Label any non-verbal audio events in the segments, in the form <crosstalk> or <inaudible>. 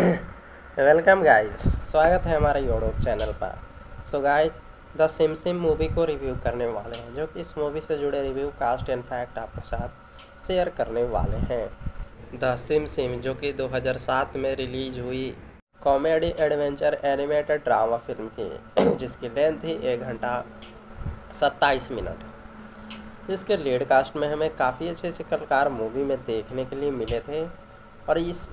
<coughs> Welcome guys स्वागत है हमारे यूट्यूब चैनल पर। So guys the Simpsons movie को रिव्यू करने वाले हैं, जो कि इस मूवी से जुड़े रिव्यू कास्ट एंड फैक्ट आपके साथ शेयर करने वाले हैं। द सिम सिम जो कि 2007 में रिलीज़ हुई comedy adventure animated drama film थी, <coughs> जिसकी लेंथ थी एक घंटा सत्ताईस मिनट जिसके लीड कास्ट में हमें काफ़ी अच्छे अच्छे कलाकार मूवी में देखने के लिए मिले थे, और इस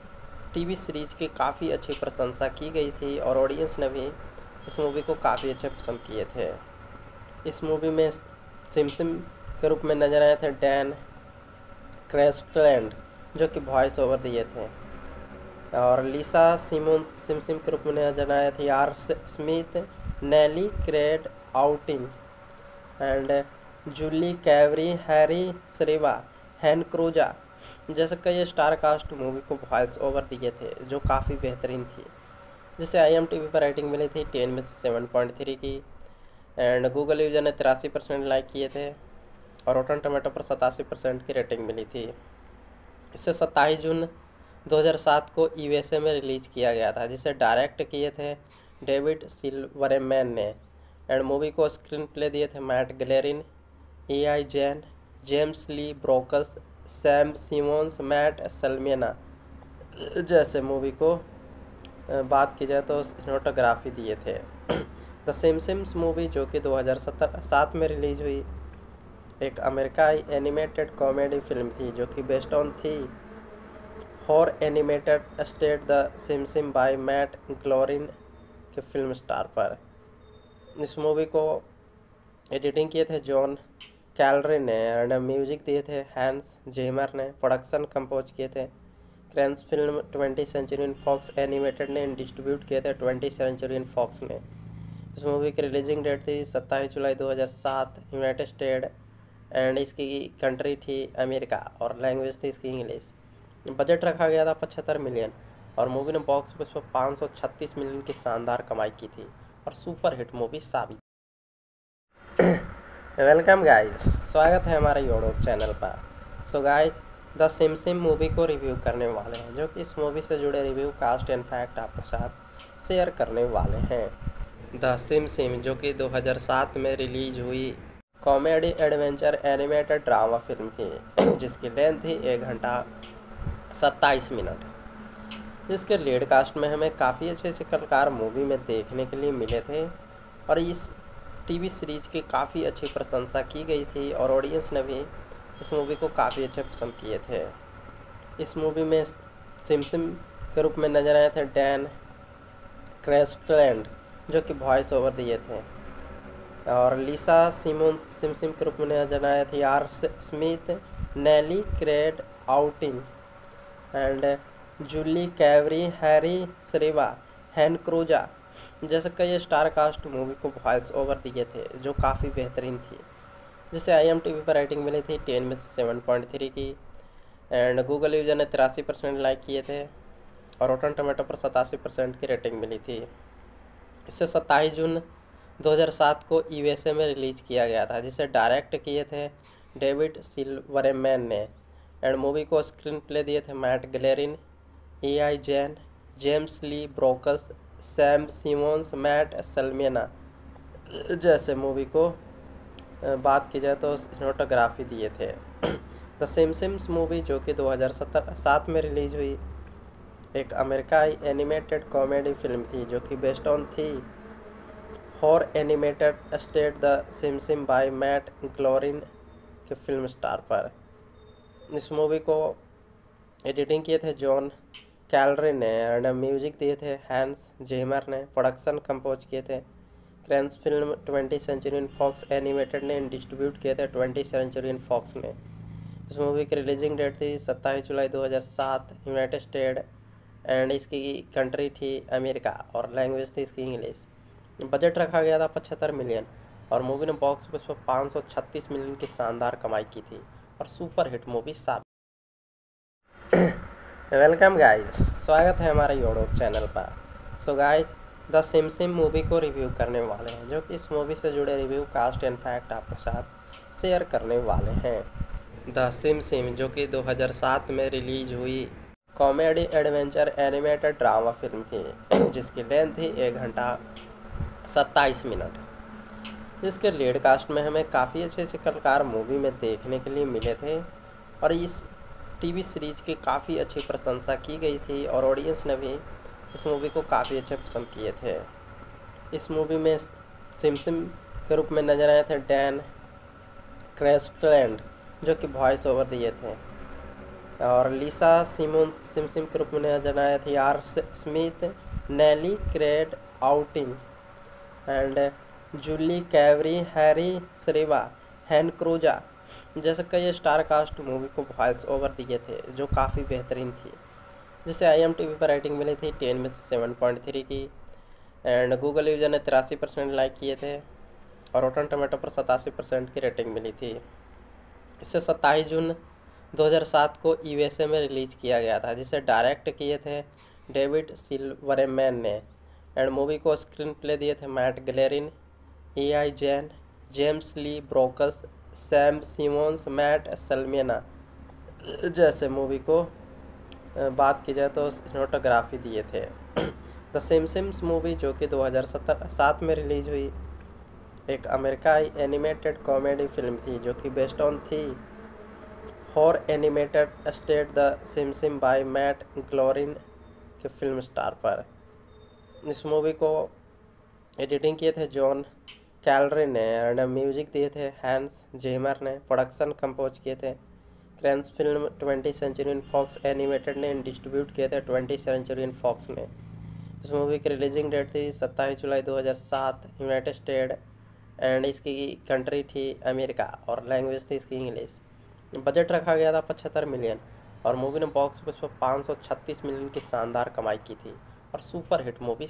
टीवी सीरीज़ की काफ़ी अच्छी प्रशंसा की गई थी और ऑडियंस ने भी इस मूवी को काफ़ी अच्छे पसंद किए थे। इस मूवी में सिम सिम के रूप में नज़र आए थे डैन क्रेस्टलैंड जो कि वॉइस ओवर दिए थे। और लीसा सिमोन सिम सिम के रूप में नज़र आए थे are Smith Nancy Cartwright and Julie Kavner Harry Shearer Hank क्रूजा जैसे कई स्टार कास्ट मूवी को वॉइस ओवर दिए थे, जो काफ़ी बेहतरीन थी। जैसे आई एम टी वी पर रेटिंग मिली थी टेन में से सेवन पॉइंट थ्री की एंड गूगल यूज़र ने तिरासी परसेंट लाइक किए थे, और रोटन टमाटो पर सतासी परसेंट की रेटिंग मिली थी। इसे सत्ताईस जून 2007 को यूएसए में रिलीज़ किया गया था, जिसे डायरेक्ट किए थे डेविड सिल्वरमैन ने। एंड मूवी को स्क्रीन प्ले दिए थे Matt Groening A I Jean James Lee Brooks Sam Simons, Matt, Selman, जैसे मूवी को बात की जाए तो सिनेमाटोग्राफी दिए थे। द सिम्स मूवी जो कि 2007 में रिलीज़ हुई, एक अमेरिकाई एनिमेटेड कॉमेडी फ़िल्म थी जो कि बेस्ड ऑन थी। Horror animated state the Sim by Matt Groening के फ़िल्म स्टार पर। इस मूवी को एडिटिंग किए थे जॉन कैलरी ने एंड म्यूज़िक दिए थे हैंस जेमर ने, प्रोडक्शन कंपोज किए थे। क्रेंस film twenty century in Fox animated ने डिस्ट्रीब्यूट किए थे ट्वेंटी सेंचुरी इन फॉक्स ने इस मूवी की रिलीजिंग डेट थी सत्ताईस जुलाई 2007 यूनाइटेड स्टेट एंड इसकी कंट्री थी अमेरिका और लैंग्वेज थी इसकी इंग्लिश। बजट रखा गया था पचहत्तर मिलियन और मूवी ने बॉक्स ऑफ़िस पर पाँच सौ छत्तीस मिलियन की शानदार कमाई की थी और सुपर हिट मूवी साबित वेलकम गाइस, स्वागत है हमारे यूट्यूब चैनल पर। So guys the Sim Sim movie को रिव्यू करने वाले हैं, जो कि इस मूवी से जुड़े रिव्यू कास्ट एंड फैक्ट आपके साथ शेयर करने वाले हैं। द सिम सिम जो कि 2007 में रिलीज़ हुई comedy adventure animated drama film थी, <clears throat> जिसकी लेंथ थी एक घंटा सत्ताईस मिनट जिसके लीड कास्ट में हमें काफ़ी अच्छे अच्छे कलाकार मूवी में देखने के लिए मिले थे, और इस टीवी सीरीज़ की काफ़ी अच्छी प्रशंसा की गई थी और ऑडियंस ने भी इस मूवी को काफ़ी अच्छे पसंद किए थे। इस मूवी में सिम सिम के रूप में नज़र आए थे डैन क्रेस्टलैंड जो कि वॉइस ओवर दिए थे। और लीसा सिमोन सिम सिम के रूप में नज़र आए थे R Smith Nelly Cred outing and Julie Cavery Harry Shriva Han Cruza जैसे कई स्टार कास्ट मूवी को वॉइस ओवर दिए थे, जो काफ़ी बेहतरीन थी। जैसे आई एम टी वी पर रेटिंग मिली थी टेन में से सेवन पॉइंट थ्री की एंड गूगल यूज़र ने तिरासी परसेंट लाइक किए थे, और रोटन टमाटो पर सतासी परसेंट की रेटिंग मिली थी। इसे सत्ताईस जून 2007 को यूएसए में रिलीज़ किया गया था, जिसे डायरेक्ट किए थे डेविड सिल्वरमैन ने एंड मूवी को स्क्रीन प्ले दिए थे Matt Groening A I Jean James Lee Brooks Sam Simons, Matt, Selman, जैसे मूवी को बात की जाए तो सिनेमाटोग्राफी दिए थे। द सिम्स मूवी जो कि 2007 में रिलीज़ हुई, एक अमेरिकाई एनिमेटेड कॉमेडी फ़िल्म थी जो कि बेस्ड ऑन थी horror animated state the Sim by Matt Groening के फ़िल्म स्टार पर। इस मूवी को एडिटिंग किए थे जॉन कैलरी ने एंड म्यूज़िक दिए थे, हैंस जेमर ने प्रोडक्शन कंपोज किए थे। क्रेंस film twenty century in Fox animated ने डिस्ट्रीब्यूट किए थे ट्वेंटी सेंचुरी इन फॉक्स ने इस मूवी की रिलीजिंग डेट थी सत्ताईस जुलाई 2007 यूनाइटेड स्टेट एंड इसकी कंट्री थी अमेरिका और लैंग्वेज थी इसकी इंग्लिश। बजट रखा गया था पचहत्तर मिलियन और मूवी ने बॉक्स ऑफ़िस पर पाँच सौ छत्तीस मिलियन की शानदार कमाई की थी और सुपर हिट मूवी साबित वेलकम गाइस, स्वागत है हमारे यूट्यूब चैनल पर। So guys the Sim Sim movie को रिव्यू करने वाले हैं, जो कि इस मूवी से जुड़े रिव्यू कास्ट एंड फैक्ट आपके साथ शेयर करने वाले हैं। द सिम सिम जो कि 2007 में रिलीज़ हुई comedy adventure animated drama film थी, <clears throat> जिसकी लेंथ थी एक घंटा सत्ताईस मिनट जिसके लीड कास्ट में हमें काफ़ी अच्छे अच्छे कलाकार मूवी में देखने के लिए मिले थे, और इस टीवी सीरीज़ की काफ़ी अच्छी प्रशंसा की गई थी और ऑडियंस ने भी इस मूवी को काफ़ी अच्छे पसंद किए थे। इस मूवी में सिमसिम के रूप में नज़र आए थे डैन क्रेस्टलैंड, जो कि वॉइस ओवर दिए थे। और लीसा सिमोन, सिमसिम के रूप में नज़र आए थे R Smith, Nelly Cred, outing, and Julie Cavery, Harry Shriva Han Cruza जैसे कई स्टार कास्ट मूवी को वॉइस ओवर दिए थे, जो काफ़ी बेहतरीन थी। जिसे आई पर रेटिंग मिली थी टेन में से सेवन पॉइंट थ्री की एंड गूगल यूज़र ने तिरासी परसेंट लाइक किए थे, और रोटन टमाटो पर सतासी परसेंट की रेटिंग मिली थी। इसे सत्ताईस जून 2007 को यूएसए में रिलीज़ किया गया था, जिसे डायरेक्ट किए थे डेविड सिल्वरमैन ने एंड मूवी को स्क्रीन प्ले दिए थे Matt Groening A I Jean James Lee Brooks Sam Simons, Matt, Selman. जैसे मूवी को बात की जाए तो सिनेमाटोग्राफी दिए थे। <clears throat> द सिम्स मूवी, जो कि 2007 में रिलीज़ हुई, एक अमेरिकाई एनिमेटेड कॉमेडी फ़िल्म थी, जो कि बेस्ट ऑन थी। Horror animated state the Sim Sim by Matt Groening, के फ़िल्म स्टार पर। इस मूवी को एडिटिंग किए थे जॉन कैलरी ने एंड म्यूज़िक दिए थे, हैंस जेमर ने प्रोडक्शन कंपोज किए थे क्रेंस film twenty century in Fox animated ने डिस्ट्रीब्यूट किए थे ट्वेंटी सेंचुरी इन फॉक्स ने। इस मूवी की रिलीजिंग डेट थी सत्ताईस जुलाई 2007 यूनाइटेड स्टेट एंड इसकी कंट्री थी अमेरिका और लैंग्वेज थी इसकी इंग्लिश। बजट रखा गया था पचहत्तर मिलियन और मूवी ने बॉक्स ऑफ़िस पर पाँच सौ छत्तीस मिलियन की शानदार कमाई की थी और super hit movie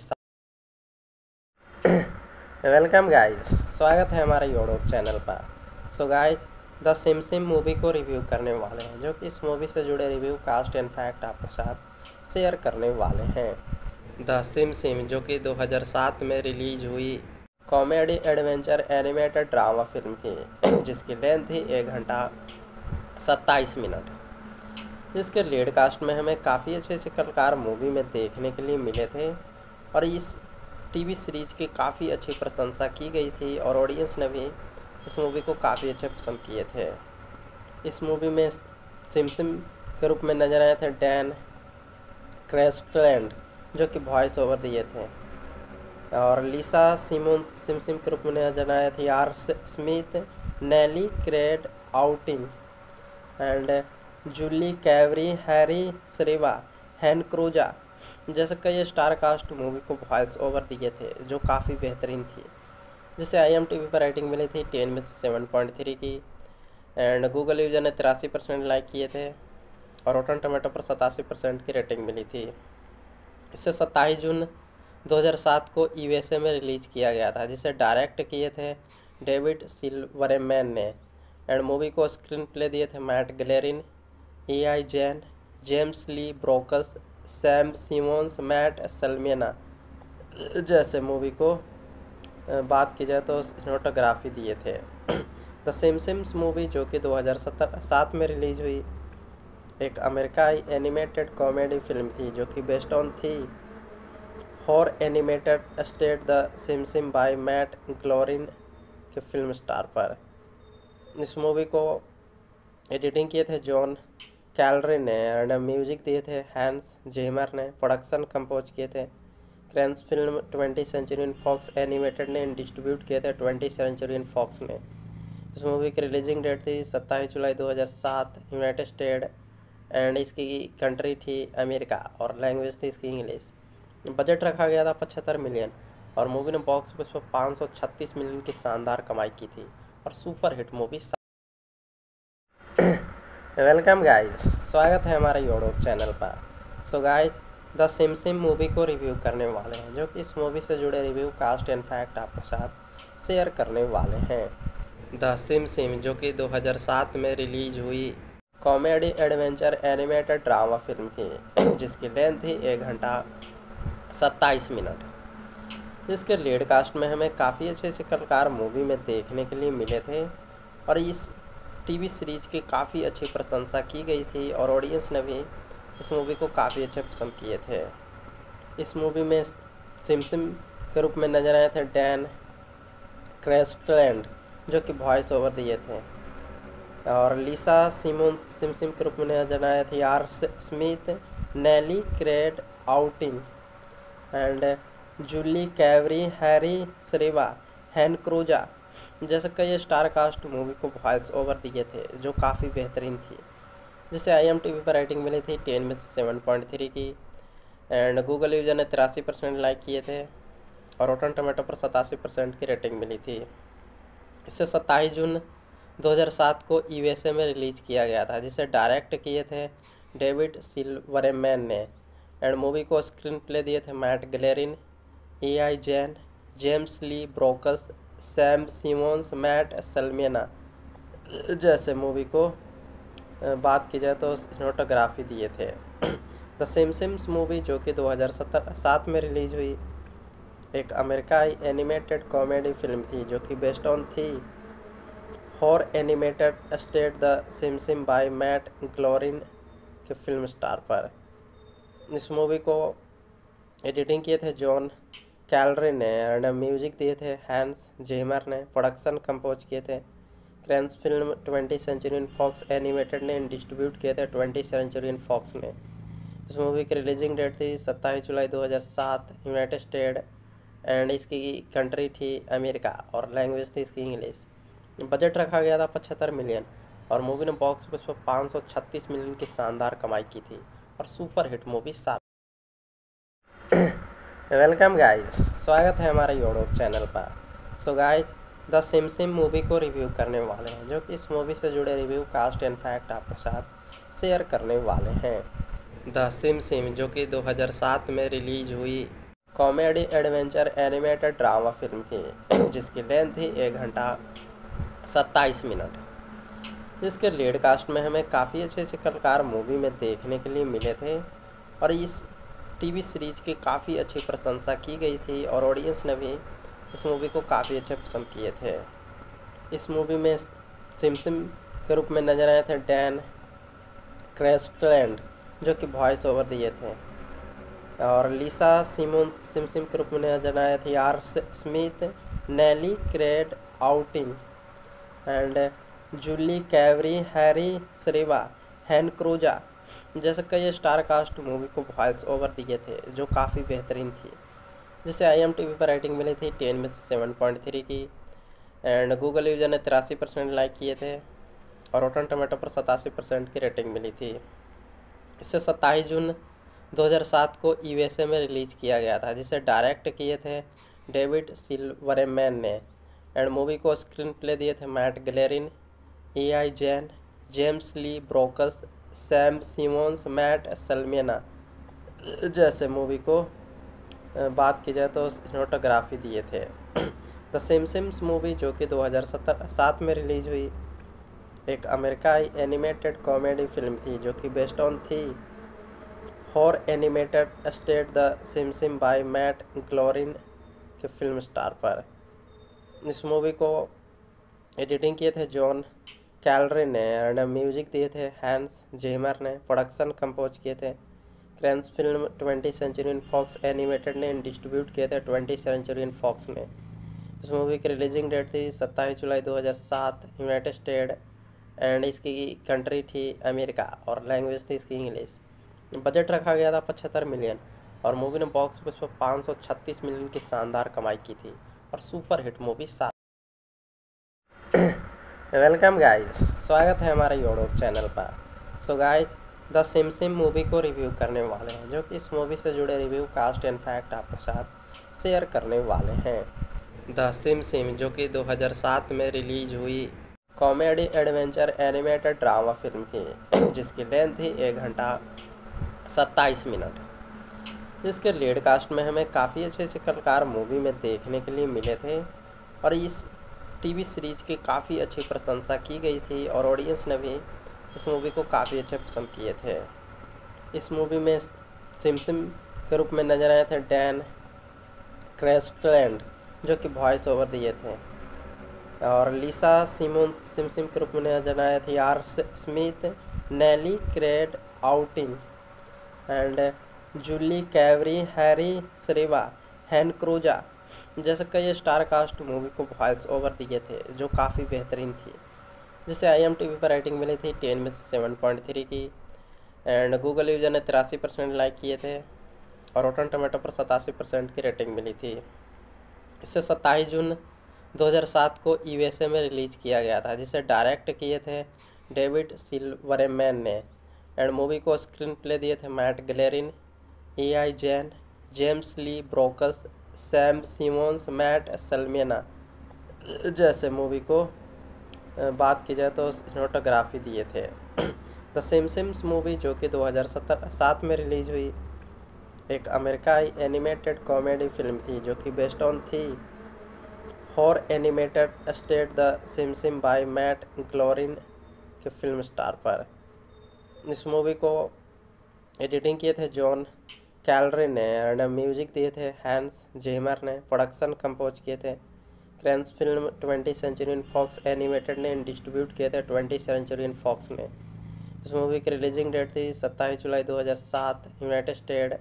welcome guys, स्वागत है हमारे यूट्यूब चैनल पर। So guys the Sim Sim movie को रिव्यू करने वाले हैं, जो कि इस मूवी से जुड़े रिव्यू कास्ट एंड फैक्ट आपके साथ शेयर करने वाले हैं। द सिम सिम जो कि 2007 में रिलीज़ हुई comedy adventure animated drama film थी, <clears throat> जिसकी लेंथ थी एक घंटा सत्ताईस मिनट जिसके लीड कास्ट में हमें काफ़ी अच्छे अच्छे कलाकार मूवी में देखने के लिए मिले थे, और इस टीवी सीरीज़ की काफ़ी अच्छी प्रशंसा की गई थी और ऑडियंस ने भी इस मूवी को काफ़ी अच्छे पसंद किए थे। इस मूवी में सिमसिम के रूप में नज़र आए थे डैन क्रेस्टलैंड जो कि वॉइस ओवर दिए थे। और लीसा सिमोन सिमसिम के रूप में नज़र आए थे R Smith Nelly Cred outing and Julie Cavery Harry Shriva Han Cruza जैसे कई स्टार कास्ट मूवी को वॉइस ओवर दिए थे, जो काफ़ी बेहतरीन थी। जिसे आई एम टी वी पर रेटिंग मिली थी टेन में से सेवन पॉइंट थ्री की एंड गूगल यूज़र ने तिरासी परसेंट लाइक किए थे, और रोटन टमाटो पर सतासी परसेंट की रेटिंग मिली थी। इसे सत्ताईस जून 2007 को यूएसए में रिलीज़ किया गया था, जिसे डायरेक्ट किए थे डेविड सिल्वरमैन ने। एंड मूवी को स्क्रीन प्ले दिए थे Matt Groening A I Jean James Lee Brooks Sam Simons, Matt Selman जैसे मूवी को बात की जाए तो सिनेमाटोग्राफी दिए थे। <clears throat> द सिम्स मूवी जो कि 2007 में रिलीज़ हुई, एक अमेरिकाई एनिमेटेड कॉमेडी फ़िल्म थी जो कि बेस्ड ऑन थी। Horror animated state the Sim Sim by Matt Groening के फ़िल्म स्टार पर। इस मूवी को एडिटिंग किए थे जॉन कैलरी ने एंड म्यूज़िक दिए थे हैंस जेमर ने, प्रोडक्शन कंपोज किए थे। क्रेंस film twenty century in Fox animated ने डिस्ट्रीब्यूट किए थे ट्वेंटी सेंचुरी इन फॉक्स ने। इस मूवी की रिलीजिंग डेट थी सत्ताईस जुलाई 2007 यूनाइटेड स्टेट एंड इसकी कंट्री थी अमेरिका और लैंग्वेज थी इसकी इंग्लिश। बजट रखा गया था पचहत्तर मिलियन और मूवी ने बॉक्स ऑफ़िस पर पाँच सौ छत्तीस मिलियन की शानदार कमाई की थी और super hit movie welcome guys स्वागत है हमारे यूट्यूब चैनल पर। So guys the Sim Sim movie को रिव्यू करने वाले हैं, जो कि इस मूवी से जुड़े रिव्यू कास्ट एंड फैक्ट आपके साथ शेयर करने वाले हैं। द सिम सिम जो कि 2007 में रिलीज़ हुई comedy adventure animated drama film थी, <clears throat> जिसकी लेंथ थी एक घंटा सत्ताईस मिनट जिसके लीड कास्ट में हमें काफ़ी अच्छे अच्छे कलाकार मूवी में देखने के लिए मिले थे, और इस टीवी सीरीज़ की काफ़ी अच्छी प्रशंसा की गई थी और ऑडियंस ने भी इस मूवी को काफ़ी अच्छे पसंद किए थे। इस मूवी में सिमसिम के रूप में नज़र आए थे डैन क्रेस्टलैंड जो कि वॉइस ओवर दिए थे। और लीसा सिमोन सिमसिम के रूप में नज़र आए थे R Smith Nelly Cred outing and Julie Cavery Harry Shriva Han Cruza जैसे कई स्टार कास्ट मूवी को वॉइस ओवर दिए थे, जो काफ़ी बेहतरीन थी। जिसे आई एम टी वी पर रेटिंग मिली थी टेन में से सेवन पॉइंट थ्री की एंड गूगल यूज़र ने तिरासी परसेंट लाइक किए थे, और रोटन टमाटो पर सतासी परसेंट की रेटिंग मिली थी। इसे सत्ताईस जून 2007 को यूएसए में रिलीज़ किया गया था, जिसे डायरेक्ट किए थे डेविड सिल्वरमैन ने। एंड मूवी को स्क्रीन प्ले दिए थे Matt Groening A I Jean James Lee Brooks Sam Simons, Matt, Selman. जैसे मूवी को बात की जाए तो सिनेमाटोग्राफी दिए थे। द सिम्स मूवी जो कि 2007 में रिलीज़ हुई, एक अमेरिकाई एनिमेटेड कॉमेडी फ़िल्म थी जो कि बेस्ड ऑन थी। Horror animated state the Sim Sim by Matt Groening के फ़िल्म स्टार पर। इस मूवी को एडिटिंग किए थे जॉन कैलरी ने एंड म्यूज़िक दिए थे, हैंस जेमर ने प्रोडक्शन कंपोज किए थे। क्रेंस film twenty century in Fox animated ने डिस्ट्रीब्यूट किए थे ट्वेंटी सेंचुरी इन फॉक्स ने। इस मूवी की रिलीजिंग डेट थी सत्ताईस जुलाई 2007 यूनाइटेड स्टेट एंड इसकी कंट्री थी अमेरिका और लैंग्वेज थी इसकी इंग्लिश। बजट रखा गया था पचहत्तर मिलियन और मूवी ने बॉक्स ऑफ़िस पर पाँच सौ छत्तीस मिलियन की शानदार कमाई की थी और सुपर हिट मूवी सात वेलकम गाइस, स्वागत है हमारे यूट्यूब चैनल पर। So guys the Sim Sim movie को रिव्यू करने वाले हैं, जो कि इस मूवी से जुड़े रिव्यू कास्ट एंड फैक्ट आपके साथ शेयर करने वाले हैं। द सिम सिम जो कि 2007 में रिलीज़ हुई comedy adventure animated drama film थी, <clears throat> जिसकी लेंथ थी एक घंटा सत्ताईस मिनट जिसके लीड कास्ट में हमें काफ़ी अच्छे अच्छे कलाकार मूवी में देखने के लिए मिले थे, और इस टीवी सीरीज़ की काफ़ी अच्छी प्रशंसा की गई थी और ऑडियंस ने भी इस मूवी को काफ़ी अच्छे पसंद किए थे। इस मूवी में सिमसिम के रूप में नज़र आए थे डैन क्रेस्टलैंड जो कि वॉइस ओवर दिए थे। और लीसा सिमोन सिमसिम के रूप में नज़र आए थे R Smith Nelly Cred outing and Julie Cavery Harry Shriva Han Cruza जैसे कई स्टार कास्ट मूवी को वॉइस ओवर दिए थे, जो काफ़ी बेहतरीन थी। जिसे आई पर रेटिंग मिली थी टेन में से सेवन पॉइंट थ्री की एंड गूगल यूज़र ने तिरासी परसेंट लाइक किए थे, और रोटन टमाटो पर सतासी परसेंट की रेटिंग मिली थी। इसे सत्ताईस जून 2007 को यूएसए में रिलीज़ किया गया था, जिसे डायरेक्ट किए थे डेविड सिल्वरमैन ने एंड मूवी को स्क्रीन प्ले दिए थे Matt Groening A I Jean James Lee Brooks Sam Simons, Matt, Selman. जैसे मूवी को बात की जाए तो सिनेमाटोग्राफी दिए थे। द सिम्स मूवी जो कि 2007 में रिलीज़ हुई, एक अमेरिकाई एनिमेटेड कॉमेडी फ़िल्म थी जो कि बेस्ड ऑन थी। Horror animated state the Sim Sim by Matt Groening के फ़िल्म स्टार पर। इस मूवी को एडिटिंग किए थे जॉन कैलरी ने एंड म्यूज़िक दिए थे, हैंस जेमर ने प्रोडक्शन कंपोज किए थे, क्रेंस film twenty century in Fox animated ने डिस्ट्रीब्यूट किए थे ट्वेंटी सेंचुरी इन फॉक्स ने। इस मूवी की रिलीजिंग डेट थी सत्ताईस जुलाई 2007 यूनाइटेड स्टेट एंड इसकी कंट्री थी अमेरिका और लैंग्वेज थी इसकी इंग्लिश। बजट रखा गया था पचहत्तर मिलियन और मूवी ने बॉक्स ऑफ़िस पर पाँच सौ छत्तीस मिलियन की शानदार कमाई की थी और सुपर हिट मूवी सात वेलकम गाइस, स्वागत है हमारे यूट्यूब चैनल पर। So guys the Sim Sim movie को रिव्यू करने वाले हैं, जो कि इस मूवी से जुड़े रिव्यू कास्ट एंड फैक्ट आपके साथ शेयर करने वाले हैं। द सिम सिम जो कि 2007 में रिलीज़ हुई comedy adventure animated drama film थी, <clears throat> जिसकी लेंथ थी एक घंटा सत्ताईस मिनट जिसके लीड कास्ट में हमें काफ़ी अच्छे अच्छे कलाकार मूवी में देखने के लिए मिले थे, और इस टीवी सीरीज़ की काफ़ी अच्छी प्रशंसा की गई थी और ऑडियंस ने भी इस मूवी को काफ़ी अच्छे पसंद किए थे। इस मूवी में सिमसिम के रूप में नज़र आए थे डैन क्रेस्टलैंड जो कि वॉइस ओवर दिए थे। और लीसा सिमोन सिमसिम के रूप में नज़र आए थे R Smith Nelly Cred outing and Julie Cavery Harry Shriva Han Cruza जैसे कई स्टार कास्ट मूवी को वॉइस ओवर दिए थे, जो काफ़ी बेहतरीन थी। जिसे आई एम टी वी पर रेटिंग मिली थी टेन में से सेवन पॉइंट थ्री की एंड गूगल यूज़र ने तिरासी परसेंट लाइक किए थे, और रोटन टमाटो पर सतासी परसेंट की रेटिंग मिली थी। इसे सत्ताईस जून 2007 को यूएसए में रिलीज़ किया गया था, जिसे डायरेक्ट किए थे डेविड सिल्वरमैन ने। एंड मूवी को स्क्रीन प्ले दिए थे Matt Groening A I Jean James Lee Brooks Sam Simons, Matt, Selman. जैसे मूवी को बात की जाए तो सिनेमाटोग्राफी दिए थे। <clears throat> द सिम्स मूवी जो कि 2007 में रिलीज़ हुई, एक अमेरिकाई एनिमेटेड कॉमेडी फ़िल्म थी जो कि बेस्ड ऑन थी। Horror animated state the Sim by Matt Groening के फ़िल्म स्टार पर। इस मूवी को एडिटिंग किए थे जॉन कैलरी ने एंड म्यूज़िक दिए थे हैंस जेमर ने, प्रोडक्शन कंपोज किए थे। क्रेंस film twenty century in Fox animated ने डिस्ट्रीब्यूट किए थे ट्वेंटी सेंचुरी इन फॉक्स ने इस मूवी की रिलीजिंग डेट थी सत्ताईस जुलाई 2007 यूनाइटेड स्टेट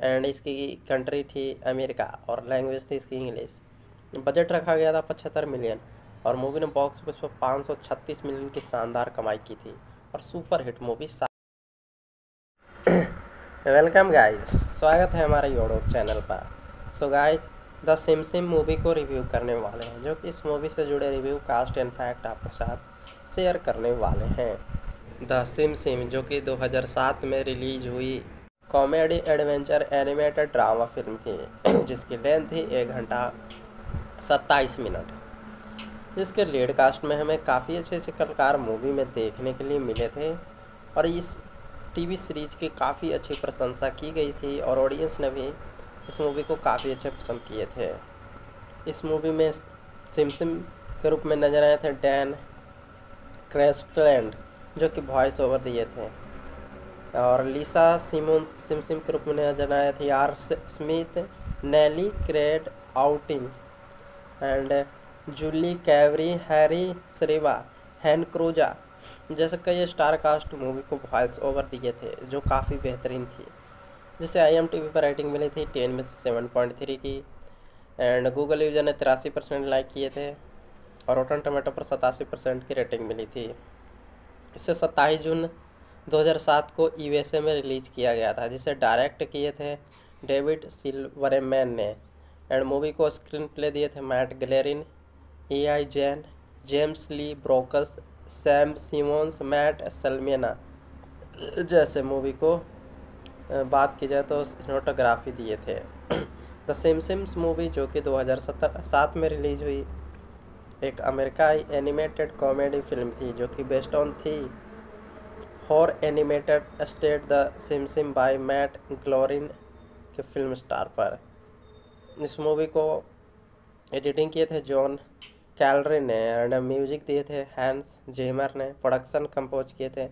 एंड इसकी कंट्री थी अमेरिका और लैंग्वेज थी इसकी इंग्लिश। बजट रखा गया था पचहत्तर मिलियन और मूवी ने बॉक्स ऑफ़िस पर पाँच सौ छत्तीस मिलियन की शानदार कमाई की थी और super hit movie welcome guys स्वागत है हमारे यूट्यूब चैनल पर। So guys the Sim Sim movie को रिव्यू करने वाले हैं, जो कि इस मूवी से जुड़े रिव्यू कास्ट एंड फैक्ट आपके साथ शेयर करने वाले हैं। द सिम सिम जो कि 2007 में रिलीज़ हुई comedy adventure animated drama film थी, <clears throat> जिसकी लेंथ थी एक घंटा सत्ताईस मिनट जिसके लीड कास्ट में हमें काफ़ी अच्छे अच्छे कलाकार मूवी में देखने के लिए मिले थे, और इस टीवी सीरीज़ की काफ़ी अच्छी प्रशंसा की गई थी और ऑडियंस ने भी इस मूवी को काफ़ी अच्छे पसंद किए थे। इस मूवी में सिम सिम के रूप में नज़र आए थे डैन क्रेस्टलैंड जो कि वॉइस ओवर दिए थे। और लीसा सिमोन सिमसिम के रूप में नज़र आए थे are Smith Nelly crate outing and Julie कैवरी Harry सरेवा हैन क्रूजा जैसे कई स्टार कास्ट मूवी को वॉइस ओवर दिए थे, जो काफ़ी बेहतरीन थी। जिसे आई एम टी वी पर रेटिंग मिली थी टेन में से सेवन पॉइंट थ्री की एंड गूगल यूज़र ने तिरासी परसेंट लाइक किए थे, और रोटन टमाटो पर सतासी परसेंट की रेटिंग मिली थी। इसे सत्ताईस जून 2007 को यूएसए में रिलीज़ किया गया था, जिसे डायरेक्ट किए थे डेविड सिल्वरमैन ने। एंड मूवी को स्क्रीन प्ले दिए थे Matt Groening A I Jean James Lee Brooks Sam Simons, Matt, Selman. जैसे मूवी को बात की जाए तो सिनेमाटोग्राफी दिए थे। द सिम्स मूवी जो कि 2007 में रिलीज़ हुई, एक अमेरिकाई एनिमेटेड कॉमेडी फ़िल्म थी जो कि बेस्ड ऑन थी। Horror animated state the SIM by Matt Glorin के फ़िल्म स्टार पर। इस मूवी को एडिटिंग किए थे जॉन कैलरी ने एंड म्यूज़िक दिए थे, हैंस जेमर ने प्रोडक्शन कंपोज किए थे।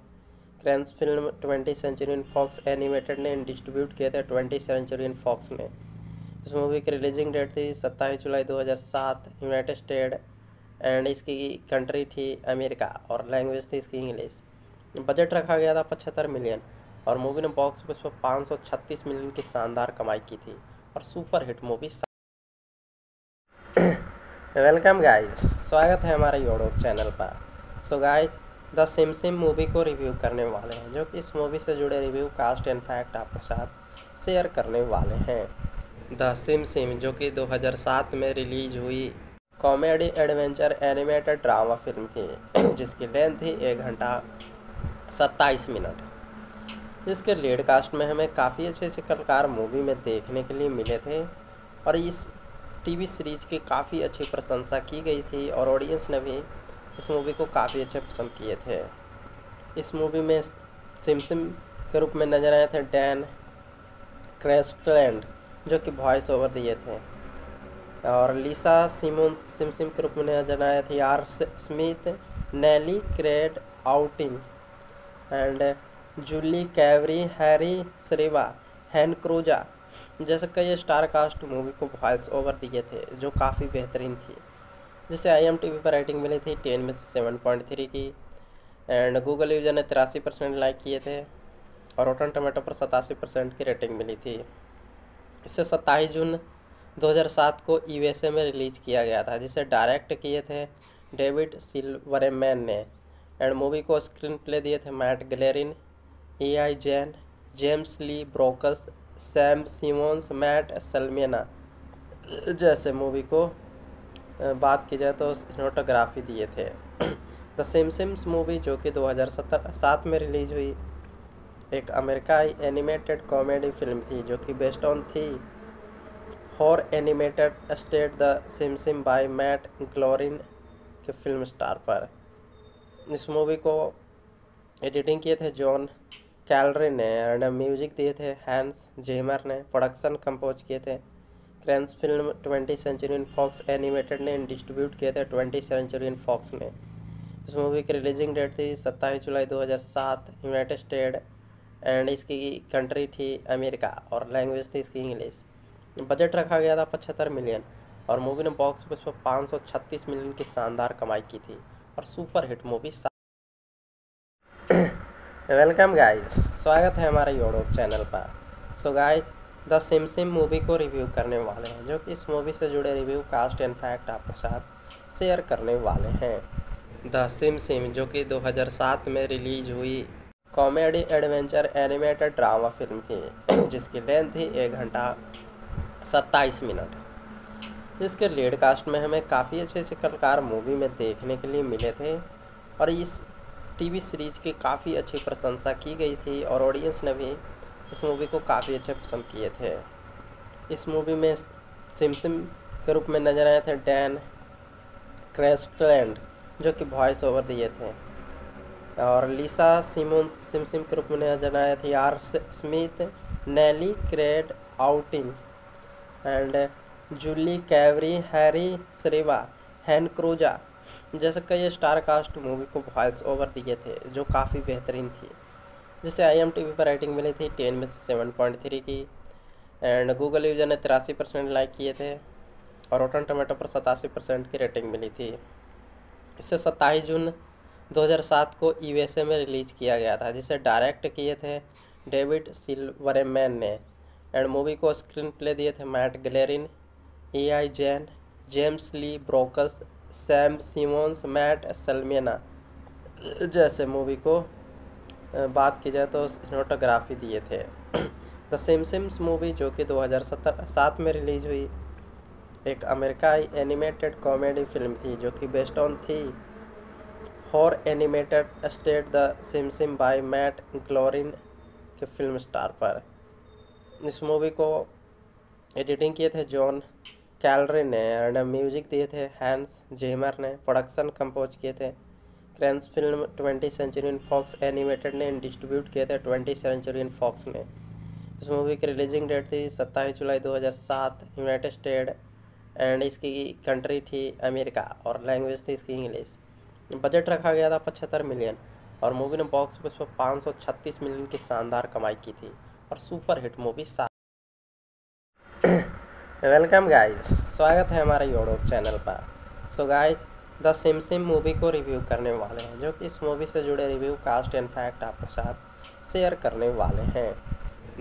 क्रेंस film twenty century in Fox animated ने डिस्ट्रीब्यूट किए थे ट्वेंटी सेंचुरी इन फॉक्स ने। इस मूवी की रिलीजिंग डेट थी सत्ताईस जुलाई 2007 यूनाइटेड स्टेट, एंड इसकी कंट्री थी अमेरिका, और लैंग्वेज थी इसकी इंग्लिश। बजट रखा गया था पचहत्तर मिलियन, और मूवी ने बॉक्स ऑफ़िस पर पाँच सौ छत्तीस मिलियन की शानदार कमाई की थी, और super hit movie welcome guys, स्वागत है हमारे यूट्यूब चैनल पर। So guys the Simpsons movie को रिव्यू करने वाले हैं, जो कि इस मूवी से जुड़े रिव्यू कास्ट एंड फैक्ट आपके साथ शेयर करने वाले हैं। द सिम सिम जो कि 2007 में रिलीज़ हुई comedy adventure animated drama film थी, <clears throat> जिसकी लेंथ थी एक घंटा सत्ताईस मिनट जिसके लीड कास्ट में हमें काफ़ी अच्छे अच्छे कलाकार मूवी में देखने के लिए मिले थे, और इस टीवी सीरीज़ की काफ़ी अच्छी प्रशंसा की गई थी और ऑडियंस ने भी इस मूवी को काफ़ी अच्छे पसंद किए थे। इस मूवी में सिमसिम के रूप में नज़र आए थे डैन क्रेस्टलैंड जो कि वॉइस ओवर दिए थे। और लीसा सिमोन सिमसिम के रूप में नज़र आए थे are Smith Nelly crate outing and Julie कैवरी Harry सरेवा हैन क्रूजा जैसे कई स्टार कास्ट मूवी को वॉइस ओवर दिए थे, जो काफ़ी बेहतरीन थी। जिसे आई एम टी वी पर रेटिंग मिली थी टेन में से सेवन पॉइंट थ्री की एंड गूगल यूज़र ने तिरासी परसेंट लाइक किए थे, और रोटन टमाटो पर सतासी परसेंट की रेटिंग मिली थी। इसे सत्ताईस जून 2007 को यूएसए में रिलीज़ किया गया था, जिसे डायरेक्ट किए थे डेविड सिल्वरमैन ने एंड मूवी को स्क्रीन प्ले दिए थे Matt Groening A I Jean James Lee Brooks Sam Simons, Matt, Selman, जैसे मूवी को बात की जाए तो सिनेमाटोग्राफी दिए थे। <clears throat> द सिम्स मूवी जो कि 2007 में रिलीज़ हुई, एक अमेरिकाई एनिमेटेड कॉमेडी फ़िल्म थी जो कि बेस्ड ऑन थी। Horror animated state the SIM by Matt Glorin के फ़िल्म स्टार पर। इस मूवी को एडिटिंग किए थे जॉन कैलरी ने एंड म्यूज़िक दिए थे, हैंस जेमर ने प्रोडक्शन कंपोज किए थे। क्रेंस film twenty century in Fox animated ने डिस्ट्रीब्यूट किए थे ट्वेंटी सेंचुरी इन फॉक्स ने। इस मूवी की रिलीजिंग डेट थी सत्ताईस जुलाई 2007 यूनाइटेड स्टेट एंड इसकी कंट्री थी अमेरिका और लैंग्वेज थी इसकी इंग्लिश। बजट रखा गया था पचहत्तर मिलियन और मूवी ने बॉक्स ऑफ़िस पर पाँच सौ छत्तीस मिलियन की शानदार कमाई की थी और super hit movie welcome guys, स्वागत है हमारे यूट्यूब चैनल पर। So guys the Simpsons movie को रिव्यू करने वाले हैं, जो कि इस मूवी से जुड़े रिव्यू कास्ट एंड फैक्ट आपके साथ शेयर करने वाले हैं। द सिम सिम जो कि 2007 में रिलीज़ हुई comedy adventure animated drama film थी, <clears throat> जिसकी लेंथ थी एक घंटा सत्ताईस मिनट जिसके लीड कास्ट में हमें काफ़ी अच्छे अच्छे कलाकार मूवी में देखने के लिए मिले थे, और इस टीवी सीरीज़ की काफ़ी अच्छी प्रशंसा की गई थी और ऑडियंस ने भी इस मूवी को काफ़ी अच्छे पसंद किए थे। इस मूवी में सिमसिम के रूप में नज़र आए थे डैन क्रेस्टलैंड जो कि वॉइस ओवर दिए थे। और लीसा सिमोन सिमसिम के रूप में नज़र आए थे are Smith Nelly crate outing and Julie कैवरी Harry सरेवा हैन क्रूजा जैसे कई स्टार कास्ट मूवी को वॉइस ओवर दिए थे, जो काफ़ी बेहतरीन थी। जिसे आई एम टी वी पर रेटिंग मिली थी टेन में से सेवन पॉइंट थ्री की एंड गूगल यूज़र ने तिरासी परसेंट लाइक किए थे, और रोटन टमाटो पर सतासी परसेंट की रेटिंग मिली थी। इसे सत्ताईस जून 2007 को यूएसए में रिलीज़ किया गया था, जिसे डायरेक्ट किए थे डेविड सिल्वरमैन ने एंड मूवी को स्क्रीन प्ले दिए थे Matt Groening A I Jean James Lee Brooks Sam Simons, Matt, Selman. जैसे मूवी को बात की जाए तो सिनेमाटोग्राफी दिए थे। <clears throat> द सिम्स मूवी, जो कि 2007 में रिलीज़ हुई, एक अमेरिकाई एनिमेटेड कॉमेडी फ़िल्म थी, जो कि बेस्ड ऑन थी। Horror animated state the SIM by Matt Glorin, के फ़िल्म स्टार पर। इस मूवी को एडिटिंग किए थे जॉन कैलरी ने एंड म्यूज़िक दिए थे हैंस जेमर ने, प्रोडक्शन कंपोज किए थे। क्रेंस film twenty century in Fox animated ने डिस्ट्रीब्यूट किए थे ट्वेंटी सेंचुरी इन फॉक्स ने। इस मूवी की रिलीजिंग डेट थी सत्ताईस जुलाई 2007 यूनाइटेड स्टेट एंड इसकी कंट्री थी अमेरिका और लैंग्वेज थी इसकी इंग्लिश। बजट रखा गया था पचहत्तर मिलियन और मूवी ने बॉक्स ऑफ़िस पर पाँच सौ छत्तीस मिलियन की शानदार कमाई की थी और सुपर हिट मूवी सा वेलकम गाइस स्वागत है हमारे यूट्यूब चैनल पर। So guys the Simpsons movie को रिव्यू करने वाले हैं, जो कि इस मूवी से जुड़े रिव्यू कास्ट एंड फैक्ट आपके साथ शेयर करने वाले हैं।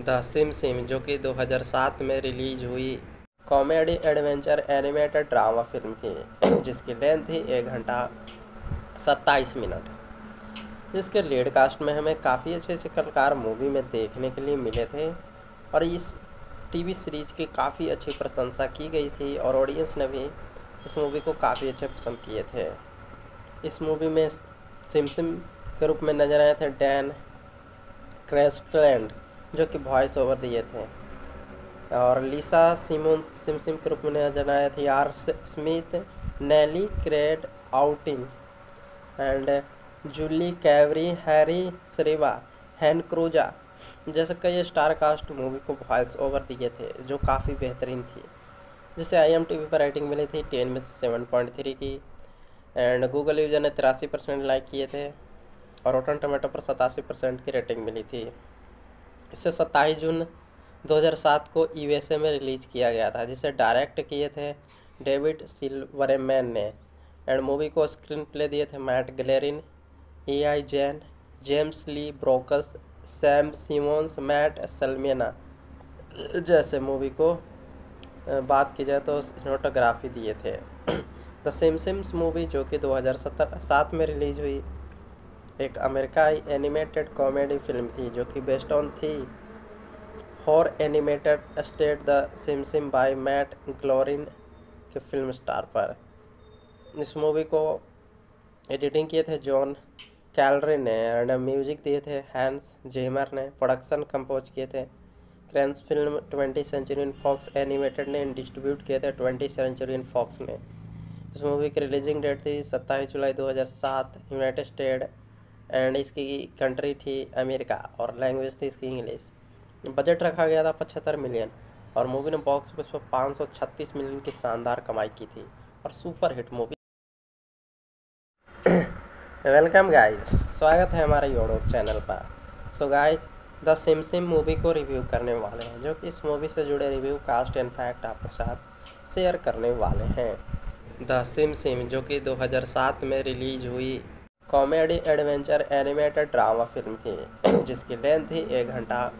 द सिम सिम जो कि 2007 में रिलीज़ हुई comedy adventure animated drama film थी, जिसकी लेंथ थी एक घंटा सत्ताईस मिनट। जिसके लीड कास्ट में हमें काफ़ी अच्छे अच्छे कलाकार मूवी में देखने के लिए मिले थे, और इस टीवी सीरीज़ की काफ़ी अच्छी प्रशंसा की गई थी और ऑडियंस ने भी इस मूवी को काफ़ी अच्छे पसंद किए थे। इस मूवी में सिमसिम के रूप में नज़र आए थे डैन क्रेस्टलैंड जो कि वॉइस ओवर दिए थे। और लीसा सिमोन सिमसिम के रूप में नज़र आए थे are Smith Nelly crate outing and Julie कैवरी Harry सरेवा हैन क्रूजा जैसे कई स्टार कास्ट मूवी को वॉइस ओवर दिए थे, जो काफ़ी बेहतरीन थी। जिसे आई एम टी वी पर रेटिंग मिली थी टेन में से सेवन पॉइंट थ्री की एंड गूगल यूज़र ने तिरासी परसेंट लाइक किए थे, और रोटन टमाटो पर सतासी परसेंट की रेटिंग मिली थी। इसे सत्ताईस जून 2007 को यूएसए में रिलीज़ किया गया था, जिसे डायरेक्ट किए थे डेविड सिल्वरमैन ने। एंड मूवी को स्क्रीन प्ले दिए थे Matt Groening A I Jean James Lee Brooks Sam Simons, Matt, Selman, जैसे मूवी को बात की जाए तो सिनेमाटोग्राफी दिए थे। द सिम्स मूवी जो कि 2007 में रिलीज़ हुई, एक अमेरिकाई एनिमेटेड कॉमेडी फ़िल्म थी जो कि बेस्ड ऑन थी horror animated state the SIM by Matt Glorin के फ़िल्म स्टार पर। इस मूवी को एडिटिंग किए थे जॉन कैलरी ने एंड म्यूज़िक दिए थे, हैंस जेमर ने प्रोडक्शन कंपोज किए थे। क्रेंस film twenty century in Fox animated ने डिस्ट्रीब्यूट किए थे ट्वेंटी सेंचुरी इन फॉक्स ने इस मूवी की रिलीजिंग डेट थी सत्ताईस जुलाई 2007 यूनाइटेड स्टेट एंड इसकी कंट्री थी अमेरिका और लैंग्वेज थी इसकी इंग्लिश। बजट रखा गया था पचहत्तर मिलियन और मूवी ने बॉक्स ऑफ़िस पर पाँच मिलियन की शानदार कमाई की थी और super hit movie. Welcome guys, स्वागत है हमारे यूट्यूब चैनल पर। So guys the Simpsons movie को रिव्यू करने वाले हैं, जो कि इस मूवी से जुड़े रिव्यू कास्ट एंड फैक्ट आपके साथ शेयर करने वाले हैं। द सिम सिम जो कि 2007 में रिलीज़ हुई comedy adventure animated drama film थी, <clears throat> जिसकी लेंथ थी एक घंटा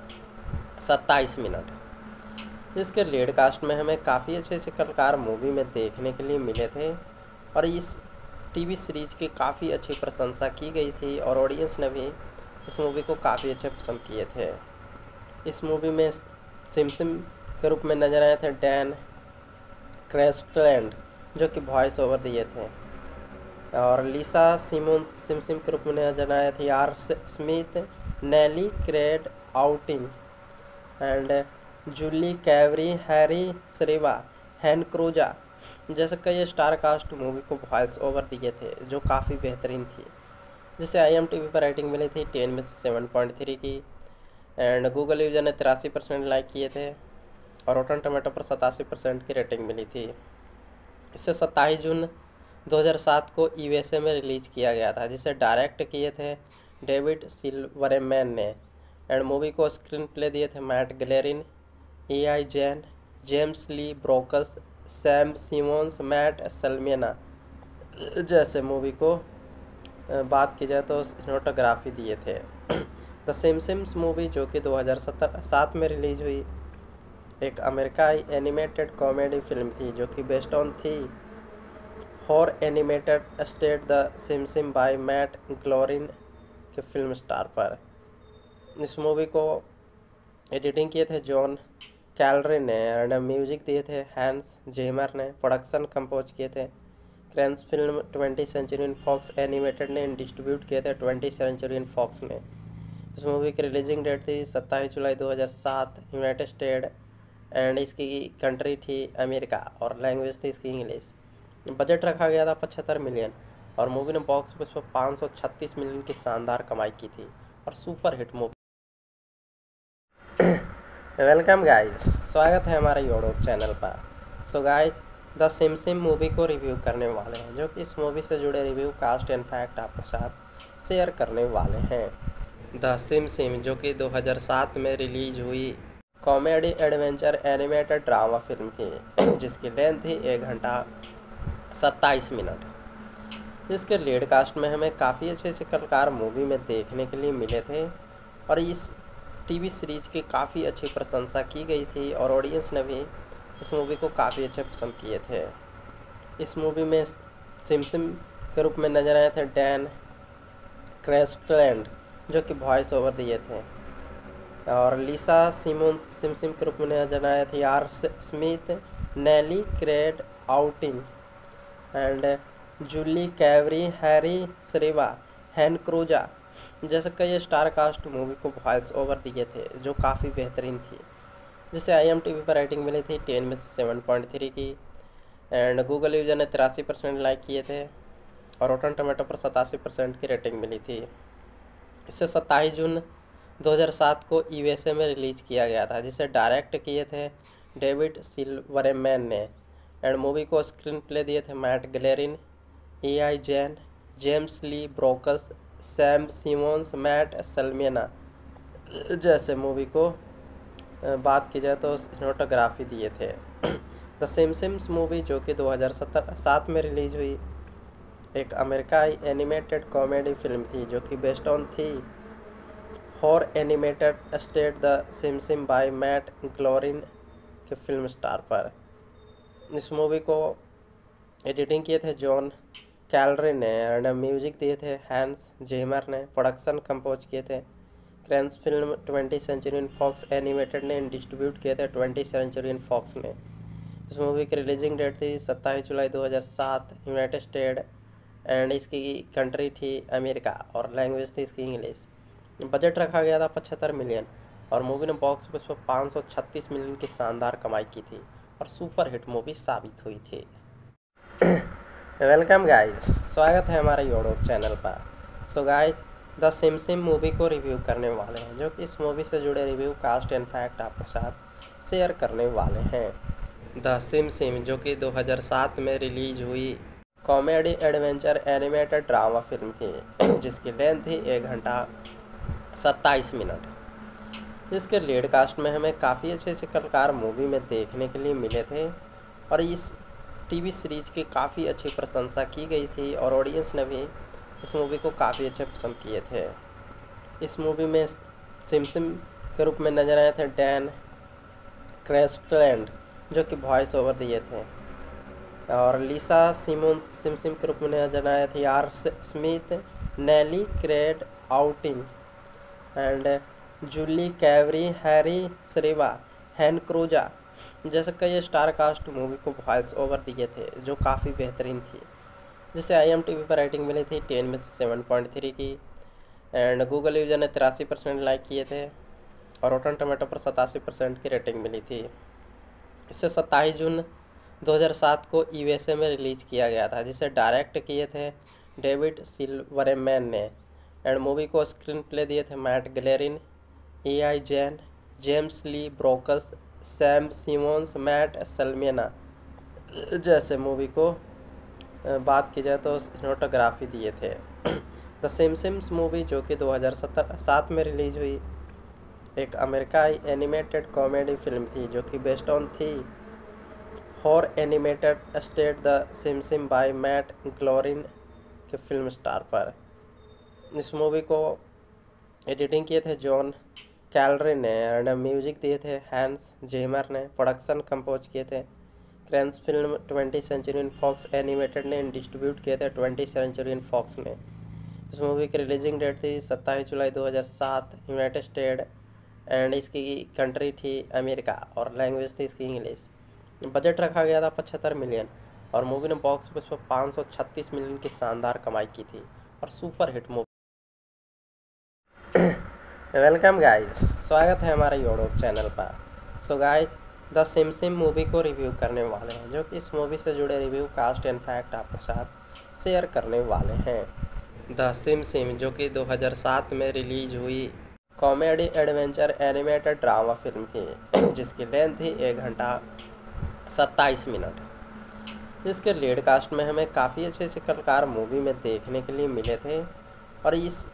सत्ताईस मिनट जिसके लीड कास्ट में हमें काफ़ी अच्छे अच्छे कलाकार मूवी में देखने के लिए मिले थे, और इस टीवी सीरीज़ की काफ़ी अच्छी प्रशंसा की गई थी और ऑडियंस ने भी इस मूवी को काफ़ी अच्छे पसंद किए थे। इस मूवी में सिमसिम के रूप में नज़र आए थे डैन क्रेस्टलैंड जो कि वॉइस ओवर दिए थे। और लीसा सिमोन सिमसिम के रूप में नज़र आए थे are Smith Nelly crate outing and Julie कैवरी Harry सरीवा हैन क्रूजा जैसे कई स्टार कास्ट मूवी को वॉइस ओवर दिए थे, जो काफ़ी बेहतरीन थी। जैसे आई एम टी वी पर रेटिंग मिली थी टेन में से सेवन पॉइंट थ्री की एंड गूगल यूज़र ने तिरासी परसेंट लाइक किए थे, और रोटन टमाटो पर सतासी परसेंट की रेटिंग मिली थी। इसे सत्ताईस जून 2007 को यूएसए में रिलीज़ किया गया था, जिसे डायरेक्ट किए थे डेविड सिल्वरमैन ने। एंड मूवी को स्क्रीन प्ले दिए थे Matt Groening A I Jean James Lee Brooks Sam Simons, Matt, Selman, जैसे मूवी को बात की जाए तो सिनेमाटोग्राफी दिए थे। द सिम्स मूवी जो कि 2007 में रिलीज़ हुई, एक अमेरिकाई एनिमेटेड कॉमेडी फ़िल्म थी जो कि बेस्ड ऑन थी। Horror animated state the SIM by Matt Glorin के फ़िल्म स्टार पर। इस मूवी को एडिटिंग किए थे जॉन कैलरी ने एंड म्यूज़िक दिए थे, हैंस जेमर ने प्रोडक्शन कंपोज किए थे। क्रेंस film twenty century in Fox animated ने डिस्ट्रीब्यूट किए थे ट्वेंटी सेंचुरी इन फॉक्स ने इस मूवी की रिलीजिंग डेट थी सत्ताईस जुलाई 2007 यूनाइटेड स्टेट एंड इसकी कंट्री थी अमेरिका और लैंग्वेज थी इसकी इंग्लिश। बजट रखा गया था पचहत्तर मिलियन और मूवी ने बॉक्स ऑफ़िस पर पाँच सौ छत्तीस मिलियन की शानदार कमाई की थी और super hit movie. Welcome guys, स्वागत है हमारे यूट्यूब चैनल पर। So guys the Simpsons movie को रिव्यू करने वाले हैं, जो कि इस मूवी से जुड़े रिव्यू कास्ट एंड फैक्ट आपके साथ शेयर करने वाले हैं। द सिम सिम जो कि 2007 में रिलीज़ हुई comedy adventure animated drama film थी, <clears throat> जिसकी लेंथ थी एक घंटा सत्ताईस मिनट। जिसके लीड कास्ट में हमें काफ़ी अच्छे अच्छे कलाकार मूवी में देखने के लिए मिले थे, और इस टीवी सीरीज़ की काफ़ी अच्छी प्रशंसा की गई थी और ऑडियंस ने भी इस मूवी को काफ़ी अच्छे पसंद किए थे। इस मूवी में सिमसिम के रूप में नज़र आए थे डैन क्रेस्टलैंड जो कि वॉइस ओवर दिए थे। और लीसा सिमोन सिमसिम के रूप में नज़र आए थे are Smith Nelly crate outing and Julie कैवरी Harry सरीवा हैन क्रूजा जैसे कई स्टार कास्ट मूवी को वॉइस ओवर दिए थे, जो काफ़ी बेहतरीन थी। जैसे आई पर रेटिंग मिली थी टेन में से सेवन पॉइंट थ्री की एंड गूगल यूज़र ने तिरासी परसेंट लाइक किए थे, और रोटन टमाटो पर सतासी परसेंट की रेटिंग मिली थी। इसे सत्ताईस जून 2007 को यूएसए में रिलीज़ किया गया था, जिसे डायरेक्ट किए थे डेविड सिल्वरमैन ने एंड मूवी को स्क्रीन प्ले दिए थे Matt Groening A I Jean James Lee Brooks Sam Simons, Matt, Selman. जैसे मूवी को बात की जाए तो सिनेमाटोग्राफी दिए थे। द सिम्स मूवी जो कि 2007 में रिलीज़ हुई, एक अमेरिकाई एनिमेटेड कॉमेडी फ़िल्म थी जो कि बेस्ड ऑन थी। Horror animated state the Simpsons by Matt Groening के फ़िल्म स्टार पर। इस मूवी को एडिटिंग किए थे जॉन कैलरी ने एंड म्यूज़िक दिए थे, हैंस जेमर ने प्रोडक्शन कंपोज किए थे क्रेंस film twenty century in Fox animated ने डिस्ट्रीब्यूट किए थे ट्वेंटी सेंचुरी इन फॉक्स ने। इस मूवी की रिलीजिंग डेट थी सत्ताईस जुलाई 2007 यूनाइटेड स्टेट एंड इसकी कंट्री थी अमेरिका और लैंग्वेज थी इसकी इंग्लिश। बजट रखा गया था पचहत्तर मिलियन और मूवी ने बॉक्स ऑफ़िस पर पाँच सौ छत्तीस मिलियन की शानदार कमाई की थी और सुपर हिट मूवी साबित हुई थी। वेलकम गाइस, स्वागत है हमारे यूट्यूब चैनल पर। So guys the Simpsons movie को रिव्यू करने वाले हैं, जो कि इस मूवी से जुड़े रिव्यू कास्ट एंड फैक्ट आपके साथ शेयर करने वाले हैं। द सिम सिम जो कि 2007 में रिलीज़ हुई comedy adventure animated drama film थी, <clears throat> जिसकी लेंथ थी एक घंटा सत्ताईस मिनट जिसके लीड कास्ट में हमें काफ़ी अच्छे अच्छे कलाकार मूवी में देखने के लिए मिले थे, और इस टीवी सीरीज़ की काफ़ी अच्छी प्रशंसा की गई थी और ऑडियंस ने भी इस मूवी को काफ़ी अच्छे पसंद किए थे। इस मूवी में सिम सिम के रूप में नज़र आए थे डैन क्रेस्टलैंड जो कि वॉइस ओवर दिए थे। और लीसा सिमोन सिम सिम के रूप में नज़र आए थे are Smith Nelly crate outing and Julie कैवरी Harry सरेवा हैन क्रूजा जैसे कई स्टार कास्ट मूवी को वॉइस ओवर दिए थे, जो काफ़ी बेहतरीन थी। जिसे आई एम टी वी पर रेटिंग मिली थी टेन में से सेवन पॉइंट थ्री की एंड गूगल यूज़र ने तिरासी परसेंट लाइक किए थे, और रोटन टमाटो पर सतासी परसेंट की रेटिंग मिली थी। इसे सत्ताईस जून 2007 को यूएसए में रिलीज़ किया गया था, जिसे डायरेक्ट किए थे डेविड सिल्वरमैन ने। एंड मूवी को स्क्रीन प्ले दिए थे Matt Groening A I Jean James Lee Brooks Sam Simons, Matt, Selman. जैसे मूवी को बात की जाए तो सिनेमाटोग्राफी दिए थे। <clears throat> द सिम सिम्स मूवी, जो कि 2007 में रिलीज़ हुई, एक अमेरिकाई एनिमेटेड कॉमेडी फ़िल्म थी, जो कि बेस्ड ऑन थी। Horror animated state the Simpsons by Matt Groening के फ़िल्म स्टार पर। इस मूवी को एडिटिंग किए थे जॉन कैलरी ने एंड म्यूज़िक दिए थे हैंस जेमर ने, प्रोडक्शन कंपोज किए थे। क्रेंस film twenty century in Fox animated ने डिस्ट्रीब्यूट किए थे ट्वेंटी सेंचुरी इन फॉक्स ने इस मूवी की रिलीजिंग डेट थी सत्ताईस जुलाई 2007 यूनाइटेड स्टेट एंड इसकी कंट्री थी अमेरिका और लैंग्वेज थी इसकी इंग्लिश। बजट रखा गया था पचहत्तर मिलियन और मूवी ने बॉक्स ऑफ़िस पर पाँच सौ छत्तीस मिलियन की शानदार कमाई की थी और super hit movie. Welcome guys स्वागत है हमारे यूट्यूब चैनल पर। So guys the Simpsons movie को रिव्यू करने वाले हैं, जो कि इस मूवी से जुड़े रिव्यू कास्ट एंड फैक्ट आपके साथ शेयर करने वाले हैं। द सिम सिम जो कि 2007 में रिलीज़ हुई comedy adventure animated drama film थी, जिसकी लेंथ थी एक घंटा सत्ताईस मिनट जिसके लीड कास्ट में हमें काफ़ी अच्छे अच्छे कलाकार मूवी में देखने के लिए मिले थे, और इस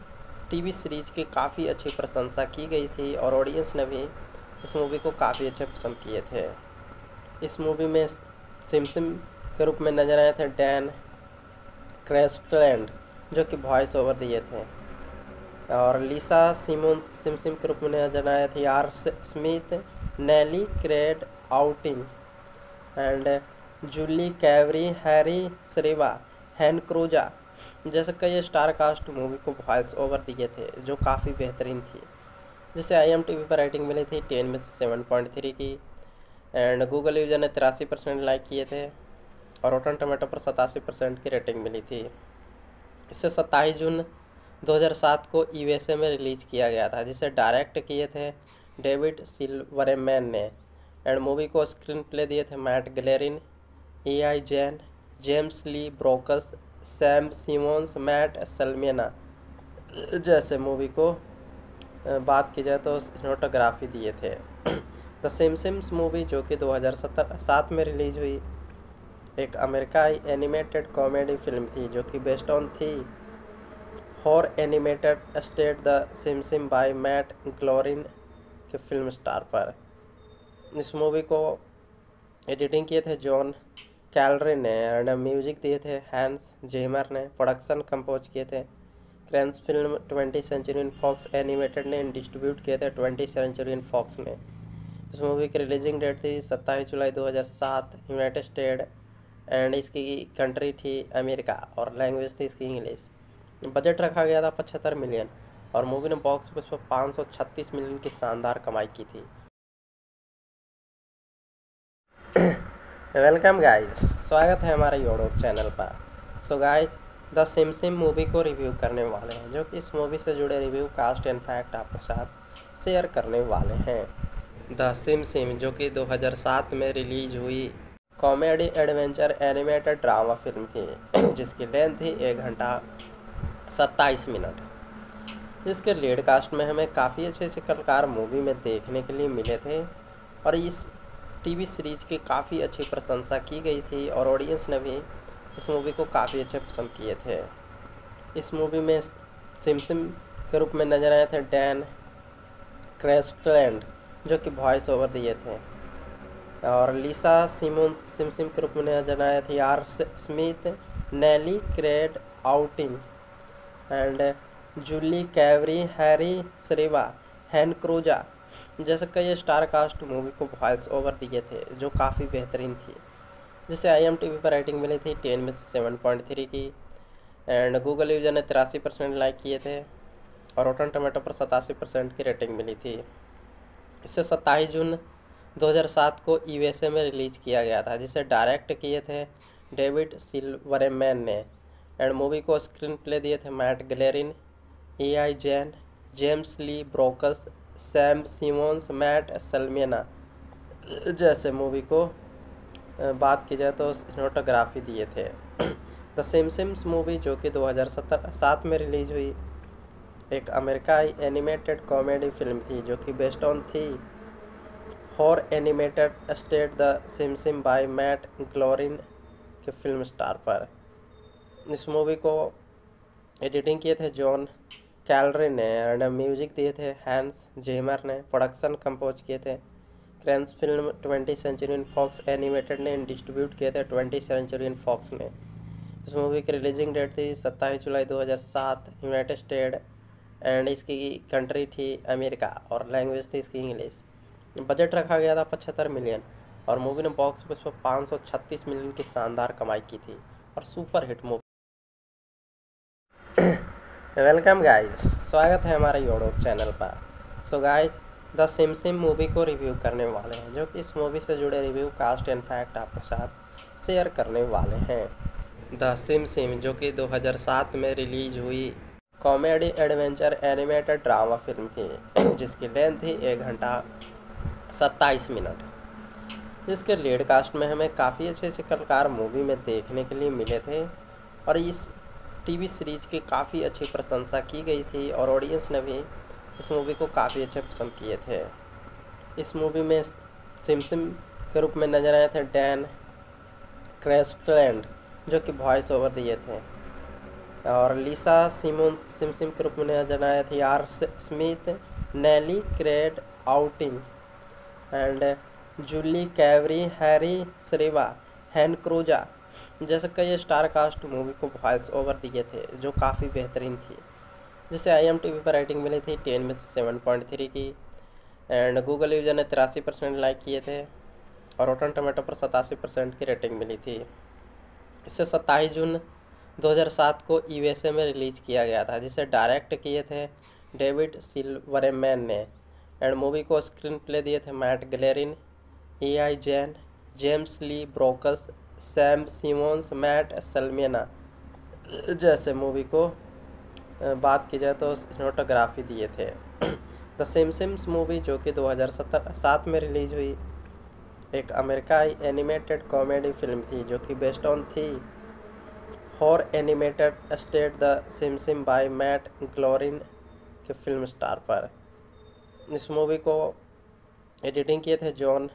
टीवी सीरीज़ की काफ़ी अच्छी प्रशंसा की गई थी और ऑडियंस ने भी इस मूवी को काफ़ी अच्छे पसंद किए थे। इस मूवी में सिम सिम के रूप में नज़र आए थे डैन क्रेस्टलैंड जो कि वॉइस ओवर दिए थे। और लीसा सिमोन सिम सिम के रूप में नज़र आए थे are Smith Nelly crate outing and Julie कैवरी Harry सरेवा हैन क्रूजा जैसे कई स्टार कास्ट मूवी को वॉइस ओवर दिए थे, जो काफ़ी बेहतरीन थी। जिसे आई एम टी वी पर रेटिंग मिली थी टेन में से सेवन पॉइंट थ्री की एंड गूगल यूज़र ने तिरासी परसेंट लाइक किए थे, और रोटन टमाटो पर सतासी परसेंट की रेटिंग मिली थी। इसे सत्ताईस जून 2007 को यूएसए में रिलीज़ किया गया था, जिसे डायरेक्ट किए थे डेविड सिल्वरमैन ने। एंड मूवी को स्क्रीन प्ले दिए थे मैट ग्लेरिन ए आई Jean James Lee Brooks Sam Simons, Matt, सलमेना। जैसे मूवी को बात की जाए तो सिनेमाटोग्राफी दिए थे। द सिम्स मूवी जो कि 2007 में रिलीज़ हुई, एक अमेरिकाई एनिमेटेड कॉमेडी फ़िल्म थी जो कि बेस्ड ऑन थी। Horror animated state the Simpsons by Matt Groening के फ़िल्म स्टार पर। इस मूवी को एडिटिंग किए थे जॉन कैलरी ने एंड म्यूज़िक दिए थे, हैंस जेमर ने प्रोडक्शन कंपोज किए थे। क्रेंस film twenty century in Fox animated ने डिस्ट्रीब्यूट किए थे ट्वेंटी सेंचुरी इन फॉक्स ने इस मूवी की रिलीजिंग डेट थी सत्ताईस जुलाई 2007 यूनाइटेड स्टेट, एंड इसकी कंट्री थी अमेरिका और लैंग्वेज थी इसकी इंग्लिश। बजट रखा गया था पचहत्तर मिलियन और मूवी ने बॉक्स ऑफ़िस पर पाँच सौ छत्तीस मिलियन की शानदार कमाई की थी। वेलकम गाइस स्वागत है हमारे यूट्यूब चैनल पर। So guys the Simpsons movie को रिव्यू करने वाले हैं, जो कि इस मूवी से जुड़े रिव्यू कास्ट एंड फैक्ट आपके साथ शेयर करने वाले हैं। द सिम सिम जो कि 2007 में रिलीज़ हुई comedy adventure animated drama film थी, <clears throat> जिसकी लेंथ थी एक घंटा सत्ताईस मिनट जिसके लीड कास्ट में हमें काफ़ी अच्छे अच्छे कलाकार मूवी में देखने के लिए मिले थे, और इस टीवी सीरीज़ की काफ़ी अच्छी प्रशंसा की गई थी और ऑडियंस ने भी इस मूवी को काफ़ी अच्छे पसंद किए थे। इस मूवी में सिम सिम के रूप में नज़र आए थे डैन क्रेस्टलैंड जो कि वॉइस ओवर दिए थे। और लीसा सिमोन सिम सिम के रूप में नज़र आए थे are Smith Nelly crate outing and Julie कैवरी Harry सरीवा हैन क्रूजा जैसे कई स्टार कास्ट मूवी को वॉइस ओवर दिए थे, जो काफ़ी बेहतरीन थी। जिसे वी पर रेटिंग मिली थी टेन में से सेवन पॉइंट थ्री की एंड गूगल यूज़र ने तिरासी परसेंट लाइक किए थे, और रोटन टमाटो पर सतासी परसेंट की रेटिंग मिली थी। इसे सत्ताईस जून 2007 को यूएसए में रिलीज़ किया गया था, जिसे डायरेक्ट किए थे डेविड सिल्वरमैन ने एंड मूवी को स्क्रीन प्ले दिए थे मैट गलेरिन ए आई Jean James Lee Brooks Sam Simons, Matt सलमियाना जैसे मूवी को बात की जाए तो सिनेमाटोग्राफी दिए थे। द सिम्स मूवी जो कि 2007 में रिलीज़ हुई, एक अमेरिकाई एनिमेटेड कॉमेडी फ़िल्म थी जो कि बेस्ड ऑन थी। Horror animated state the SIM by Matt Glorin के फ़िल्म स्टार पर। इस मूवी को एडिटिंग किए थे जॉन कैलरी ने एंड म्यूज़िक दिए थे, हैंस जेमर ने प्रोडक्शन कंपोज किए थे क्रेंस film twenty century in Fox animated ने डिस्ट्रीब्यूट किए थे ट्वेंटी सेंचुरी इन फॉक्स ने। इस मूवी की रिलीजिंग डेट थी सत्ताईस जुलाई 2007 यूनाइटेड स्टेट एंड इसकी कंट्री थी अमेरिका और लैंग्वेज थी इसकी इंग्लिश। बजट रखा गया था पचहत्तर मिलियन और मूवी ने बॉक्स ऑफ़िस पर पाँच सौ छत्तीस मिलियन की शानदार कमाई की थी और super hit movie. Welcome guys, स्वागत है हमारे यूट्यूब चैनल पर। So guys the Simpsons movie को रिव्यू करने वाले हैं, जो कि इस मूवी से जुड़े रिव्यू कास्ट एंड फैक्ट आपके साथ शेयर करने वाले हैं। द सिम सिम जो कि 2007 में रिलीज़ हुई comedy adventure animated drama film थी, <clears throat> जिसकी लेंथ थी एक घंटा सत्ताईस मिनट। जिसके लीड कास्ट में हमें काफ़ी अच्छे अच्छे कलाकार मूवी में देखने के लिए मिले थे, और इस टीवी सीरीज़ की काफ़ी अच्छी प्रशंसा की गई थी और ऑडियंस ने भी इस मूवी को काफ़ी अच्छे पसंद किए थे। इस मूवी में सिमसिम के रूप में नज़र आए थे डैन क्रेस्टलैंड, जो कि वॉइस ओवर दिए थे। और लीसा सिमोन, सिमसिम के रूप में नज़र आए थे are Smith, Nelly crate, outing and Julie कैवरी, Harry सरीवा हैन क्रूजा जैसे कई स्टार कास्ट मूवी को वॉइस ओवर दिए थे, जो काफ़ी बेहतरीन थी। जिसे आई एम टी वी पर रेटिंग मिली थी टेन में से सेवन पॉइंट थ्री की एंड गूगल यूज़र ने तिरासी परसेंट लाइक किए थे, और रोटन टमाटो पर सतासी परसेंट की रेटिंग मिली थी। इसे सत्ताईस जून 2007 को यूएसए में रिलीज़ किया गया था, जिसे डायरेक्ट किए थे डेविड सिल्वरमैन ने। एंड मूवी को स्क्रीन प्ले दिए थे मैट गलेरिन ए आई Jean James Lee Brooks Sam Simons, Matt, सलमेना। जैसे मूवी को बात की जाए तो सिनेमाटोग्राफी दिए थे। <clears throat> द सिम्स मूवी जो कि 2007 में रिलीज़ हुई, एक अमेरिकाई एनिमेटेड कॉमेडी फ़िल्म थी जो कि बेस्ड ऑन थी। Horror animated state the SIM by Matt Glorin के फ़िल्म स्टार पर। इस मूवी को एडिटिंग किए थे जॉन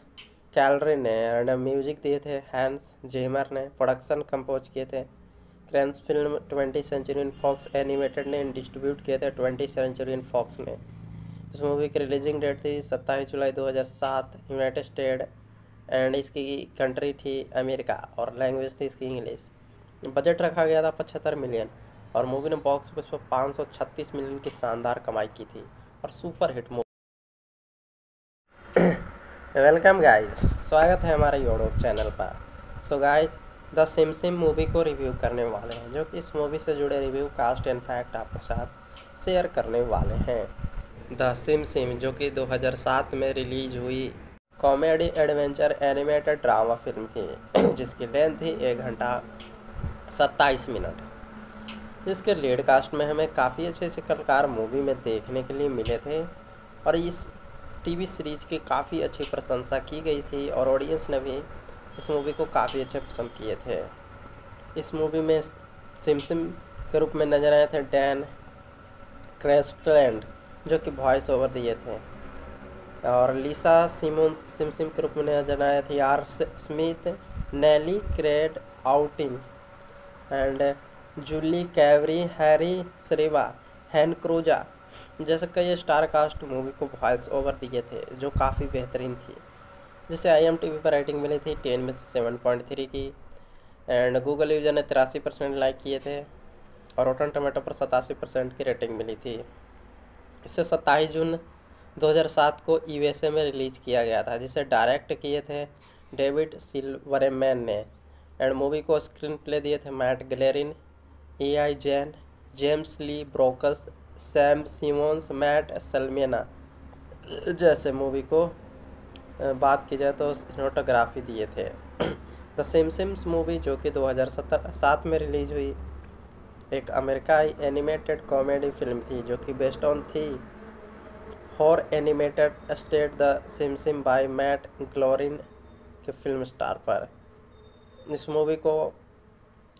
कैलरी ने एंड म्यूज़िक दिए थे हैंस जेमर ने, प्रोडक्शन कंपोज किए थे। क्रेंस film twenty century in Fox, animated ने डिस्ट्रीब्यूट किए थे ट्वेंटी सेंचुरी इन फॉक्स ने। इस मूवी की रिलीजिंग डेट थी सत्ताईस जुलाई 2007 यूनाइटेड स्टेट एंड इसकी कंट्री थी अमेरिका और लैंग्वेज थी इसकी इंग्लिश। बजट रखा गया था पचहत्तर मिलियन और मूवी ने बॉक्स ऑफ़िस पर 536 मिलियन की शानदार कमाई की थी और super hit movie welcome guys स्वागत है हमारे यूट्यूब चैनल पर। So guys the Simpsons movie को रिव्यू करने वाले हैं, जो कि इस मूवी से जुड़े रिव्यू कास्ट एंड फैक्ट आपके साथ शेयर करने वाले हैं। द सिम सिम जो कि 2007 में रिलीज़ हुई comedy adventure animated drama film थी, जिसकी लेंथ थी एक घंटा सत्ताईस मिनट। जिसके लीड कास्ट में हमें काफ़ी अच्छे अच्छे कलाकार मूवी में देखने के लिए मिले थे, और इस टीवी सीरीज़ की काफ़ी अच्छी प्रशंसा की गई थी और ऑडियंस ने भी इस मूवी को काफ़ी अच्छे पसंद किए थे। इस मूवी में सिम सिम के रूप में नज़र आए थे डैन क्रेस्टलैंड जो कि वॉइस ओवर दिए थे। और लीसा सिमोन सिम सिम के रूप में नज़र आए थे are Smith Nelly crate outing and Julie कैवरी Harry सरेवा हैन क्रूजा जैसे कई स्टार कास्ट मूवी को वॉइस ओवर दिए थे, जो काफ़ी बेहतरीन थी। जिसे आई एम टी वी पर रेटिंग मिली थी टेन में से सेवन पॉइंट थ्री की एंड गूगल यूज़र ने तिरासी परसेंट लाइक किए थे, और रोटन टमाटो पर सतासी परसेंट की रेटिंग मिली थी। इसे सत्ताईस जून 2007 को यूएसए में रिलीज़ किया गया था, जिसे डायरेक्ट किए थे डेविड सिल्वरमैन ने। एंड मूवी को स्क्रीन प्ले दिए थे मैट गलेरिन ए आई Jean James Lee Brooks Sam Simons, Matt, सलमेना, जैसे मूवी को बात की जाए तो सिनेमाटोग्राफी दिए थे। द सिम्स मूवी जो कि 2007 में रिलीज़ हुई, एक अमेरिकाई एनिमेटेड कॉमेडी फ़िल्म थी जो कि बेस्ट ऑन थी। Horror animated state the SIM by Matt Glorin के फ़िल्म स्टार पर। इस मूवी को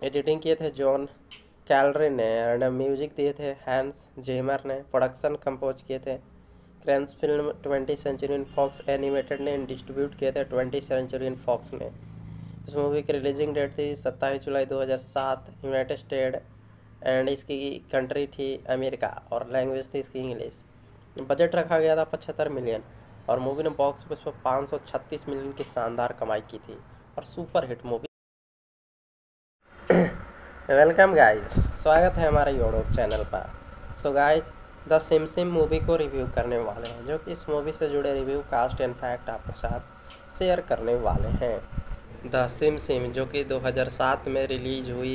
एडिटिंग किए थे जॉन कैलरी ने एंड म्यूज़िक दिए थे, हैंस जेमर ने प्रोडक्शन कंपोज किए थे। क्रेंस film twenty century in Fox animated ने डिस्ट्रीब्यूट किए थे ट्वेंटी सेंचुरी इन फॉक्स ने इस मूवी की रिलीजिंग डेट थी सत्ताईस जुलाई 2007 यूनाइटेड स्टेट, एंड इसकी कंट्री थी अमेरिका, और लैंग्वेज थी इसकी इंग्लिश। बजट रखा गया था पचहत्तर मिलियन, और मूवी ने बॉक्स ऑफ़िस पर पाँच सौ छत्तीस मिलियन की शानदार कमाई की थी, और super hit movie. Welcome guys स्वागत है हमारे यूट्यूब चैनल पर। So guys the Simpsons movie को रिव्यू करने वाले हैं, जो कि इस मूवी से जुड़े रिव्यू कास्ट एंड फैक्ट आपके साथ शेयर करने वाले हैं। द सिम सिम जो कि 2007 में रिलीज़ हुई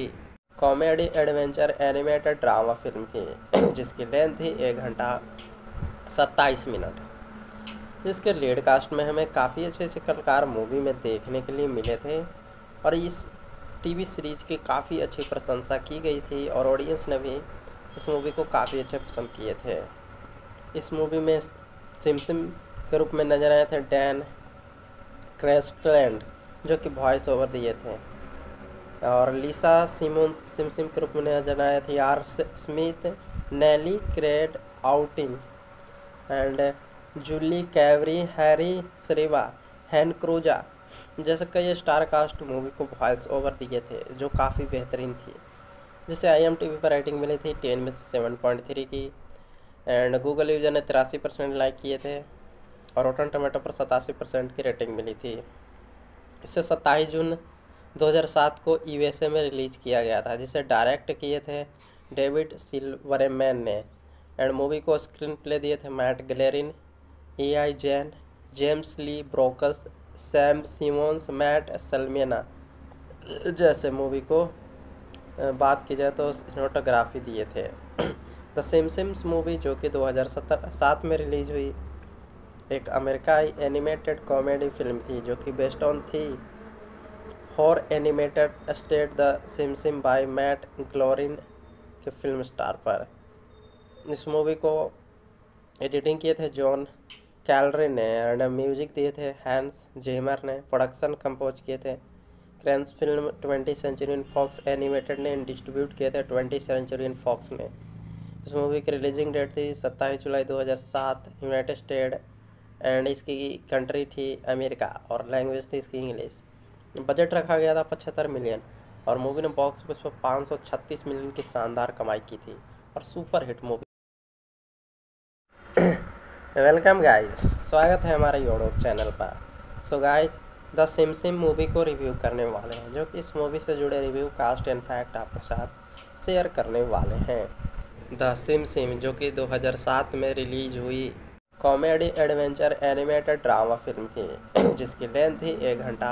comedy adventure animated drama film थी, <clears throat> जिसकी लेंथ थी एक घंटा सत्ताईस मिनट जिसके लीड कास्ट में हमें काफ़ी अच्छे अच्छे कलाकार मूवी में देखने के लिए मिले थे, और इस टीवी सीरीज़ की काफ़ी अच्छी प्रशंसा की गई थी और ऑडियंस ने भी इस मूवी को काफ़ी अच्छे पसंद किए थे। इस मूवी में सिम सिम के रूप में नज़र आए थे डैन क्रेस्टलैंड जो कि वॉइस ओवर दिए थे। और लीसा सिमोन सिम सिम के रूप में नज़र आए थे are Smith Nelly crate outing and Julie कैवरी Harry सरेवा हैन क्रूजा जैसे कई स्टार कास्ट मूवी को वॉइस ओवर दिए थे, जो काफ़ी बेहतरीन थी। जिसे आई एम टी वी पर रेटिंग मिली थी टेन में से सेवन पॉइंट थ्री की एंड गूगल यूज़र ने तिरासी परसेंट लाइक किए थे, और रोटन टमाटो पर सतासी परसेंट की रेटिंग मिली थी। इसे सत्ताईस जून 2007 को यूएसए में रिलीज़ किया गया था, जिसे डायरेक्ट किए थे डेविड सिल्वरमैन ने एंड मूवी को स्क्रीन प्ले दिए थे मैट गलेरिन ए आई Jean James Lee Brooks Sam Simons, Matt, सलमेना। जैसे मूवी को बात की जाए तो सिनेमाटोग्राफी दिए थे। द सिम्स मूवी जो कि 2007 में रिलीज़ हुई, एक अमेरिकाई एनिमेटेड कॉमेडी फ़िल्म थी जो कि बेस्ड ऑन थी। Horror animated state the SIM by Matt Glorin के फ़िल्म स्टार पर। इस मूवी को एडिटिंग किए थे जॉन कैलरी ने एंड म्यूज़िक दिए थे, हैंस जेमर ने प्रोडक्शन कंपोज किए थे क्रेंस film twenty century in Fox animated ने डिस्ट्रीब्यूट किए थे ट्वेंटी सेंचुरी इन फॉक्स ने। इस मूवी की रिलीजिंग डेट थी सत्ताईस जुलाई 2007 यूनाइटेड स्टेट एंड इसकी कंट्री थी अमेरिका और लैंग्वेज थी इसकी इंग्लिश। बजट रखा गया था पचहत्तर मिलियन और मूवी ने बॉक्स ऑफ़िस पर पाँच सौ छत्तीस मिलियन की शानदार कमाई की थी और super hit movie. Welcome guys, स्वागत है हमारे यूट्यूब चैनल पर। So guys the Simpsons movie को रिव्यू करने वाले हैं, जो कि इस मूवी से जुड़े रिव्यू कास्ट एंड फैक्ट आपके साथ शेयर करने वाले हैं। द सिम सिम जो कि 2007 में रिलीज़ हुई comedy adventure animated drama film थी, <clears throat> जिसकी लेंथ थी एक घंटा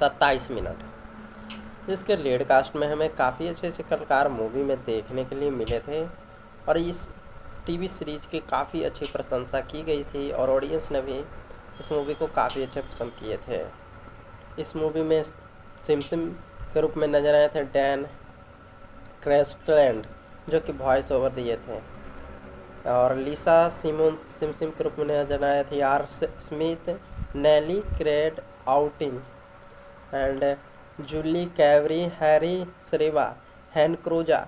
सत्ताईस मिनट जिसके लीड कास्ट में हमें काफ़ी अच्छे अच्छे कलाकार मूवी में देखने के लिए मिले थे, और इस टीवी सीरीज़ की काफ़ी अच्छी प्रशंसा की गई थी और ऑडियंस ने भी इस मूवी को काफ़ी अच्छे पसंद किए थे। इस मूवी में सिम सिम के रूप में नज़र आए थे डैन क्रेस्टलैंड जो कि वॉइस ओवर दिए थे। और लीसा सिमोन सिम सिम के रूप में नज़र आए थे are Smith Nelly crate outing and Julie कैवरी Harry सरीवा हैन क्रूजा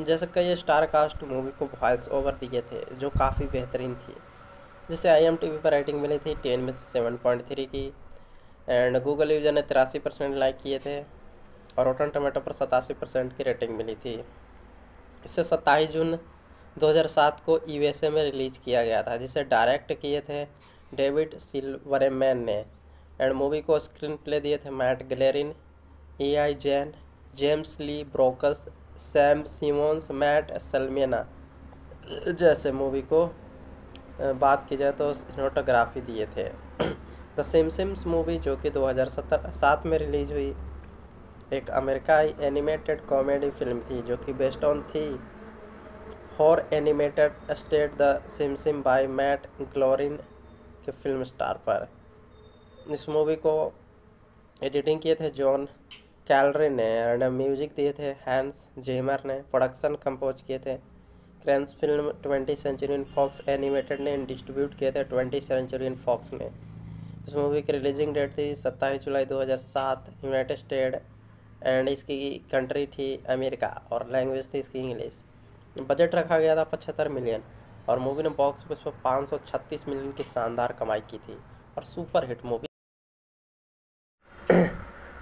जैसे कई स्टार कास्ट मूवी को वॉइस ओवर दिए थे, जो काफ़ी बेहतरीन थी। जिसे आई पर रेटिंग मिली थी टेन में से सेवन पॉइंट थ्री की एंड गूगल यूज़र ने तिरासी परसेंट लाइक किए थे, और रोटन टमाटो पर सतासी परसेंट की रेटिंग मिली थी। इसे सत्ताईस जून 2007 को यूएसए में रिलीज़ किया गया था, जिसे डायरेक्ट किए थे डेविड सिल्वरमैन ने एंड मूवी को स्क्रीन प्ले दिए थे मैट ग्लेरिन ए आई Jean James Lee Brooks Sam Simons, Matt, सलमेना। जैसे मूवी को बात की जाए तो सिनेमाटोग्राफी दिए थे। द सिम्स मूवी जो कि 2007 में रिलीज़ हुई, एक अमेरिकाई एनिमेटेड कॉमेडी फ़िल्म थी जो कि बेस्ड ऑन थी। Horror animated state the SIM by Matt Glorin के फ़िल्म स्टार पर। इस मूवी को एडिटिंग किए थे जॉन कैलरी ने एंड म्यूज़िक दिए थे, हैंस जेमर ने प्रोडक्शन कंपोज किए थे क्रेंस film twenty century in Fox animated ने डिस्ट्रीब्यूट किए थे ट्वेंटी सेंचुरी इन फॉक्स ने। इस मूवी की रिलीजिंग डेट थी सत्ताईस जुलाई 2007 यूनाइटेड स्टेट एंड इसकी कंट्री थी अमेरिका और लैंग्वेज थी इसकी इंग्लिश। बजट रखा गया था पचहत्तर मिलियन और मूवी ने बॉक्स ऑफ़िस पर पाँच सौ छत्तीस मिलियन की शानदार कमाई की थी और super hit movie.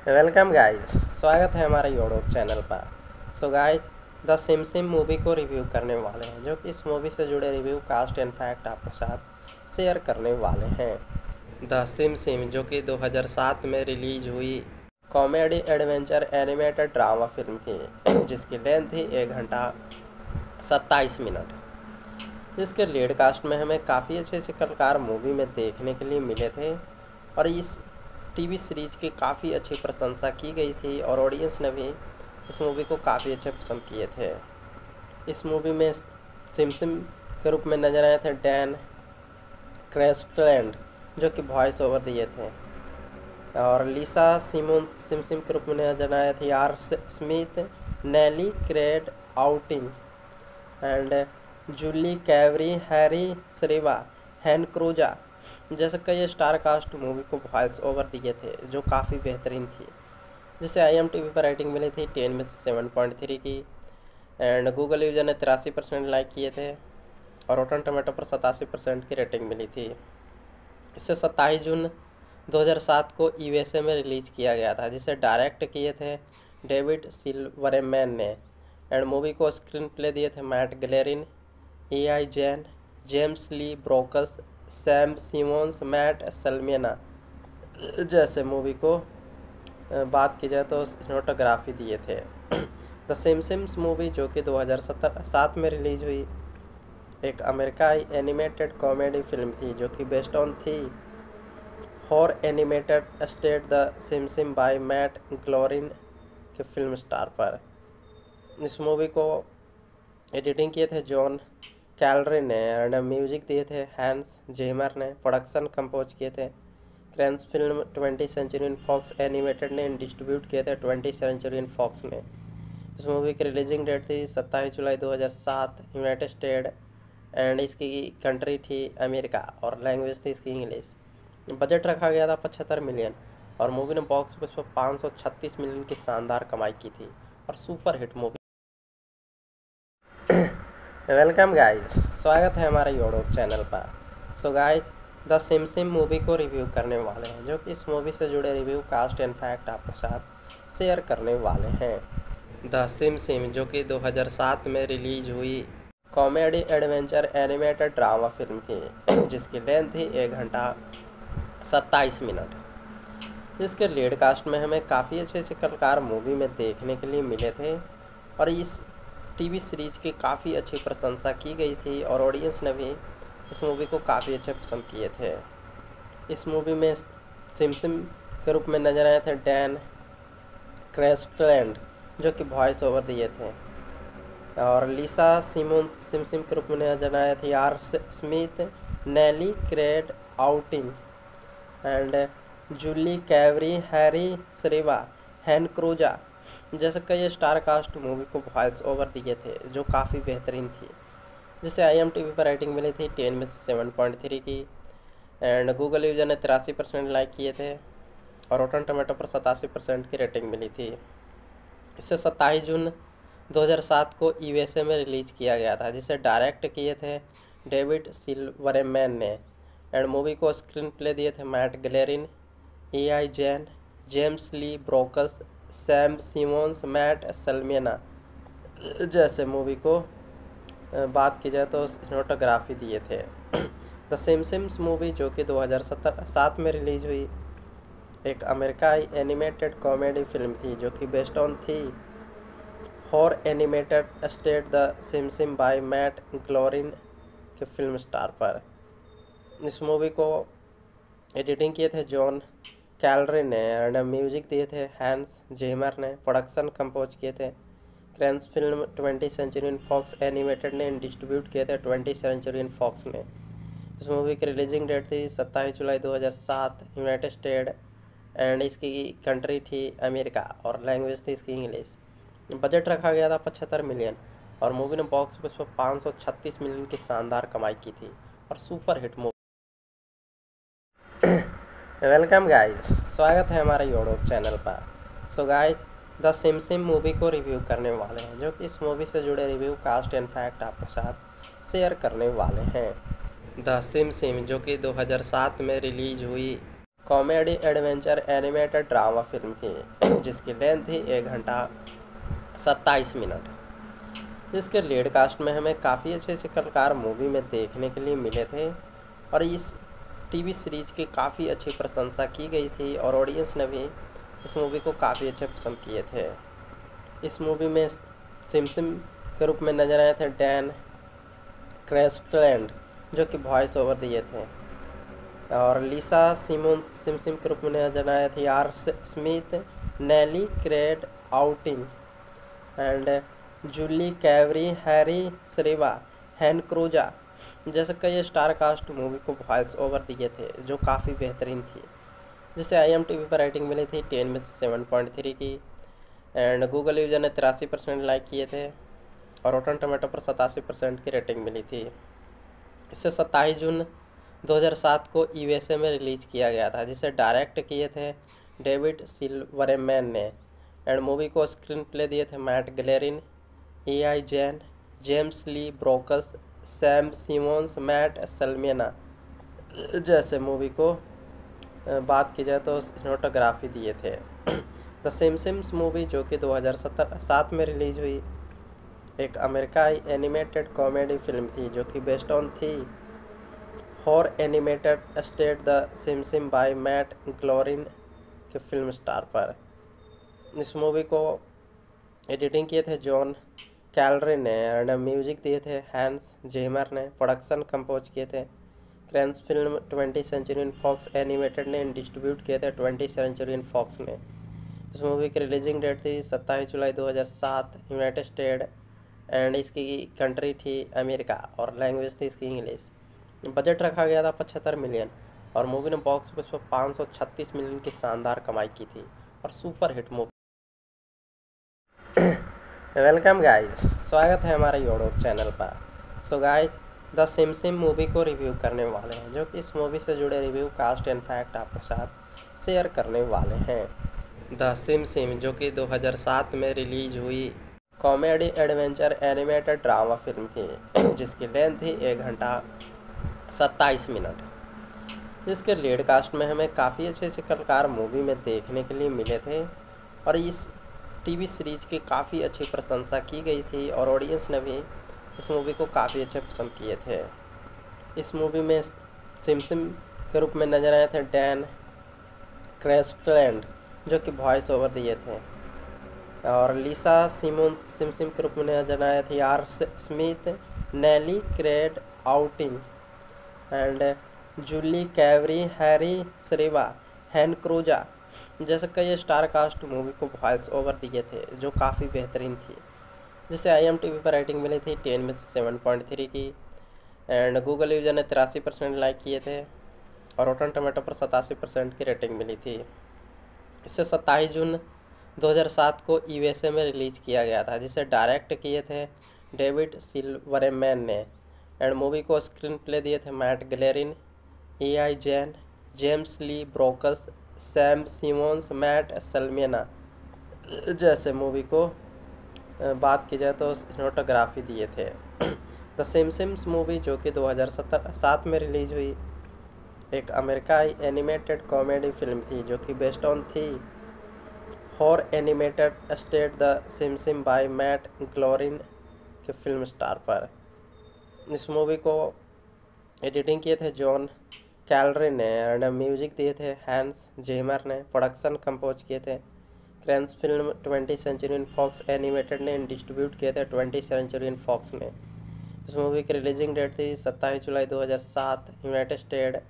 Welcome guys स्वागत है हमारे यूट्यूब चैनल पर। So guys the Simpsons movie को रिव्यू करने वाले हैं, जो कि इस मूवी से जुड़े रिव्यू कास्ट एंड फैक्ट आपके साथ शेयर करने वाले हैं। द सिम सिम जो कि 2007 में रिलीज़ हुई comedy adventure animated drama film थी, <clears throat> जिसकी लेंथ थी एक घंटा सत्ताईस मिनट जिसके लीड कास्ट में हमें काफ़ी अच्छे अच्छे कलाकार मूवी में देखने के लिए मिले थे, और इस टीवी सीरीज़ की काफ़ी अच्छी प्रशंसा की गई थी और ऑडियंस ने भी इस मूवी को काफ़ी अच्छे पसंद किए थे। इस मूवी में सिम सिम के रूप में नज़र आए थे डैन क्रेस्टलैंड जो कि वॉइस ओवर दिए थे। और लीसा सिमोन सिम सिम के रूप में नज़र आए थे are Smith Nelly crate outing and Julie कैवरी Harry सरीवा हैन क्रूजा जैसे कई स्टार कास्ट मूवी को वॉइस ओवर दिए थे, जो काफ़ी बेहतरीन थी। जिसे आई एम टी वी पर रेटिंग मिली थी टेन में से सेवन पॉइंट थ्री की एंड गूगल यूज़र ने तिरासी परसेंट लाइक किए थे, और रोटन टमाटो पर सतासी परसेंट की रेटिंग मिली थी। इसे सत्ताईस जून 2007 को यूएसए में रिलीज़ किया गया था, जिसे डायरेक्ट किए थे डेविड सिल्वरमैन ने। एंड मूवी को स्क्रीन प्ले दिए थे मैट ग्लेरिन ए आई Jean James Lee Brooks Sam Simons, Matt, सलमेना। जैसे मूवी को बात की जाए तो सिनेमाटोग्राफी दिए थे। द सिम्स मूवी जो कि 2007 में रिलीज़ हुई, एक अमेरिकाई एनिमेटेड कॉमेडी फ़िल्म थी जो कि बेस्ड ऑन थी। Horror animated state the SIM by Matt Glorin के फ़िल्म स्टार पर। इस मूवी को एडिटिंग किए थे जॉन कैलरी ने एंड म्यूज़िक दिए थे, हैंस जेमर ने प्रोडक्शन कंपोज किए थे। क्रेंस film twenty century in Fox animated ने डिस्ट्रीब्यूट किए थे ट्वेंटी सेंचुरी इन फॉक्स ने इस मूवी की रिलीजिंग डेट थी सत्ताईस जुलाई 2007 यूनाइटेड स्टेट एंड इसकी कंट्री थी अमेरिका और लैंग्वेज थी इसकी इंग्लिश। बजट रखा गया था पचहत्तर मिलियन और मूवी ने बॉक्स ऑफ़िस पर पाँच सौ छत्तीस मिलियन की शानदार कमाई की थी और super hit movie. Welcome guys स्वागत है हमारे यूट्यूब चैनल पर। So guys the Simpsons movie को रिव्यू करने वाले हैं, जो कि इस मूवी से जुड़े रिव्यू कास्ट एंड फैक्ट आपके साथ शेयर करने वाले हैं। द सिम सिम जो कि 2007 में रिलीज़ हुई comedy adventure animated drama film थी, <clears throat> जिसकी लेंथ थी एक घंटा सत्ताईस मिनट जिसके लीड कास्ट में हमें काफ़ी अच्छे अच्छे कलाकार मूवी में देखने के लिए मिले थे, और इस टीवी सीरीज़ की काफ़ी अच्छी प्रशंसा की गई थी और ऑडियंस ने भी इस मूवी को काफ़ी अच्छे पसंद किए थे। इस मूवी में सिमसिम के रूप में नज़र आए थे डैन क्रेस्टलैंड जो कि वॉइस ओवर दिए थे। और लीसा सिमोन सिमसिम के रूप में नज़र आए थे are Smith Nelly crate outing and Julie कैवरी Harry सरीवा हैन क्रूजा जैसे कई स्टार कास्ट मूवी को वॉइस ओवर दिए थे, जो काफ़ी बेहतरीन थी। जिसे आई एम टी वी पर रेटिंग मिली थी टेन में से सेवन पॉइंट थ्री की एंड गूगल यूज़र ने तिरासी परसेंट लाइक किए थे, और रोटन टमाटो पर सतासी परसेंट की रेटिंग मिली थी। इसे सत्ताईस जून 2007 को यूएसए में रिलीज़ किया गया था, जिसे डायरेक्ट किए थे डेविड सिल्वरमैन ने। एंड मूवी को स्क्रीन प्ले दिए थे Matt Groening Al Jean James L Brooks Sam Simons, Matt, सलमेना। जैसे मूवी को बात की जाए तो सिनेमाटोग्राफी दिए थे। द सिम्स मूवी जो कि 2007 में रिलीज़ हुई, एक अमेरिकाई एनिमेटेड कॉमेडी फ़िल्म थी जो कि बेस्ड ऑन थी। Horror animated state the Simpsons by Matt Groening के फ़िल्म स्टार पर। इस मूवी को एडिटिंग किए थे जॉन कैलरी ने एंड म्यूज़िक दिए थे, हैंस जेमर ने प्रोडक्शन कंपोज किए थे। क्रेंस film twenty century in Fox animated ने डिस्ट्रीब्यूट किए थे ट्वेंटी सेंचुरी इन फॉक्स ने। इस मूवी की रिलीजिंग डेट थी सत्ताईस जुलाई 2007 यूनाइटेड स्टेट एंड इसकी कंट्री थी अमेरिका और लैंग्वेज थी इसकी इंग्लिश। बजट रखा गया था पचहत्तर मिलियन और मूवी ने बॉक्स ऑफ़िस पर पाँच सौ छत्तीस मिलियन की शानदार कमाई की थी और super hit movie welcome guys, स्वागत है हमारे यूट्यूब चैनल पर। So guys the Simpsons movie को रिव्यू करने वाले हैं, जो कि इस मूवी से जुड़े रिव्यू कास्ट एंड फैक्ट आपके साथ शेयर करने वाले हैं। द सिम सिम जो कि 2007 में रिलीज़ हुई comedy adventure animated drama film थी, <clears throat> जिसकी लेंथ थी एक घंटा सत्ताईस मिनट जिसके लीड कास्ट में हमें काफ़ी अच्छे अच्छे कलाकार मूवी में देखने के लिए मिले थे, और इस टीवी सीरीज़ की काफ़ी अच्छी प्रशंसा की गई थी और ऑडियंस ने भी इस मूवी को काफ़ी अच्छे पसंद किए थे। इस मूवी में सिमसिम के रूप में नज़र आए थे डैन क्रेस्टलैंड जो कि वॉइस ओवर दिए थे। और लीसा सिमोन सिमसिम के रूप में नज़र आए थे are Smith Nelly crate outing and Julie कैवरी Harry सरीवा हैन क्रूजा जैसे कई स्टार कास्ट मूवी को वॉइस ओवर दिए थे, जो काफ़ी बेहतरीन थी। जिसे आई एम टी वी पर रेटिंग मिली थी टेन में से सेवन पॉइंट थ्री की एंड गूगल यूज़र ने तिरासी परसेंट लाइक किए थे, और रोटन टमाटो पर सतासी परसेंट की रेटिंग मिली थी। इसे सत्ताईस जून 2007 को यूएसए में रिलीज़ किया गया था, जिसे डायरेक्ट किए थे डेविड सिल्वरमैन ने एंड मूवी को स्क्रीन प्ले दिए थे Matt Groening Al Jean James L Brooks Sam Simons, Matt, सलमेना जैसे मूवी को बात की जाए तो सिनेमाटोग्राफी दिए थे। द सिम्स मूवी जो कि 2007 में रिलीज़ हुई, एक अमेरिकाई एनिमेटेड कॉमेडी फ़िल्म थी जो कि बेस्ड ऑन थी। Horror animated state the Simpsons by Matt Groening के फ़िल्म स्टार पर। इस मूवी को एडिटिंग किए थे जॉन कैलरी ने एंड म्यूज़िक दिए थे, हैंस जेमर ने प्रोडक्शन कंपोज किए थे क्रेंस film twenty century in Fox animated ने डिस्ट्रीब्यूट किए थे ट्वेंटी सेंचुरी इन फॉक्स ने। इस मूवी की रिलीजिंग डेट थी सत्ताईस जुलाई 2007 यूनाइटेड स्टेट एंड इसकी कंट्री थी अमेरिका और लैंग्वेज थी इसकी इंग्लिश। बजट रखा गया था पचहत्तर मिलियन और मूवी ने बॉक्स ऑफ़िस पर पाँच सौ छत्तीस मिलियन की शानदार कमाई की थी और super hit movie. Welcome guys स्वागत है हमारे यूट्यूब चैनल पर। So guys the Simpsons movie को रिव्यू करने वाले हैं, जो कि इस मूवी से जुड़े रिव्यू कास्ट एंड फैक्ट आपके साथ शेयर करने वाले हैं। द सिम सिम जो कि 2007 में रिलीज़ हुई comedy adventure animated drama film थी, <clears throat> जिसकी लेंथ थी एक घंटा सत्ताईस मिनट जिसके लीड कास्ट में हमें काफ़ी अच्छे अच्छे कलाकार मूवी में देखने के लिए मिले थे, और इस टीवी सीरीज़ की काफ़ी अच्छी प्रशंसा की गई थी और ऑडियंस ने भी इस मूवी को काफ़ी अच्छे पसंद किए थे। इस मूवी में सिमसिम के रूप में नज़र आए थे डैन क्रेस्टलैंड जो कि वॉइस ओवर दिए थे। और लिसा सिमोन सिमसिम के रूप में नज़र आए थे are Smith Nelly crate outing and Julie कैवरी Harry सरेवा हैन क्रूजा जैसे कई स्टार कास्ट मूवी को वॉइस ओवर दिए थे, जो काफ़ी बेहतरीन थी। जिसे आई एम टी वी पर रेटिंग मिली थी टेन में से सेवन पॉइंट थ्री की एंड गूगल यूज़र ने तिरासी परसेंट लाइक किए थे, और रोटन टमाटो पर सतासी परसेंट की रेटिंग मिली थी। इसे सत्ताईस जून 2007 को यूएसए में रिलीज़ किया गया था, जिसे डायरेक्ट किए थे डेविड सिल्वरमैन ने। एंड मूवी को स्क्रीन प्ले दिए थे Matt Groening Al Jean James L Brooks Sam Simons, Matt, सलमेना, जैसे मूवी को बात की जाए तो सिनेमाटोग्राफी दिए थे। द सिम्स मूवी जो कि 2007 में रिलीज़ हुई, एक अमेरिकाई एनिमेटेड कॉमेडी फ़िल्म थी जो कि बेस्ड ऑन थी horror animated state the Simpsons by Matt Groening के फ़िल्म स्टार पर। इस मूवी को एडिटिंग किए थे जॉन कैलरी ने एंड म्यूज़िक दिए थे, हैंस जेमर ने प्रोडक्शन कंपोज किए थे। क्रेंस film twenty century in Fox animated ने डिस्ट्रीब्यूट किए थे ट्वेंटी सेंचुरी इन फॉक्स ने इस मूवी की रिलीजिंग डेट थी सत्ताईस जुलाई 2007 यूनाइटेड स्टेट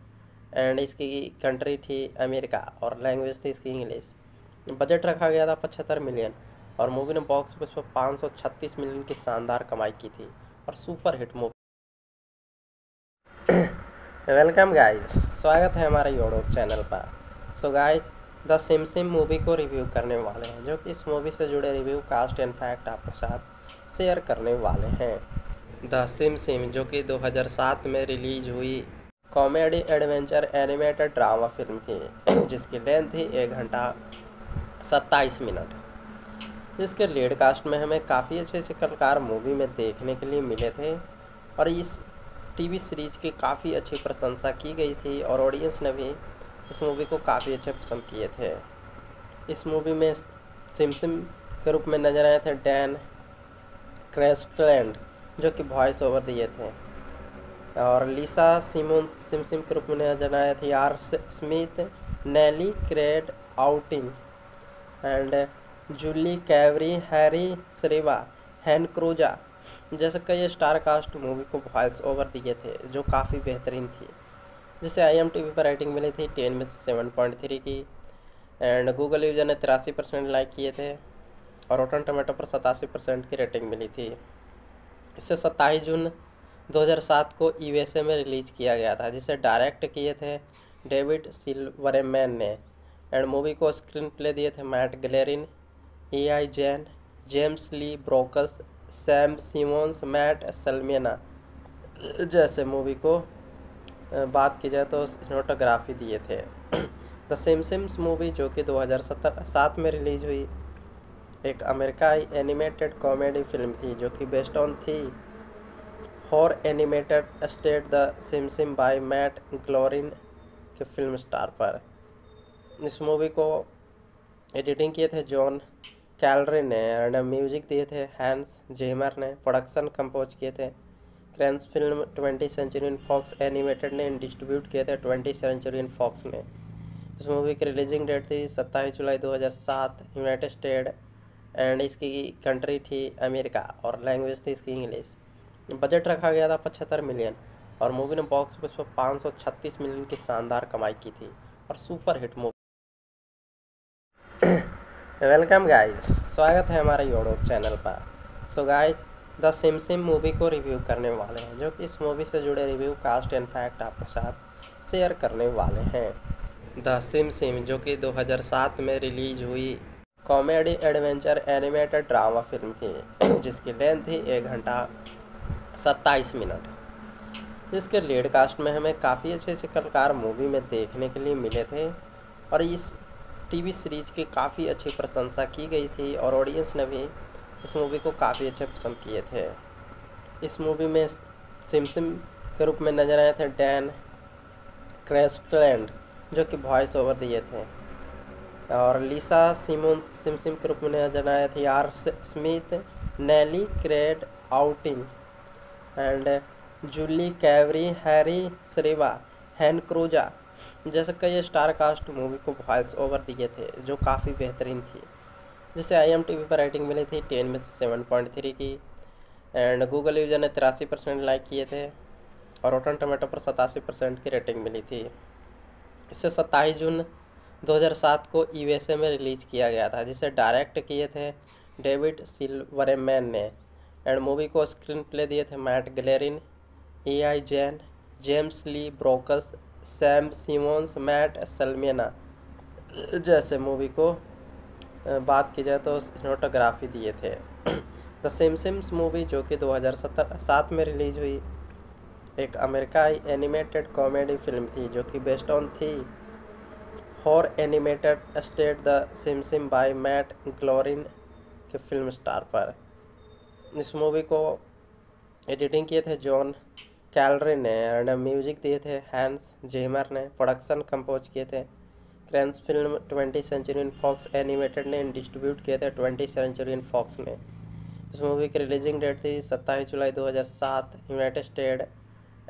एंड इसकी कंट्री थी अमेरिका और लैंग्वेज थी इसकी इंग्लिश। बजट रखा गया था पचहत्तर मिलियन और मूवी ने बॉक्स ऑफ़िस पर पाँच सौ छत्तीस मिलियन की शानदार कमाई की थी और super hit movie. Welcome guys स्वागत है हमारे यूट्यूब चैनल पर। So guys the Simpsons movie को रिव्यू करने वाले हैं, जो कि इस मूवी से जुड़े रिव्यू कास्ट एंड फैक्ट आपके साथ शेयर करने वाले हैं। द सिम सिम जो कि 2007 में रिलीज़ हुई comedy adventure animated drama film थी, <clears throat> जिसकी लेंथ थी एक घंटा सत्ताईस मिनट। जिसके लीड कास्ट में हमें काफ़ी अच्छे अच्छे कलाकार मूवी में देखने के लिए मिले थे, और इस टीवी सीरीज़ की काफ़ी अच्छी प्रशंसा की गई थी और ऑडियंस ने भी इस मूवी को काफ़ी अच्छे पसंद किए थे। इस मूवी में सिमसिम के रूप में नज़र आए थे डैन क्रेस्टलैंड जो कि वॉइस ओवर दिए थे। और लिसा सिमोन सिमसिम के रूप में नज़र आए थे are Smith Nelly crate outing and Julie कैवरी Harry सरेवा हैन क्रूजा जैसे कई स्टार कास्ट मूवी को वॉइस ओवर दिए थे, जो काफ़ी बेहतरीन थी। जिसे आई एम टी वी पर रेटिंग मिली थी टेन में से सेवन पॉइंट थ्री की एंड गूगल यूज़र ने तिरासी परसेंट लाइक किए थे, और रोटन टमाटो पर सतासी परसेंट की रेटिंग मिली थी। इसे सत्ताईस जून 2007 को यूएसए में रिलीज़ किया गया था, जिसे डायरेक्ट किए थे डेविड सिल्वरमैन ने। एंड मूवी को स्क्रीन प्ले दिए थे Matt Groening Al Jean James L Brooks Sam Simons, Matt, सलमेना। जैसे मूवी को बात की जाए तो सिनेमाटोग्राफी दिए थे। द सिम्स मूवी जो कि 2007 में रिलीज़ हुई, एक अमेरिकाई एनिमेटेड कॉमेडी फ़िल्म थी जो कि बेस्ड ऑन थी horror animated state the Simpsons by Matt Groening के फ़िल्म स्टार पर। इस मूवी को एडिटिंग किए थे जॉन कैलरी ने एंड म्यूज़िक दिए थे, हैंस जेमर ने प्रोडक्शन कंपोज किए थे। क्रेंस film twenty century in Fox animated ने डिस्ट्रीब्यूट किए थे ट्वेंटी सेंचुरी इन फॉक्स ने इस मूवी की रिलीजिंग डेट थी सत्ताईस जुलाई 2007 यूनाइटेड स्टेट, एंड इसकी कंट्री थी अमेरिका, और लैंग्वेज थी इसकी इंग्लिश। बजट रखा गया था पचहत्तर मिलियन, और मूवी ने बॉक्स ऑफ़िस पर पाँच सौ छत्तीस मिलियन की शानदार कमाई की थी, और super hit movie. Welcome guys स्वागत है हमारे यूट्यूब चैनल पर। So guys the Simpsons movie को रिव्यू करने वाले हैं, जो कि इस मूवी से जुड़े रिव्यू कास्ट एंड फैक्ट आपके साथ शेयर करने वाले हैं। द सिम सिम जो कि 2007 में रिलीज़ हुई comedy adventure animated drama film थी, <clears throat> जिसकी लेंथ थी एक घंटा सत्ताईस मिनट जिसके लीड कास्ट में हमें काफ़ी अच्छे अच्छे कलाकार मूवी में देखने के लिए मिले थे, और इस टीवी सीरीज़ की काफ़ी अच्छी प्रशंसा की गई थी और ऑडियंस ने भी इस मूवी को काफ़ी अच्छे पसंद किए थे। इस मूवी में सिमसिम के रूप में नज़र आए थे डैन क्रेस्टलैंड जो कि वॉइस ओवर दिए थे। और लिसा सिमोन सिमसिम के रूप में नज़र आए थे are Smith Nelly crate outing and Julie कैवरी Harry सरेवा हैन क्रूजा जैसे कई स्टार कास्ट मूवी को वॉइस ओवर दिए थे, जो काफ़ी बेहतरीन थी। जिसे आई एम टी वी पर रेटिंग मिली थी टेन में से सेवन पॉइंट थ्री की एंड गूगल यूज़र ने तिरासी परसेंट लाइक किए थे, और रोटन टमाटो पर सतासी परसेंट की रेटिंग मिली थी। इसे सत्ताईस जून 2007 को यूएसए में रिलीज़ किया गया था, जिसे डायरेक्ट किए थे डेविड सिल्वरमैन ने एंड मूवी को स्क्रीन प्ले दिए थे Matt Groening Al Jean James L Brooks Sam Simons, Matt, सलमेना। जैसे मूवी को बात की जाए तो सिनेमाटोग्राफी दिए थे। द सिम्स मूवी जो कि 2007 में रिलीज़ हुई, एक अमेरिकाई एनिमेटेड कॉमेडी फ़िल्म थी जो कि बेस्ड ऑन थी। Horror animated state the SIM by Matt Glorin के फ़िल्म स्टार पर। इस मूवी को एडिटिंग किए थे जॉन कैलरी ने एंड म्यूज़िक दिए थे, हैंस जेमर ने प्रोडक्शन कंपोज किए थे क्रेंस film twenty century in Fox animated ने डिस्ट्रीब्यूट किए थे ट्वेंटी सेंचुरी इन फॉक्स ने। इस मूवी की रिलीजिंग डेट थी सत्ताईस जुलाई 2007 यूनाइटेड स्टेट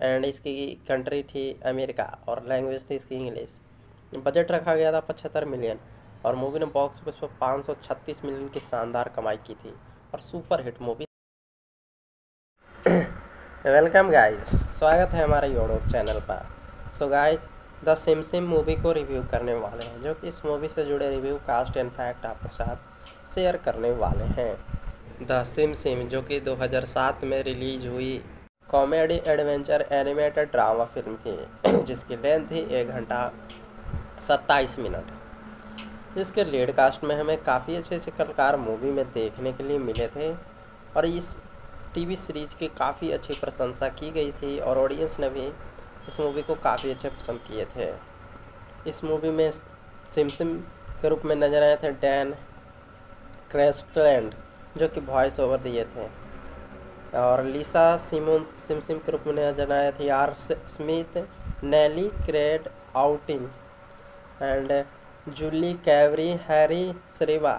एंड इसकी कंट्री थी अमेरिका और लैंग्वेज थी इसकी इंग्लिश। बजट रखा गया था पचहत्तर मिलियन और मूवी ने बॉक्स ऑफ़िस पर पाँच सौ छत्तीस मिलियन की शानदार कमाई की थी और super hit movie welcome guys, स्वागत है हमारे यूट्यूब चैनल पर। So guys the Simpsons movie को रिव्यू करने वाले हैं, जो कि इस मूवी से जुड़े रिव्यू कास्ट एंड फैक्ट आपके साथ शेयर करने वाले हैं। द सिम सिम जो कि 2007 में रिलीज़ हुई comedy adventure animated drama film थी, <clears throat> जिसकी लेंथ थी एक घंटा सत्ताईस मिनट जिसके लीड कास्ट में हमें काफ़ी अच्छे अच्छे कलाकार मूवी में देखने के लिए मिले थे, और इस टीवी सीरीज़ की काफ़ी अच्छी प्रशंसा की गई थी और ऑडियंस ने भी इस मूवी को काफ़ी अच्छे पसंद किए थे। इस मूवी में सिमसिम के रूप में नज़र आए थे डैन क्रेस्टलैंड जो कि वॉइस ओवर दिए थे। और लीसा सिमोन सिमसिम के रूप में नज़र आए थे are Smith Nelly crate outing and Julie कैवरी Harry सरेवा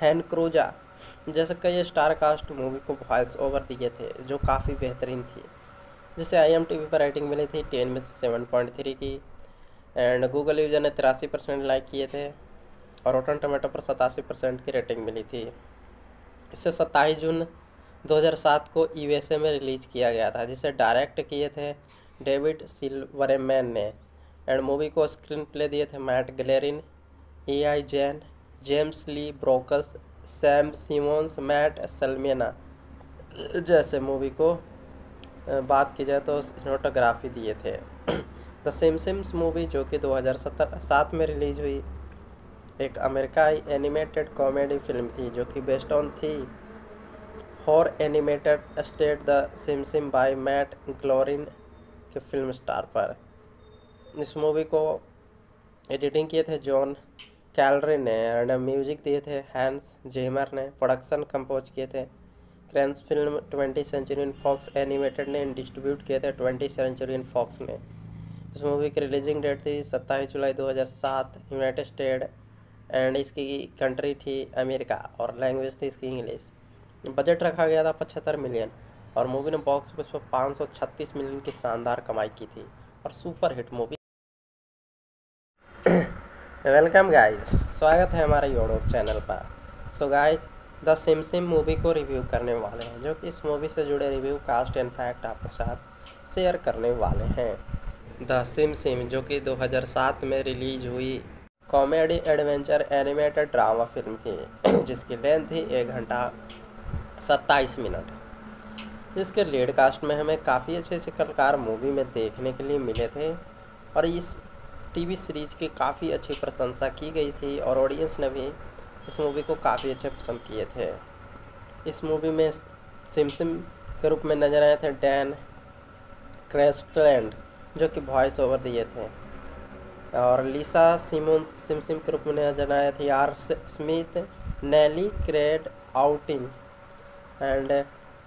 हैन क्रूजा जैसे कई स्टार कास्ट मूवी को वॉइस ओवर दिए थे, जो काफ़ी बेहतरीन थी। जिसे आई एम टी वी पर रेटिंग मिली थी टेन में से सेवन पॉइंट थ्री की एंड गूगल यूज़र ने तिरासी परसेंट लाइक किए थे, और रोटन टमाटो पर सतासी परसेंट की रेटिंग मिली थी। इसे सत्ताईस जून 2007 को यूएसए में रिलीज़ किया गया था, जिसे डायरेक्ट किए थे डेविड सिल्वरमैन ने। एंड मूवी को स्क्रीन प्ले दिए थे Matt Groening Al Jean James L Brooks Sam Simons, Matt, सलमेना, जैसे मूवी को बात की जाए तो सिनेमाटोग्राफी दिए थे। <clears throat> द सिम्स मूवी जो कि 2007 में रिलीज़ हुई, एक अमेरिकाई एनिमेटेड कॉमेडी फ़िल्म थी जो कि बेस्ड ऑन थी। Horror animated state the SIM by Matt Glorin के फ़िल्म स्टार पर। इस मूवी को एडिटिंग किए थे जॉन कैलरी ने एंड म्यूज़िक दिए थे हैंस जेमर ने, प्रोडक्शन कंपोज किए थे। क्रेंस film twenty century in Fox animated ने डिस्ट्रीब्यूट किए थे ट्वेंटी सेंचुरी इन फॉक्स ने इस मूवी की रिलीजिंग डेट थी सत्ताईस जुलाई 2007 यूनाइटेड स्टेट एंड इसकी कंट्री थी अमेरिका और लैंग्वेज थी इसकी इंग्लिश। बजट रखा गया था पचहत्तर मिलियन और मूवी ने बॉक्स ऑफ़िस पर पाँच सौ छत्तीस मिलियन की शानदार कमाई की थी और super hit movie. Welcome guys स्वागत है हमारे यूट्यूब चैनल पर। So guys the Simpsons movie को रिव्यू करने वाले हैं, जो कि इस मूवी से जुड़े रिव्यू कास्ट एंड फैक्ट आपके साथ शेयर करने वाले हैं। द सिम सिम जो कि 2007 में रिलीज़ हुई comedy adventure animated drama film थी जिसकी लेंथ थी एक घंटा सत्ताईस मिनट। जिसके लीड कास्ट में हमें काफ़ी अच्छे अच्छे कलाकार मूवी में देखने के लिए मिले थे, और इस टीवी सीरीज़ की काफ़ी अच्छी प्रशंसा की गई थी और ऑडियंस ने भी इस मूवी को काफ़ी अच्छे पसंद किए थे। इस मूवी में सिमसिम के रूप में नज़र आए थे डैन क्रेस्टलैंड जो कि वॉइस ओवर दिए थे। और लीसा सिमोन सिमसिम के रूप में नज़र आए थे R Smith Nelly Cred outing and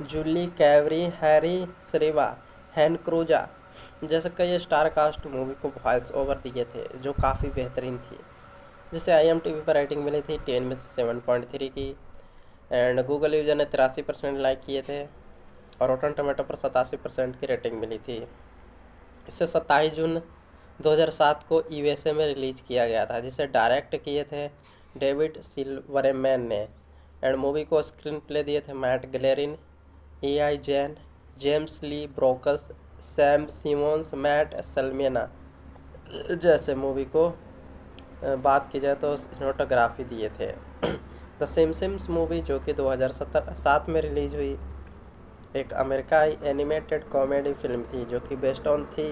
Julie Kavner Harry Shearer Hank क्रूजा जैसे कई स्टार कास्ट मूवी को वॉइस ओवर दिए थे, जो काफ़ी बेहतरीन थी। जिसे आई एम टी वी पर रेटिंग मिली थी टेन में से सेवन पॉइंट थ्री की एंड गूगल यूज़र ने तिरासी परसेंट लाइक किए थे, और रोटन टमाटो पर सतासी परसेंट की रेटिंग मिली थी। इसे सत्ताईस जून 2007 को यूएसए में रिलीज़ किया गया था, जिसे डायरेक्ट किए थे डेविड सिल्वरमैन ने। एंड मूवी को स्क्रीन प्ले दिए थे Matt Groening Al Jean James L Brooks Sam Simons, Matt, Selman, जैसे मूवी को बात की जाए तो सिनेमाटोग्राफी दिए थे। द सिम्स मूवी जो कि 2017 सात में रिलीज़ हुई, एक अमेरिकाई एनिमेटेड कॉमेडी फ़िल्म थी जो कि बेस्ड ऑन थी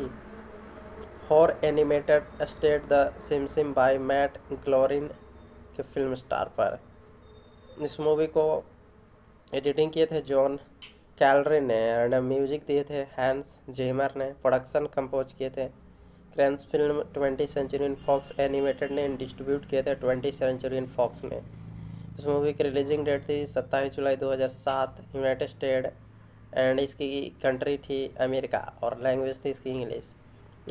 horror animated state the SIM by Matt Glorin के फ़िल्म स्टार पर। इस मूवी को एडिटिंग किए थे जॉन कैलरी ने एंड म्यूज़िक दिए थे, हैंस जेमर ने प्रोडक्शन कंपोज किए थे। क्रेंस फ़िल्म ट्वेंटी सेंचुरी इन फॉक्स एनिमेटेड ने डिस्ट्रीब्यूट किए थे ट्वेंटी सेंचुरी इन फॉक्स ने इस मूवी की रिलीजिंग डेट थी सत्ताईस जुलाई 2007 यूनाइटेड स्टेट एंड इसकी कंट्री थी अमेरिका और लैंग्वेज थी इसकी इंग्लिश।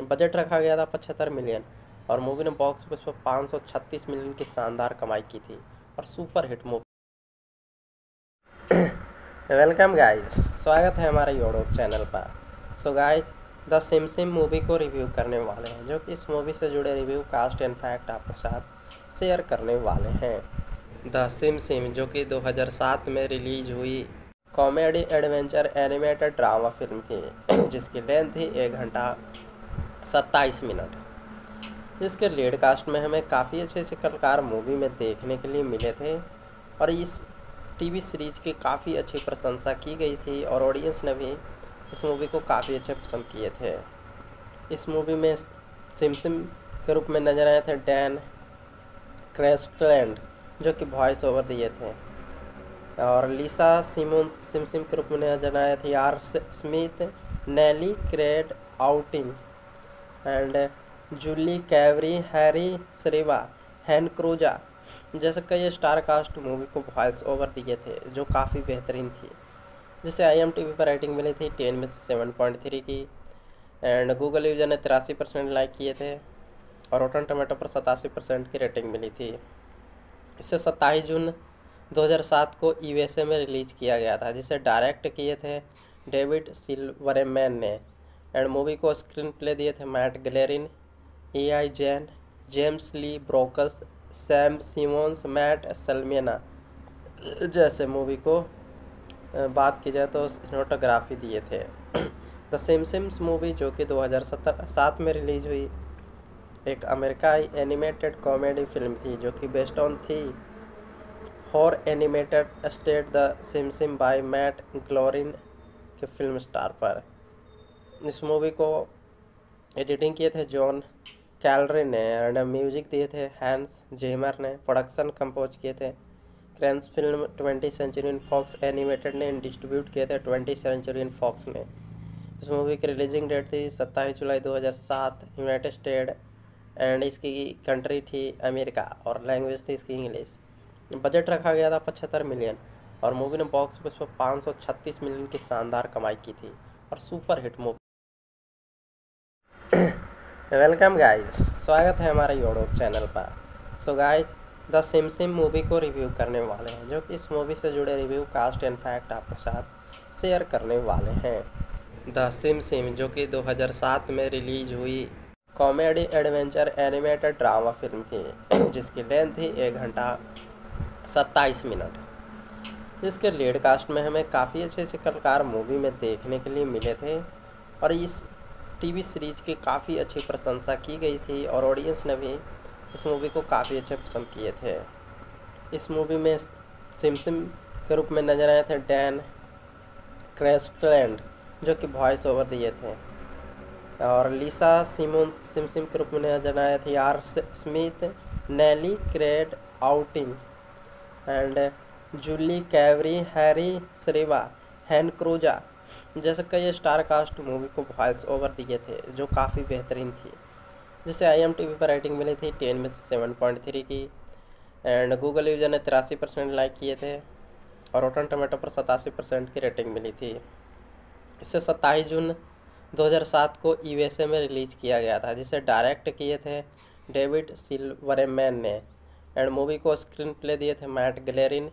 बजट रखा गया था पचहत्तर मिलियन और मूवी ने बॉक्स ऑफ़िस पर पाँच सौ छत्तीस मिलियन की शानदार कमाई की थी और super hit movie welcome guys स्वागत है हमारे यूट्यूब चैनल पर। So guys the Simpsons movie को रिव्यू करने वाले हैं, जो कि इस मूवी से जुड़े रिव्यू कास्ट एंड फैक्ट आपके साथ शेयर करने वाले हैं। द सिम सिम जो कि 2007 में रिलीज़ हुई comedy adventure animated drama film थी, <clears throat> जिसकी लेंथ थी एक घंटा सत्ताईस मिनट जिसके लीड कास्ट में हमें काफ़ी अच्छे अच्छे कलाकार मूवी में देखने के लिए मिले थे, और इस टीवी सीरीज़ की काफ़ी अच्छी प्रशंसा की गई थी और ऑडियंस ने भी इस मूवी को काफ़ी अच्छे पसंद किए थे। इस मूवी में सिमसिम के रूप में नज़र आए थे डैन क्रेस्टलैंड जो कि वॉइस ओवर दिए थे। और लीसा सिमोन सिमसिम के रूप में नज़र आए थे R Smith Nelly Cred outing and Julie Kavner Harry Shearer Hank क्रूजा जैसे कई स्टार कास्ट मूवी को वॉइस ओवर दिए थे, जो काफ़ी बेहतरीन थी। जिसे आई एम टी वी पर रेटिंग मिली थी टेन में से सेवन पॉइंट थ्री की एंड गूगल यूज़र ने तिरासी परसेंट लाइक किए थे, और रोटन टमाटो पर सतासी परसेंट की रेटिंग मिली थी। इसे सत्ताईस जून 2007 को यूएसए में रिलीज़ किया गया था, जिसे डायरेक्ट किए थे डेविड सिल्वरमैन ने एंड मूवी को स्क्रीन प्ले दिए थे Matt Groening Al Jean James L Brooks Sam Simons, Matt, Selman. जैसे मूवी को बात की जाए तो सिनेमाटोग्राफी दिए थे। द सिम्स मूवी जो कि 2017 सात में रिलीज़ हुई, एक अमेरिकाई एनिमेटेड कॉमेडी फ़िल्म थी जो कि बेस्ड ऑन थी। Horror animated state the SIM by Matt Glorin के फ़िल्म स्टार पर। इस मूवी को एडिटिंग किए थे जॉन कैलरी ने एंड म्यूज़िक दिए थे, हैंस जेमर ने प्रोडक्शन कंपोज किए थे क्रेंस फ़िल्म ट्वेंटी सेंचुरी इन फॉक्स एनिमेटेड ने डिस्ट्रीब्यूट किए थे ट्वेंटी सेंचुरी इन फॉक्स ने। इस मूवी की रिलीजिंग डेट थी सत्ताईस जुलाई 2007 यूनाइटेड स्टेट एंड इसकी कंट्री थी अमेरिका और लैंग्वेज थी इसकी इंग्लिश। बजट रखा गया था पचहत्तर मिलियन और मूवी ने बॉक्स ऑफ़िस पर पाँच सौ छत्तीस मिलियन की शानदार कमाई की थी और super hit movie. Welcome guys, स्वागत है हमारे यूट्यूब चैनल पर। So guys the Simpsons movie को रिव्यू करने वाले हैं, जो कि इस मूवी से जुड़े रिव्यू कास्ट एंड फैक्ट आपके साथ शेयर करने वाले हैं। द सिम सिम जो कि 2007 में रिलीज़ हुई comedy adventure animated drama film थी, <clears throat> जिसकी लेंथ थी एक घंटा सत्ताईस मिनट जिसके लीड कास्ट में हमें काफ़ी अच्छे अच्छे कलाकार मूवी में देखने के लिए मिले थे, और इस टीवी सीरीज़ की काफ़ी अच्छी प्रशंसा की गई थी और ऑडियंस ने भी इस मूवी को काफ़ी अच्छे पसंद किए थे। इस मूवी में सिमसिम के रूप में नज़र आए थे डैन क्रेस्टलैंड, जो कि वॉइस ओवर दिए थे। और लीसा सिमोन, सिमसिम के रूप में नज़र आए थे R Smith, Nelly Cred, outing and Julie Kavner, Harry Shearer Hank क्रूजा जैसे कई स्टार कास्ट मूवी को वॉइस ओवर दिए थे, जो काफ़ी बेहतरीन थी। जिसे आई पर रेटिंग मिली थी टेन में से सेवन पॉइंट थ्री की एंड गूगल यूज़र ने तिरासी परसेंट लाइक किए थे, और रोटन टमाटो पर सतासी परसेंट की रेटिंग मिली थी। इसे सत्ताईस जून 2007 को यूएसए में रिलीज़ किया गया था, जिसे डायरेक्ट किए थे डेविड सिल्वरमैन ने एंड मूवी को स्क्रीन प्ले दिए थे Matt Groening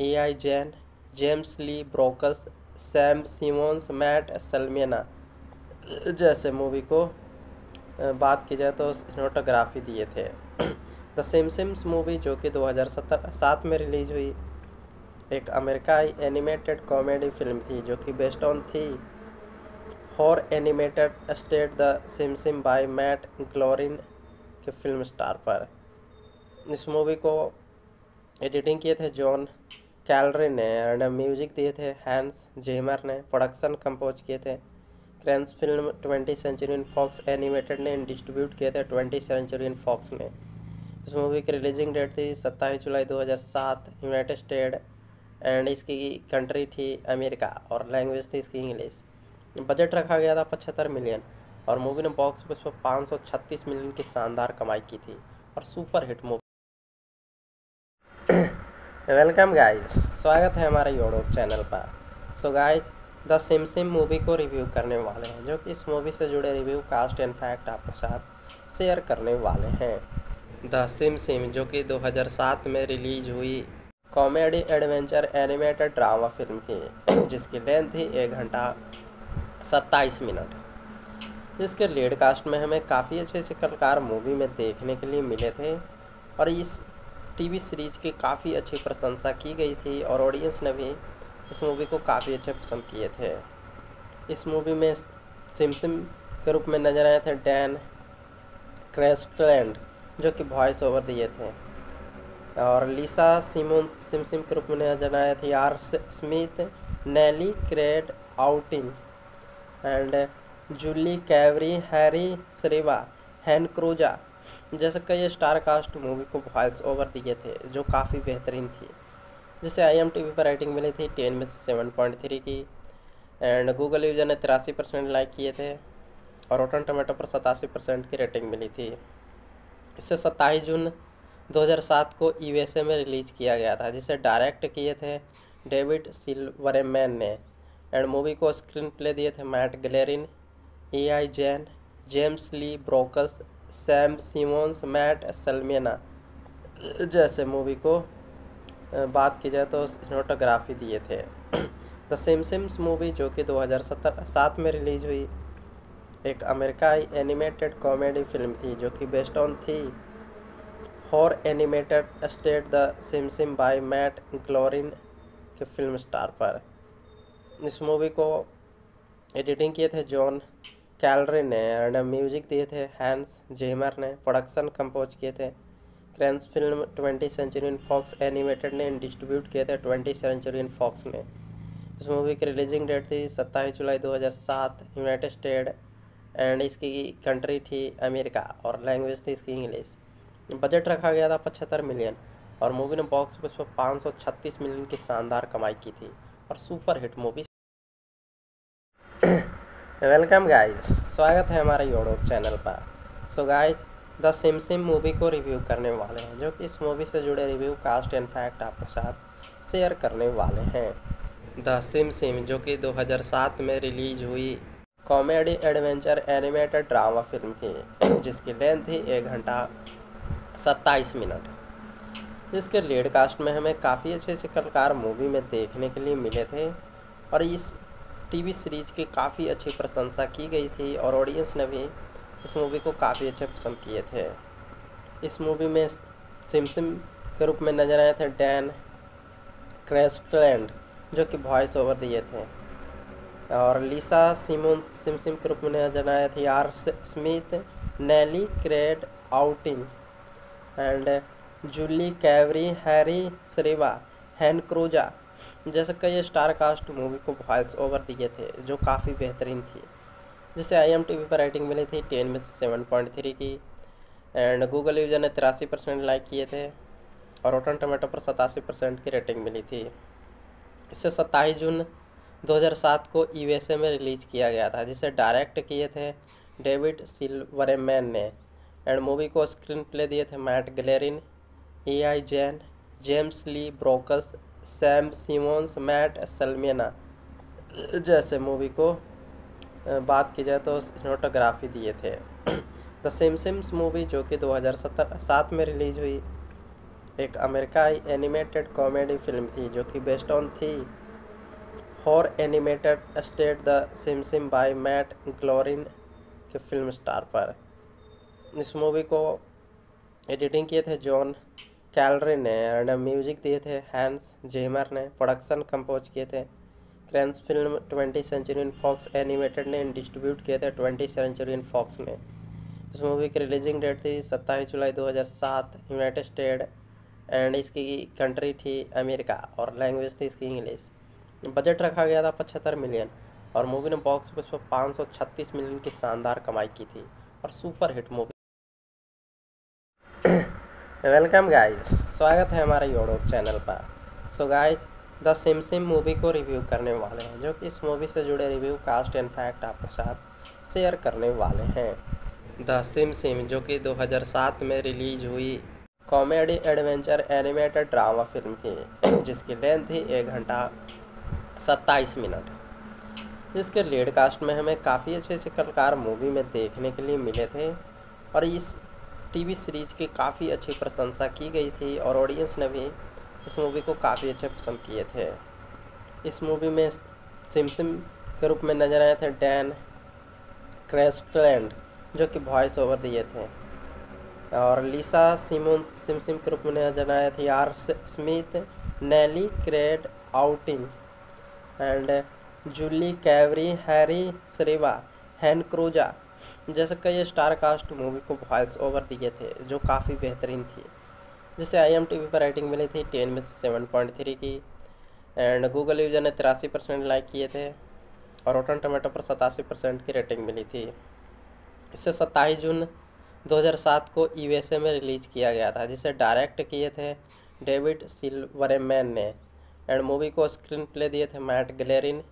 Al Jean James L Brooks Sam Simons, Matt, Selman. जैसे मूवी को बात की जाए तो सिनेमाटोग्राफी दिए थे। <clears throat> द सिम्स मूवी जो कि 2017 सात में रिलीज़ हुई, एक अमेरिकाई एनिमेटेड कॉमेडी फ़िल्म थी जो कि बेस्ड ऑन थी। Horror animated state the Simpsons by Matt Groening के फ़िल्म स्टार पर। इस मूवी को एडिटिंग किए थे जॉन कैलरी ने एंड म्यूज़िक दिए थे, हैंस जेमर ने प्रोडक्शन कंपोज किए थे क्रेंस फ़िल्म ट्वेंटी सेंचुरी इन फॉक्स एनिमेटेड ने डिस्ट्रीब्यूट किए थे ट्वेंटी सेंचुरी इन फॉक्स ने। इस मूवी की रिलीजिंग डेट थी सत्ताईस जुलाई 2007 यूनाइटेड स्टेट एंड इसकी कंट्री थी अमेरिका और लैंग्वेज थी इसकी इंग्लिश। बजट रखा गया था पचहत्तर मिलियन और मूवी ने बॉक्स ऑफ़िस पर पाँच सौ छत्तीस मिलियन की शानदार कमाई की थी और super hit movie. Welcome guys स्वागत है हमारे यूट्यूब चैनल पर। So guys the Simpsons movie को रिव्यू करने वाले हैं, जो कि इस मूवी से जुड़े रिव्यू कास्ट एंड फैक्ट आपके साथ शेयर करने वाले हैं। द सिम सिम जो कि 2007 में रिलीज़ हुई comedy adventure animated drama film थी, <clears throat> जिसकी लेंथ थी एक घंटा सत्ताईस मिनट जिसके लीड कास्ट में हमें काफ़ी अच्छे अच्छे कलाकार मूवी में देखने के लिए मिले थे, और इस टीवी सीरीज़ की काफ़ी अच्छी प्रशंसा की गई थी और ऑडियंस ने भी इस मूवी को काफ़ी अच्छे पसंद किए थे। इस मूवी में सिम सिम के रूप में नज़र आए थे डैन क्रेस्टलैंड जो कि वॉइस ओवर दिए थे। और लीसा सिमोन सिम सिम के रूप में नज़र आए थे R Smith Nelly Cred outing and Julie Kavner Harry Shearer Hank क्रूजा जैसे कई स्टार कास्ट मूवी को वॉइस ओवर दिए थे, जो काफ़ी बेहतरीन थी। जिसे आई एम टी वी पर रेटिंग मिली थी टेन में से सेवन पॉइंट थ्री की एंड गूगल यूज़र ने तिरासी परसेंट लाइक किए थे, और रोटन टमाटो पर सतासी परसेंट की रेटिंग मिली थी। इसे सत्ताईस जून 2007 को यूएसए में रिलीज़ किया गया था, जिसे डायरेक्ट किए थे डेविड सिल्वरमैन ने। एंड मूवी को स्क्रीन प्ले दिए थे Matt Groening Al Jean James L Brooks Sam Simons, Matt, Selman, जैसे मूवी को बात की जाए तो सिनेमाटोग्राफी दिए थे। द सिमसिम्स मूवी जो कि 2007 में रिलीज़ हुई, एक अमेरिकाई एनिमेटेड कॉमेडी फ़िल्म थी जो कि बेस्ड ऑन थी। Horror animated state the Simpsons by Matt Groening के फ़िल्म स्टार पर। इस मूवी को एडिटिंग किए थे जॉन कैलरी ने एंड म्यूज़िक दिए थे, हैंस जेमर ने प्रोडक्शन कंपोज किए थे। क्रेंस फ़िल्म ट्वेंटी सेंचुरी इन फॉक्स एनिमेटेड ने डिस्ट्रीब्यूट किए थे ट्वेंटी सेंचुरी इन फॉक्स ने इस मूवी की रिलीजिंग डेट थी सत्ताईस जुलाई 2007 यूनाइटेड स्टेट एंड इसकी कंट्री थी अमेरिका और लैंग्वेज थी इसकी इंग्लिश। बजट रखा गया था पचहत्तर मिलियन और मूवी ने बॉक्स ऑफ़िस पर पाँच मिलियन की शानदार कमाई की थी और super hit movie welcome guys स्वागत है हमारे यूट्यूब चैनल पर। So guys the Simpsons movie को रिव्यू करने वाले हैं, जो कि इस मूवी से जुड़े रिव्यू कास्ट एंड फैक्ट आपके साथ शेयर करने वाले हैं। द सिम सिम जो कि 2007 में रिलीज़ हुई comedy adventure animated drama film थी, <clears throat> जिसकी लेंथ थी एक घंटा सत्ताईस मिनट जिसके लीड कास्ट में हमें काफ़ी अच्छे अच्छे कलाकार मूवी में देखने के लिए मिले थे, और इस टीवी सीरीज़ की काफ़ी अच्छी प्रशंसा की गई थी और ऑडियंस ने भी इस मूवी को काफ़ी अच्छे पसंद किए थे। इस मूवी में सिमसिम के रूप में नज़र आए थे डैन क्रेस्टलैंड जो कि वॉइस ओवर दिए थे। और लीसा सिमोन सिमसिम के रूप में नज़र आए थे R Smith Nelly Cred outing and Julie Kavner Harry Shearer Hank क्रूजा जैसे कई स्टार कास्ट मूवी को वॉइस ओवर दिए थे, जो काफ़ी बेहतरीन थी। जिसे आई एम टी वी पर रेटिंग मिली थी टेन में से सेवन पॉइंट थ्री की एंड गूगल यूज़र ने तिरासी परसेंट लाइक किए थे, और रोटन टमाटो पर सतासी परसेंट की रेटिंग मिली थी। इसे सत्ताईस जून 2007 को यूएसए में रिलीज़ किया गया था, जिसे डायरेक्ट किए थे डेविड सिल्वरमैन ने एंड मूवी को स्क्रीन प्ले दिए थे Matt Groening Al Jean James L Brooks Sam Simons, Matt, Selman. जैसे मूवी को बात की जाए तो सिनेमाटोग्राफी दिए थे। द सिमसिम्स मूवी जो कि 2007 में रिलीज़ हुई, एक अमेरिकाई एनिमेटेड कॉमेडी फ़िल्म थी जो कि बेस्ड ऑन थी। Horror animated state the Simpsons by Matt Groening के फ़िल्म स्टार पर। इस मूवी को एडिटिंग किए थे जॉन कैलरी ने एंड म्यूज़िक दिए थे, हैंस जेमर ने प्रोडक्शन कंपोज किए थे। क्रेंस फ़िल्म ट्वेंटी सेंचुरी इन फॉक्स एनिमेटेड ने डिस्ट्रीब्यूट किए थे ट्वेंटी सेंचुरी इन फॉक्स ने इस मूवी की रिलीजिंग डेट थी सत्ताईस जुलाई 2007 यूनाइटेड स्टेट एंड इसकी कंट्री थी अमेरिका और लैंग्वेज थी इसकी इंग्लिश। बजट रखा गया था पचहत्तर मिलियन और मूवी ने बॉक्स ऑफ़िस पर पाँच सौ छत्तीस मिलियन की शानदार कमाई की थी और super hit movie. Welcome guys, स्वागत है हमारे यूट्यूब चैनल पर। So guys the Simpsons movie को रिव्यू करने वाले हैं, जो कि इस मूवी से जुड़े रिव्यू कास्ट एंड फैक्ट आपके साथ शेयर करने वाले हैं। द सिम सिम जो कि 2007 में रिलीज़ हुई comedy adventure animated drama film थी, <clears throat> जिसकी लेंथ थी एक घंटा सत्ताईस मिनट जिसके लीड कास्ट में हमें काफ़ी अच्छे अच्छे कलाकार मूवी में देखने के लिए मिले थे, और इस टीवी सीरीज़ की काफ़ी अच्छी प्रशंसा की गई थी और ऑडियंस ने भी इस मूवी को काफ़ी अच्छे पसंद किए थे। इस मूवी में सिम सिम के रूप में नज़र आए थे डैन क्रेस्टलैंड जो कि वॉइस ओवर दिए थे। और लीसा सिमोन सिम सिम के रूप में नज़र आए थे R Smith Nelly Cred outing and Julie Kavner Harry Shearer Hank क्रूजा जैसे कई स्टार कास्ट मूवी को वॉइस ओवर दिए थे, जो काफ़ी बेहतरीन थी। जिसे वी पर रेटिंग मिली थी टेन में से सेवन पॉइंट थ्री की एंड गूगल यूज़र ने तिरासी परसेंट लाइक किए थे, और रोटन टमाटो पर सतासी परसेंट की रेटिंग मिली थी। इसे सत्ताईस जून 2007 को यूएसए में रिलीज़ किया गया था, जिसे डायरेक्ट किए थे डेविड सिल्वरमैन ने एंड मूवी को स्क्रीन प्ले दिए थे Matt Groening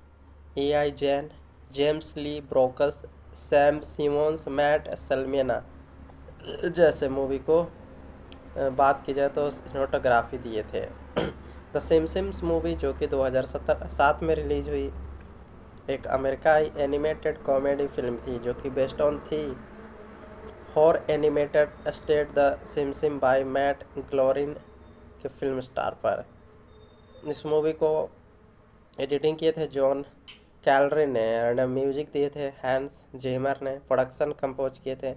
Al Jean James L Brooks Sam Simons, Matt Selman जैसे मूवी को बात की जाए तो सिनेमाटोग्राफी दिए थे। द सिम्स मूवी जो कि 2007 में रिलीज़ हुई, एक अमेरिकाई एनिमेटेड कॉमेडी फ़िल्म थी जो कि बेस्ड ऑन थी। Horror animated state the Simpsons by Matt Groening के फ़िल्म स्टार पर। इस मूवी को एडिटिंग किए थे जॉन कैलरी ने एंड म्यूज़िक दिए थे, हैंस जेमर ने प्रोडक्शन कंपोज किए थे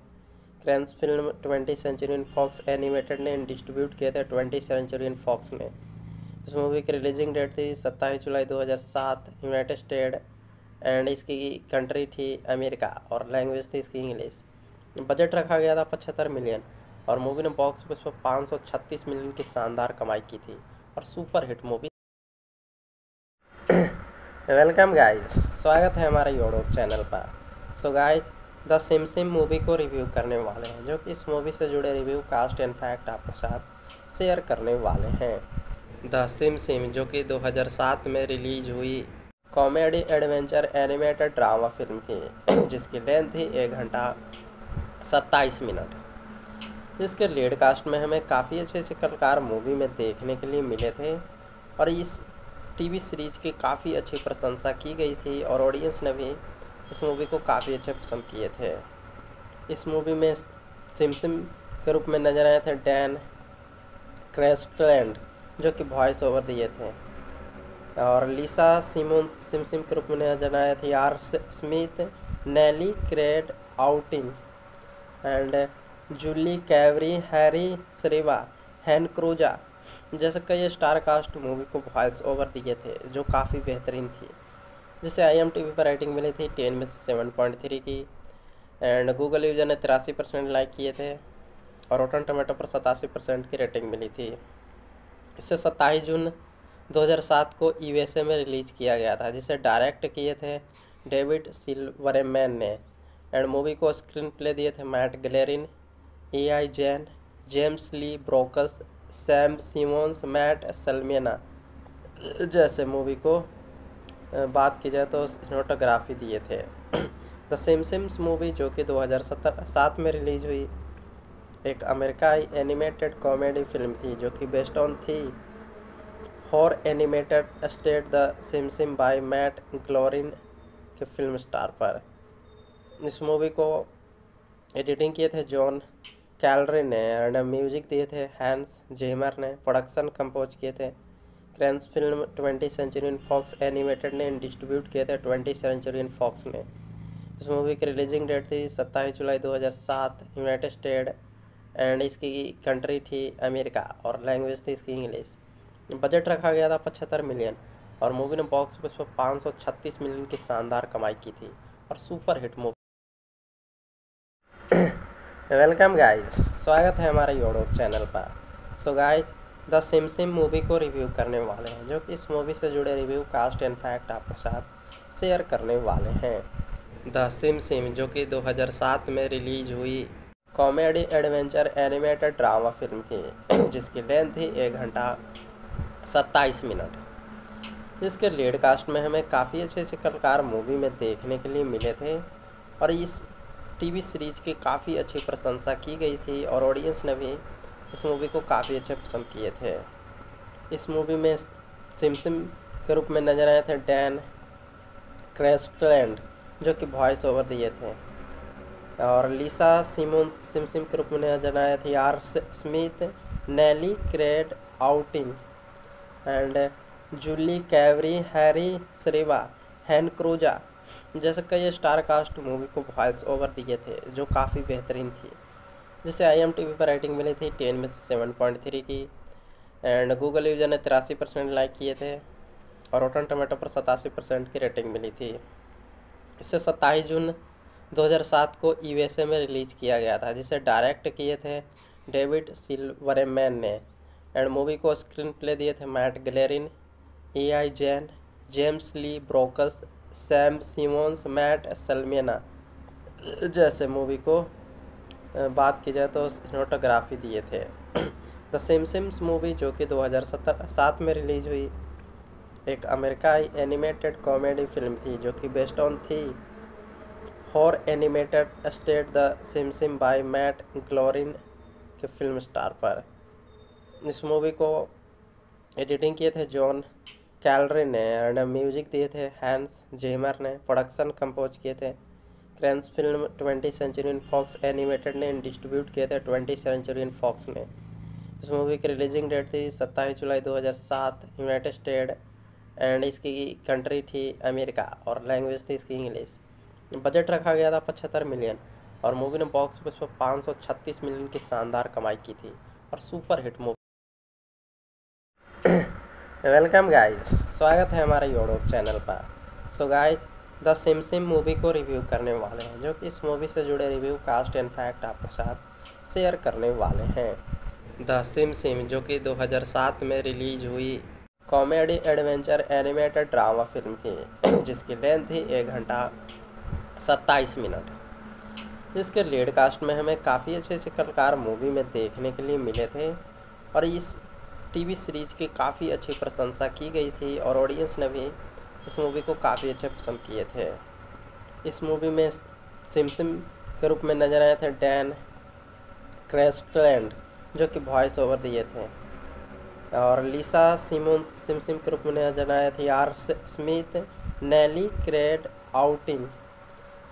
क्रेंस फ़िल्म ट्वेंटी सेंचुरी इन फॉक्स एनिमेटेड ने डिस्ट्रीब्यूट किए थे ट्वेंटी सेंचुरी इन फॉक्स ने। इस मूवी की रिलीजिंग डेट थी सत्ताईस जुलाई 2007 यूनाइटेड स्टेट एंड इसकी कंट्री थी अमेरिका और लैंग्वेज थी इसकी इंग्लिश। बजट रखा गया था पचहत्तर मिलियन और मूवी ने बॉक्स ऑफ़िस पर पाँच सौ छत्तीस मिलियन की शानदार कमाई की थी और super hit movie. Welcome guys स्वागत है हमारे यूट्यूब चैनल पर। So guys the Simpsons movie को रिव्यू करने वाले हैं, जो कि इस मूवी से जुड़े रिव्यू कास्ट एंड फैक्ट आपके साथ शेयर करने वाले हैं। द सिम सिम जो कि 2007 में रिलीज़ हुई comedy adventure animated drama film थी, <clears throat> जिसकी लेंथ थी एक घंटा सत्ताईस मिनट जिसके लीड कास्ट में हमें काफ़ी अच्छे अच्छे कलाकार मूवी में देखने के लिए मिले थे, और इस टीवी सीरीज़ की काफ़ी अच्छी प्रशंसा की गई थी और ऑडियंस ने भी इस मूवी को काफ़ी अच्छे पसंद किए थे। इस मूवी में सिम सिम के रूप में नज़र आए थे डैन क्रेस्टलैंड जो कि वॉइस ओवर दिए थे। और लीसा सिमोन सिम सिम के रूप में नज़र आए थे R Smith Nelly Cred outing and Julie Kavner Harry Shearer Hank क्रूजा जैसे कई स्टार कास्ट मूवी को वॉइस ओवर दिए थे, जो काफ़ी बेहतरीन थी। जिसे आई एम टी वी पर रेटिंग मिली थी टेन में से सेवन पॉइंट थ्री की एंड गूगल यूज़र ने तिरासी परसेंट लाइक किए थे, और रोटन टमाटो पर सतासी परसेंट की रेटिंग मिली थी। इसे सत्ताईस जून 2007 को यूएसए में रिलीज़ किया गया था, जिसे डायरेक्ट किए थे डेविड सिल्वरमैन ने। एंड मूवी को स्क्रीन प्ले दिए थे Matt Groening Al Jean James L Brooks Sam Simons, Matt Selman जैसे मूवी को बात की जाए तो सिनेमाटोग्राफी दिए थे। द सिम्स मूवी, जो कि 2007 में रिलीज़ हुई, एक अमेरिकाई एनिमेटेड कॉमेडी फ़िल्म थी, जो कि बेस्ड ऑन थी। Horror animated state the Simpsons by Matt Groening के फ़िल्म स्टार पर। इस मूवी को एडिटिंग किए थे जॉन कैलरी ने एंड म्यूज़िक दिए थे हैंस जेमर ने, प्रोडक्शन कंपोज किए थे। क्रेंस फ़िल्म ट्वेंटी सेंचुरी इन फॉक्स एनिमेटेड ने डिस्ट्रीब्यूट किए थे ट्वेंटी सेंचुरी इन फॉक्स ने इस मूवी की रिलीजिंग डेट थी सत्ताईस जुलाई 2007 यूनाइटेड स्टेट एंड इसकी कंट्री थी अमेरिका और लैंग्वेज थी इसकी इंग्लिश। बजट रखा गया था पचहत्तर मिलियन और मूवी ने बॉक्स ऑफ़िस पर पाँच सौ छत्तीस मिलियन की शानदार कमाई की थी और super hit movie. Welcome guys स्वागत है हमारे यूट्यूब चैनल पर। So guys the Simpsons movie को रिव्यू करने वाले हैं, जो कि इस मूवी से जुड़े रिव्यू कास्ट एंड फैक्ट आपके साथ शेयर करने वाले हैं। द सिम सिम जो कि 2007 में रिलीज़ हुई comedy adventure animated drama film थी, जिसकी लेंथ थी एक घंटा सत्ताईस मिनट। जिसके लीड कास्ट में हमें काफ़ी अच्छे अच्छे कलाकार मूवी में देखने के लिए मिले थे, और इस टीवी सीरीज़ की काफ़ी अच्छी प्रशंसा की गई थी और ऑडियंस ने भी इस मूवी को काफ़ी अच्छे पसंद किए थे। इस मूवी में सिम सिम के रूप में नज़र आए थे डैन क्रेस्टलैंड जो कि वॉइस ओवर दिए थे। और लीसा सिमोन सिम सिम के रूप में नज़र आए थे are Smith Nelly crate outing and Julie कैवरी Harry सरेवा हैन क्रूजा जैसे कई स्टार कास्ट मूवी को वॉइस ओवर दिए थे, जो काफ़ी बेहतरीन थी। जिसे आई एम टी वी पर रेटिंग मिली थी टेन में से सेवन पॉइंट थ्री की एंड गूगल यूज़र ने तिरासी परसेंट लाइक किए थे, और रोटन टमाटो पर सतासी परसेंट की रेटिंग मिली थी। इसे सत्ताईस जून 2007 को यूएसए में रिलीज़ किया गया था, जिसे डायरेक्ट किए थे डेविड सिल्वरमैन ने। एंड मूवी को स्क्रीन प्ले दिए थे मैट गलेरिन ए आई जैन जेम्स ली ब्रोकस सैम सिमोन्स, मैट, सलमेना, जैसे मूवी को बात की जाए तो सिनेमाटोग्राफी दिए थे। द सिम्स मूवी जो कि 2007 में रिलीज़ हुई, एक अमेरिकाई एनिमेटेड कॉमेडी फ़िल्म थी जो कि बेस्ड ऑन थी horror animated state the SIM by Matt Glorin के फ़िल्म स्टार पर। इस मूवी को एडिटिंग किए थे जॉन कैलरी ने एंड म्यूज़िक दिए थे, हैंस जेमर ने प्रोडक्शन कंपोज किए थे। क्रेंस फ़िल्म ट्वेंटी सेंचुरी इन फॉक्स एनिमेटेड ने डिस्ट्रीब्यूट किए थे ट्वेंटी सेंचुरी इन फॉक्स ने इस मूवी की रिलीजिंग डेट थी सत्ताईस जुलाई 2007 यूनाइटेड स्टेट, एंड इसकी कंट्री थी अमेरिका, और लैंग्वेज थी इसकी इंग्लिश। बजट रखा गया था पचहत्तर मिलियन, और मूवी ने बॉक्स ऑफ़िस पर पाँच सौ छत्तीस मिलियन की शानदार कमाई की थी, और super hit movie welcome guys स्वागत है हमारे यूट्यूब चैनल पर। So guys the Simpsons movie को रिव्यू करने वाले हैं, जो कि इस मूवी से जुड़े रिव्यू कास्ट एंड फैक्ट आपके साथ शेयर करने वाले हैं। द सिम सिम जो कि 2007 में रिलीज़ हुई comedy adventure animated drama film थी, <clears throat> जिसकी लेंथ थी एक घंटा सत्ताईस मिनट जिसके लीड कास्ट में हमें काफ़ी अच्छे अच्छे कलाकार मूवी में देखने के लिए मिले थे, और इस टीवी सीरीज़ की काफ़ी अच्छी प्रशंसा की गई थी और ऑडियंस ने भी इस मूवी को काफ़ी अच्छे पसंद किए थे। इस मूवी में सिमसिम के रूप में नज़र आए थे डैन क्रेस्टलैंड जो कि वॉइस ओवर दिए थे। और लीसा सिमोन सिमसिम के रूप में नज़र आए थे are Smith Nelly crate outing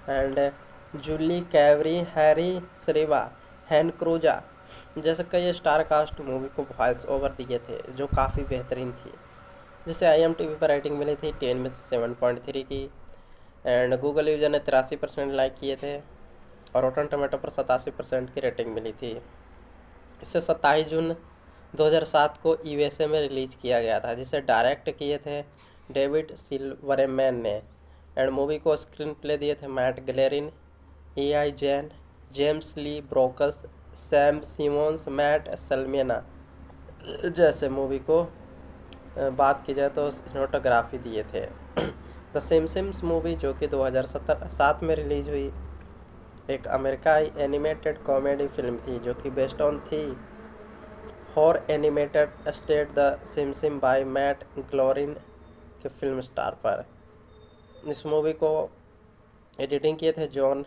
and Julie कैवरी Harry सरेवा हैन क्रूजा जैसे कई स्टार कास्ट मूवी को वॉइस ओवर दिए थे, जो काफ़ी बेहतरीन थी। जिसे आई एम टी वी पर रेटिंग मिली थी टेन में से सेवन पॉइंट थ्री की एंड गूगल यूज़र ने तिरासी परसेंट लाइक किए थे, और रोटन टमाटो पर सतासी परसेंट की रेटिंग मिली थी। इसे सत्ताईस जून 2007 को यूएसए में रिलीज़ किया गया था, जिसे डायरेक्ट किए थे डेविड सिल्वरमैन ने एंड मूवी को स्क्रीन प्ले दिए थे मैट गलेरिन ए आई जैन जेम्स ली ब्रोकस सैम सिमोन्स, मैट, सलमेना। जैसे मूवी को बात की जाए तो सिनेमाटोग्राफी दिए थे। द सिम्स मूवी जो कि 2007 में रिलीज़ हुई, एक अमेरिकाई एनिमेटेड कॉमेडी फ़िल्म थी जो कि बेस्ड ऑन थी। Horror animated state the SIM by Matt Glorin के फ़िल्म स्टार पर। इस मूवी को एडिटिंग किए थे जॉन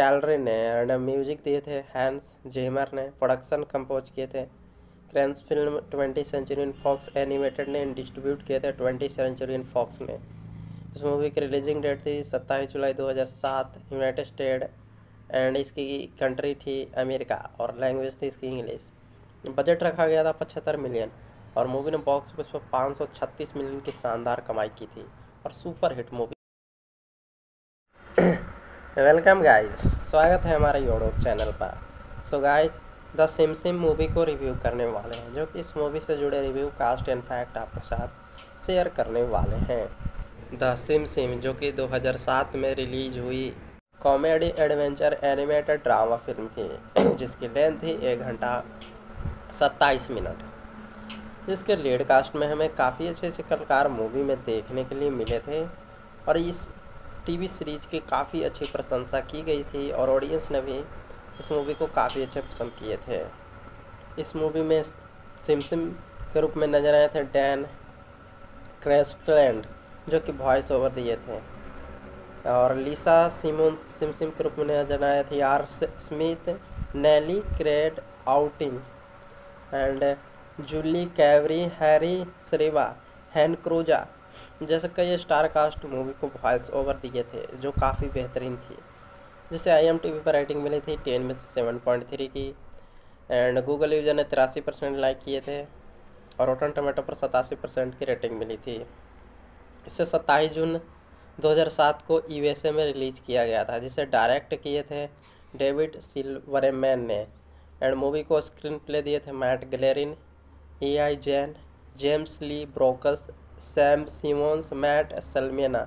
कैलरी ने एंड म्यूज़िक दिए थे, हैंस जेमर ने प्रोडक्शन कंपोज किए थे क्रेंस फ़िल्म ट्वेंटी सेंचुरी इन फॉक्स एनिमेटेड ने डिस्ट्रीब्यूट किए थे ट्वेंटी सेंचुरी इन फॉक्स ने इस मूवी की रिलीजिंग डेट थी सत्ताईस जुलाई 2007 यूनाइटेड स्टेट एंड इसकी कंट्री थी अमेरिका और लैंग्वेज थी इसकी इंग्लिश। बजट रखा गया था पचहत्तर मिलियन और मूवी ने बॉक्स ऑफ़िस पर पाँच सौ छत्तीस मिलियन की शानदार कमाई की थी और super hit movie. Welcome guys, स्वागत है हमारे यूट्यूब चैनल पर। So guys the Simpsons movie को रिव्यू करने वाले हैं, जो कि इस मूवी से जुड़े रिव्यू कास्ट एंड फैक्ट आपके साथ शेयर करने वाले हैं। द सिम सिम जो कि 2007 में रिलीज़ हुई comedy adventure animated drama film थी, <clears throat> जिसकी लेंथ थी एक घंटा सत्ताईस मिनट जिसके लीड कास्ट में हमें काफ़ी अच्छे अच्छे कलाकार मूवी में देखने के लिए मिले थे, और इस टीवी सीरीज़ की काफ़ी अच्छी प्रशंसा की गई थी और ऑडियंस ने भी इस मूवी को काफ़ी अच्छे पसंद किए थे। इस मूवी में सिम सिम के रूप में नज़र आए थे डैन क्रेस्टलैंड जो कि वॉइस ओवर दिए थे। और लीसा सिमोन सिम सिम के रूप में नज़र आए थे are Smith Nelly crate outing and Julie कैवरी Harry सरेवा हैन क्रूजा जैसे कई स्टार कास्ट मूवी को वॉइस ओवर दिए थे, जो काफ़ी बेहतरीन थी। जिसे आई एम टी वी पर रेटिंग मिली थी टेन में से सेवन पॉइंट थ्री की एंड गूगल यूज़र ने तिरासी परसेंट लाइक किए थे, और रोटन टमाटो पर सतासी परसेंट की रेटिंग मिली थी। इसे सत्ताईस जून 2007 को यूएसए में रिलीज़ किया गया था, जिसे डायरेक्ट किए थे डेविड सिल्वरमैन ने। एंड मूवी को स्क्रीन प्ले दिए थे मैट गलेरिन ए आई जैन जेम्स ली ब्रोकस सैम सिमोन्स, मैट, सलमेना,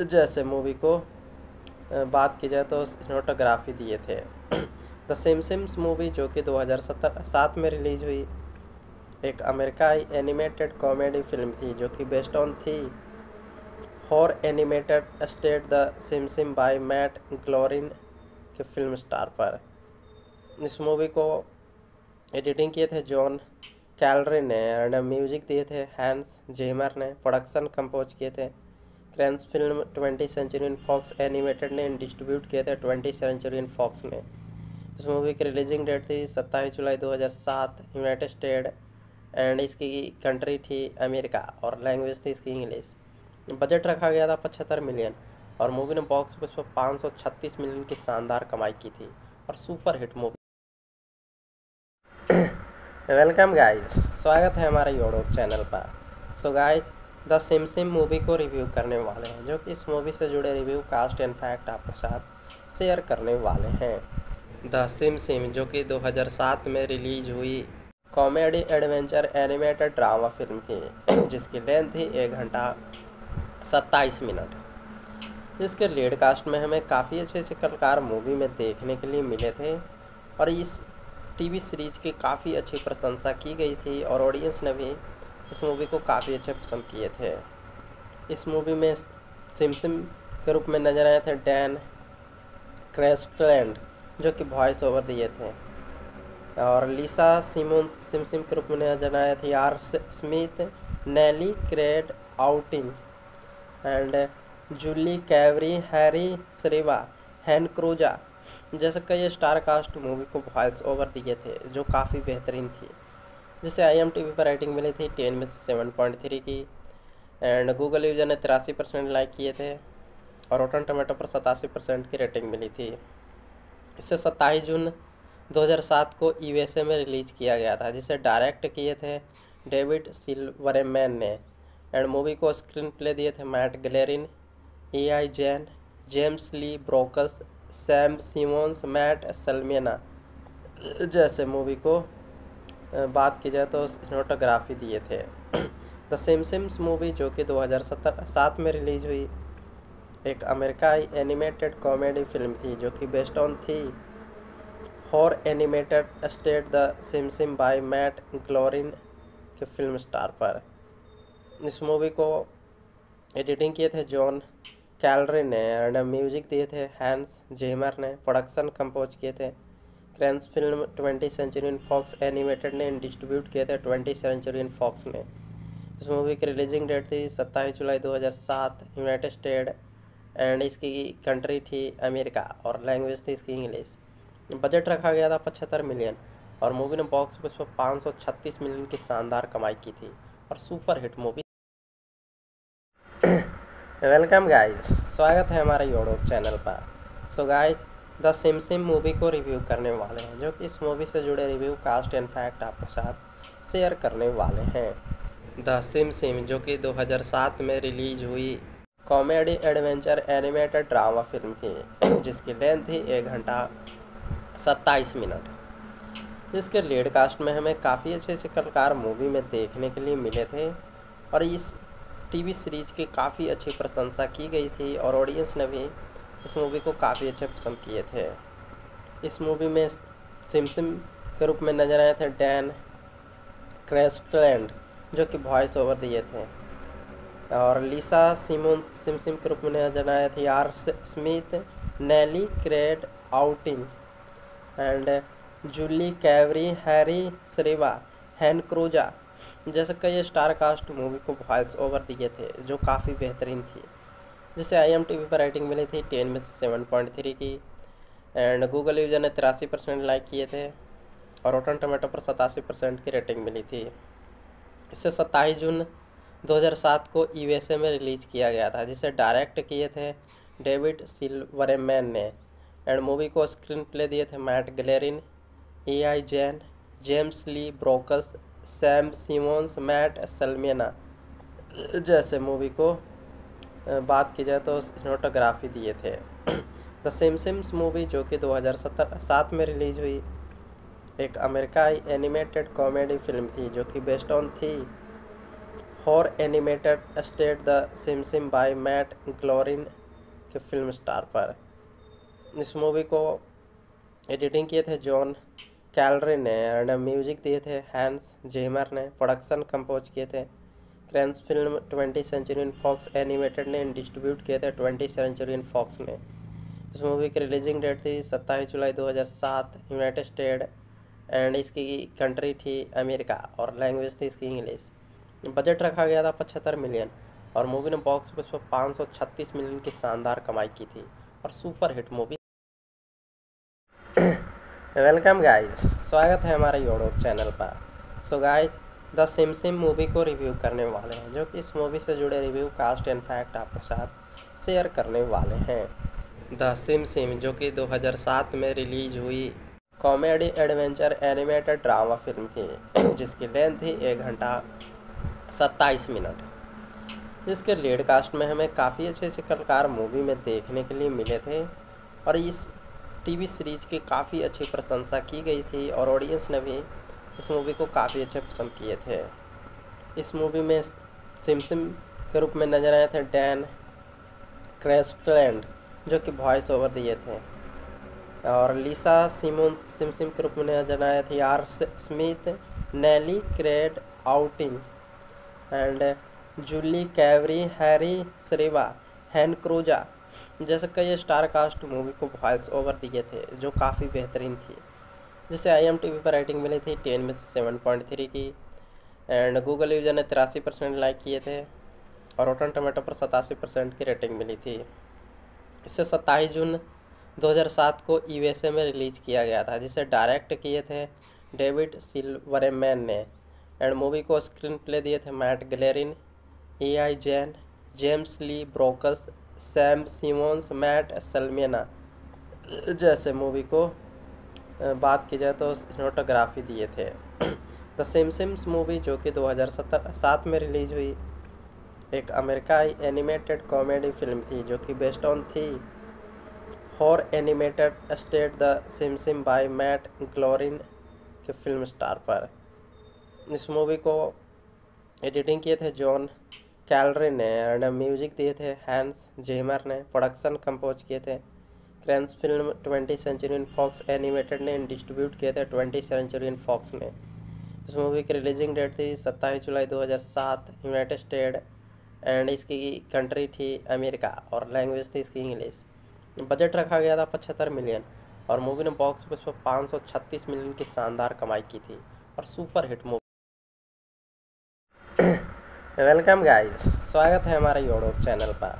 जैसे मूवी को बात की जाए तो सिनेमाटोग्राफी दिए थे। <clears throat> द सिम्स मूवी जो कि 2007 में रिलीज़ हुई, एक अमेरिकाई एनिमेटेड कॉमेडी फ़िल्म थी जो कि बेस्ड ऑन थी। Horror animated state the SIM by Matt Glorin के फ़िल्म स्टार पर। इस मूवी को एडिटिंग किए थे जॉन कैलरी ने एंड म्यूज़िक दिए थे हैंस जेमर ने, प्रोडक्शन कंपोज किए थे। क्रेंस फ़िल्म ट्वेंटी सेंचुरी इन फॉक्स एनिमेटेड ने डिस्ट्रीब्यूट किए थे ट्वेंटी सेंचुरी इन फॉक्स ने इस मूवी की रिलीजिंग डेट थी सत्ताईस जुलाई 2007 यूनाइटेड स्टेट एंड इसकी कंट्री थी अमेरिका और लैंग्वेज थी इसकी इंग्लिश। बजट रखा गया था पचहत्तर मिलियन और मूवी ने बॉक्स ऑफ़िस पर पाँच सौ छत्तीस मिलियन की शानदार कमाई की थी और super hit movie. Welcome guys स्वागत है हमारे यूट्यूब चैनल पर। So guys the Simpsons movie को रिव्यू करने वाले हैं, जो कि इस मूवी से जुड़े रिव्यू कास्ट एंड फैक्ट आपके साथ शेयर करने वाले हैं। द सिम सिम जो कि 2007 में रिलीज़ हुई comedy adventure animated drama film थी, <clears throat> जिसकी लेंथ थी एक घंटा सत्ताईस मिनट जिसके लीड कास्ट में हमें काफ़ी अच्छे अच्छे कलाकार मूवी में देखने के लिए मिले थे, और इस टीवी सीरीज़ की काफ़ी अच्छी प्रशंसा की गई थी और ऑडियंस ने भी इस मूवी को काफ़ी अच्छे पसंद किए थे। इस मूवी में सिम सिम के रूप में नज़र आए थे डैन क्रेस्टलैंड जो कि वॉइस ओवर दिए थे। और लीसा सिमोन सिम सिम के रूप में नज़र आए थे are Smith Nelly crate outing and Julie कैवरी Harry सरेवा हैन क्रूजा जैसे कई स्टार कास्ट मूवी को वॉइस ओवर दिए थे, जो काफ़ी बेहतरीन थी। जिसे आई एम टी वी पर रेटिंग मिली थी टेन में से सेवन पॉइंट थ्री की एंड गूगल यूज़र ने तिरासी परसेंट लाइक किए थे, और रोटन टमाटो पर सतासी परसेंट की रेटिंग मिली थी। इसे सत्ताईस जून 2007 को यूएसए में रिलीज़ किया गया था, जिसे डायरेक्ट किए थे डेविड सिल्वरमैन ने। एंड मूवी को स्क्रीन प्ले दिए थे मैट गलेरिन ए आई जैन जेम्स ली ब्रोकस सैम सिमोन्स, मैट सलमेना। जैसे मूवी को बात की जाए तो सिनेमाटोग्राफी दिए थे। द सिम्स मूवी, जो कि 2007 में रिलीज़ हुई, एक अमेरिकाई एनिमेटेड कॉमेडी फ़िल्म थी, जो कि बेस्ड ऑन थी। Horror animated state the SIM by Matt Glorin के फ़िल्म स्टार पर। इस मूवी को एडिटिंग किए थे जॉन कैलरी ने एंड म्यूज़िक दिए थे, हैंस जेमर ने प्रोडक्शन कंपोज किए थे। क्रेंस फ़िल्म ट्वेंटी सेंचुरी इन फॉक्स एनिमेटेड ने डिस्ट्रीब्यूट किए थे ट्वेंटी सेंचुरी इन फॉक्स ने इस मूवी की रिलीजिंग डेट थी सत्ताईस जुलाई 2007 यूनाइटेड स्टेट, एंड इसकी कंट्री थी अमेरिका और लैंग्वेज थी इसकी इंग्लिश। बजट रखा गया था पचहत्तर मिलियन और मूवी ने बॉक्स ऑफ़िस पर पाँच सौ छत्तीस मिलियन की शानदार कमाई की थी और super hit movie. Welcome guys स्वागत है हमारे यूट्यूब चैनल पर। So guys the Simpsons movie को रिव्यू करने वाले हैं, जो कि इस मूवी से जुड़े रिव्यू कास्ट एंड फैक्ट आपके साथ शेयर करने वाले हैं। द सिम सिम जो कि 2007 में रिलीज़ हुई comedy adventure animated drama film थी, <clears throat> जिसकी लेंथ थी एक घंटा सत्ताईस मिनट जिसके लीड कास्ट में हमें काफ़ी अच्छे अच्छे कलाकार मूवी में देखने के लिए मिले थे, और इस टीवी सीरीज़ की काफ़ी अच्छी प्रशंसा की गई थी और ऑडियंस ने भी इस मूवी को काफ़ी अच्छे पसंद किए थे। इस मूवी में सिमसिम के रूप में नज़र आए थे डैन क्रेस्टलैंड जो कि वॉइस ओवर दिए थे। और लीसा सिमोन सिमसिम के रूप में नज़र आए थे are Smith Nelly crate outing and Julie कैवरी Harry सरीवा हैन क्रूजा जैसे कई स्टार कास्ट मूवी को वॉइस ओवर दिए थे, जो काफ़ी बेहतरीन थी। जिसे आई एम टी वी पर रेटिंग मिली थी टेन में से सेवन पॉइंट थ्री की एंड गूगल यूज़र ने तिरासी परसेंट लाइक किए थे, और रोटन टमाटो पर सतासी परसेंट की रेटिंग मिली थी। इसे सत्ताईस जून 2007 को यूएसए में रिलीज़ किया गया था, जिसे डायरेक्ट किए थे डेविड सिल्वरमैन ने एंड मूवी को स्क्रीन प्ले दिए थे मैट ग्लेरिन ए आई जैन जेम्स ली ब्रोकस सैम सिमोन्स, मैट सलमियाना जैसे मूवी को बात की जाए तो सिनेमाटोग्राफी दिए थे। द सिम्स मूवी जो कि 2007 में रिलीज़ हुई, एक अमेरिकाई एनिमेटेड कॉमेडी फ़िल्म थी जो कि बेस्ड ऑन थी। Horror animated state the सिमसिम by Matt Glorin के फ़िल्म स्टार पर। इस मूवी को एडिटिंग किए थे जॉन कैलरी ने एंड म्यूज़िक दिए थे, हैंस जेमर ने प्रोडक्शन कंपोज किए थे। क्रेंस फ़िल्म ट्वेंटी सेंचुरी इन फॉक्स एनिमेटेड ने डिस्ट्रीब्यूट किए थे ट्वेंटी सेंचुरी इन फॉक्स ने इस मूवी की रिलीजिंग डेट थी सत्ताईस जुलाई 2007 यूनाइटेड स्टेट एंड इसकी कंट्री थी अमेरिका और लैंग्वेज थी इसकी इंग्लिश। बजट रखा गया था पचहत्तर मिलियन और मूवी ने बॉक्स ऑफ़िस पर पाँच सौ छत्तीस मिलियन की शानदार कमाई की थी और super hit movie. Welcome guys, स्वागत है हमारे यूट्यूब चैनल पर। So guys the Simpsons movie को रिव्यू करने वाले हैं, जो कि इस मूवी से जुड़े रिव्यू कास्ट एंड फैक्ट आपके साथ शेयर करने वाले हैं। द सिम सिम जो कि 2007 में रिलीज़ हुई comedy adventure animated drama film थी, <clears throat> जिसकी लेंथ थी एक घंटा सत्ताईस मिनट जिसके लीड कास्ट में हमें काफ़ी अच्छे अच्छे कलाकार मूवी में देखने के लिए मिले थे, और इस टीवी सीरीज़ की काफ़ी अच्छी प्रशंसा की गई थी और ऑडियंस ने भी इस मूवी को काफ़ी अच्छे पसंद किए थे। इस मूवी में सिमसिम के रूप में नज़र आए थे डैन क्रेस्टलैंड जो कि वॉइस ओवर दिए थे। और लीसा सिमोन सिमसिम के रूप में नज़र आए थे are Smith Nelly crate outing and Julie कैवरी Harry सरीवा हैन क्रूजा जैसे कई स्टार कास्ट मूवी को वॉइस ओवर दिए थे, जो काफ़ी बेहतरीन थी। जिसे आई एम टी वी पर रेटिंग मिली थी टेन में से सेवन पॉइंट थ्री की एंड गूगल यूज़र ने तिरासी परसेंट लाइक किए थे, और रोटन टमाटो पर सतासी परसेंट की रेटिंग मिली थी। इसे सत्ताईस जून 2007 को यूएसए में रिलीज़ किया गया था, जिसे डायरेक्ट किए थे डेविड सिल्वरमैन ने। एंड मूवी को स्क्रीन प्ले दिए थे मैट ग्लेरिन ए आई जैन जेम्स ली ब्रोकस सैम सिमोन्स, मैट सलमियाना जैसे मूवी को बात की जाए तो सिनेमाटोग्राफी दिए थे। <clears throat> द सिम्स मूवी जो कि 2007 में रिलीज़ हुई, एक अमेरिकाई एनिमेटेड कॉमेडी फ़िल्म थी जो कि बेस्ड ऑन थी। Horror animated state the सिमसिम by Matt Glorin, के फ़िल्म स्टार पर। इस मूवी को एडिटिंग किए थे जॉन कैलरी ने म्यूज़िक दिए थे हैंस जेमर ने, प्रोडक्शन कंपोज किए थे। क्रेंस फ़िल्म ट्वेंटी सेंचुरी इन फॉक्स एनिमेटेड ने डिस्ट्रीब्यूट किए थे ट्वेंटी सेंचुरी इन फॉक्स ने इस मूवी की रिलीजिंग डेट थी सत्ताईस जुलाई 2007 यूनाइटेड स्टेट एंड इसकी कंट्री थी अमेरिका और लैंग्वेज थी इसकी इंग्लिश। बजट रखा गया था पचहत्तर मिलियन और मूवी ने बॉक्स ऑफ़िस पर पाँच सौ छत्तीस मिलियन की शानदार कमाई की थी और super hit movie. Welcome guys, स्वागत है हमारे यूट्यूब चैनल पर।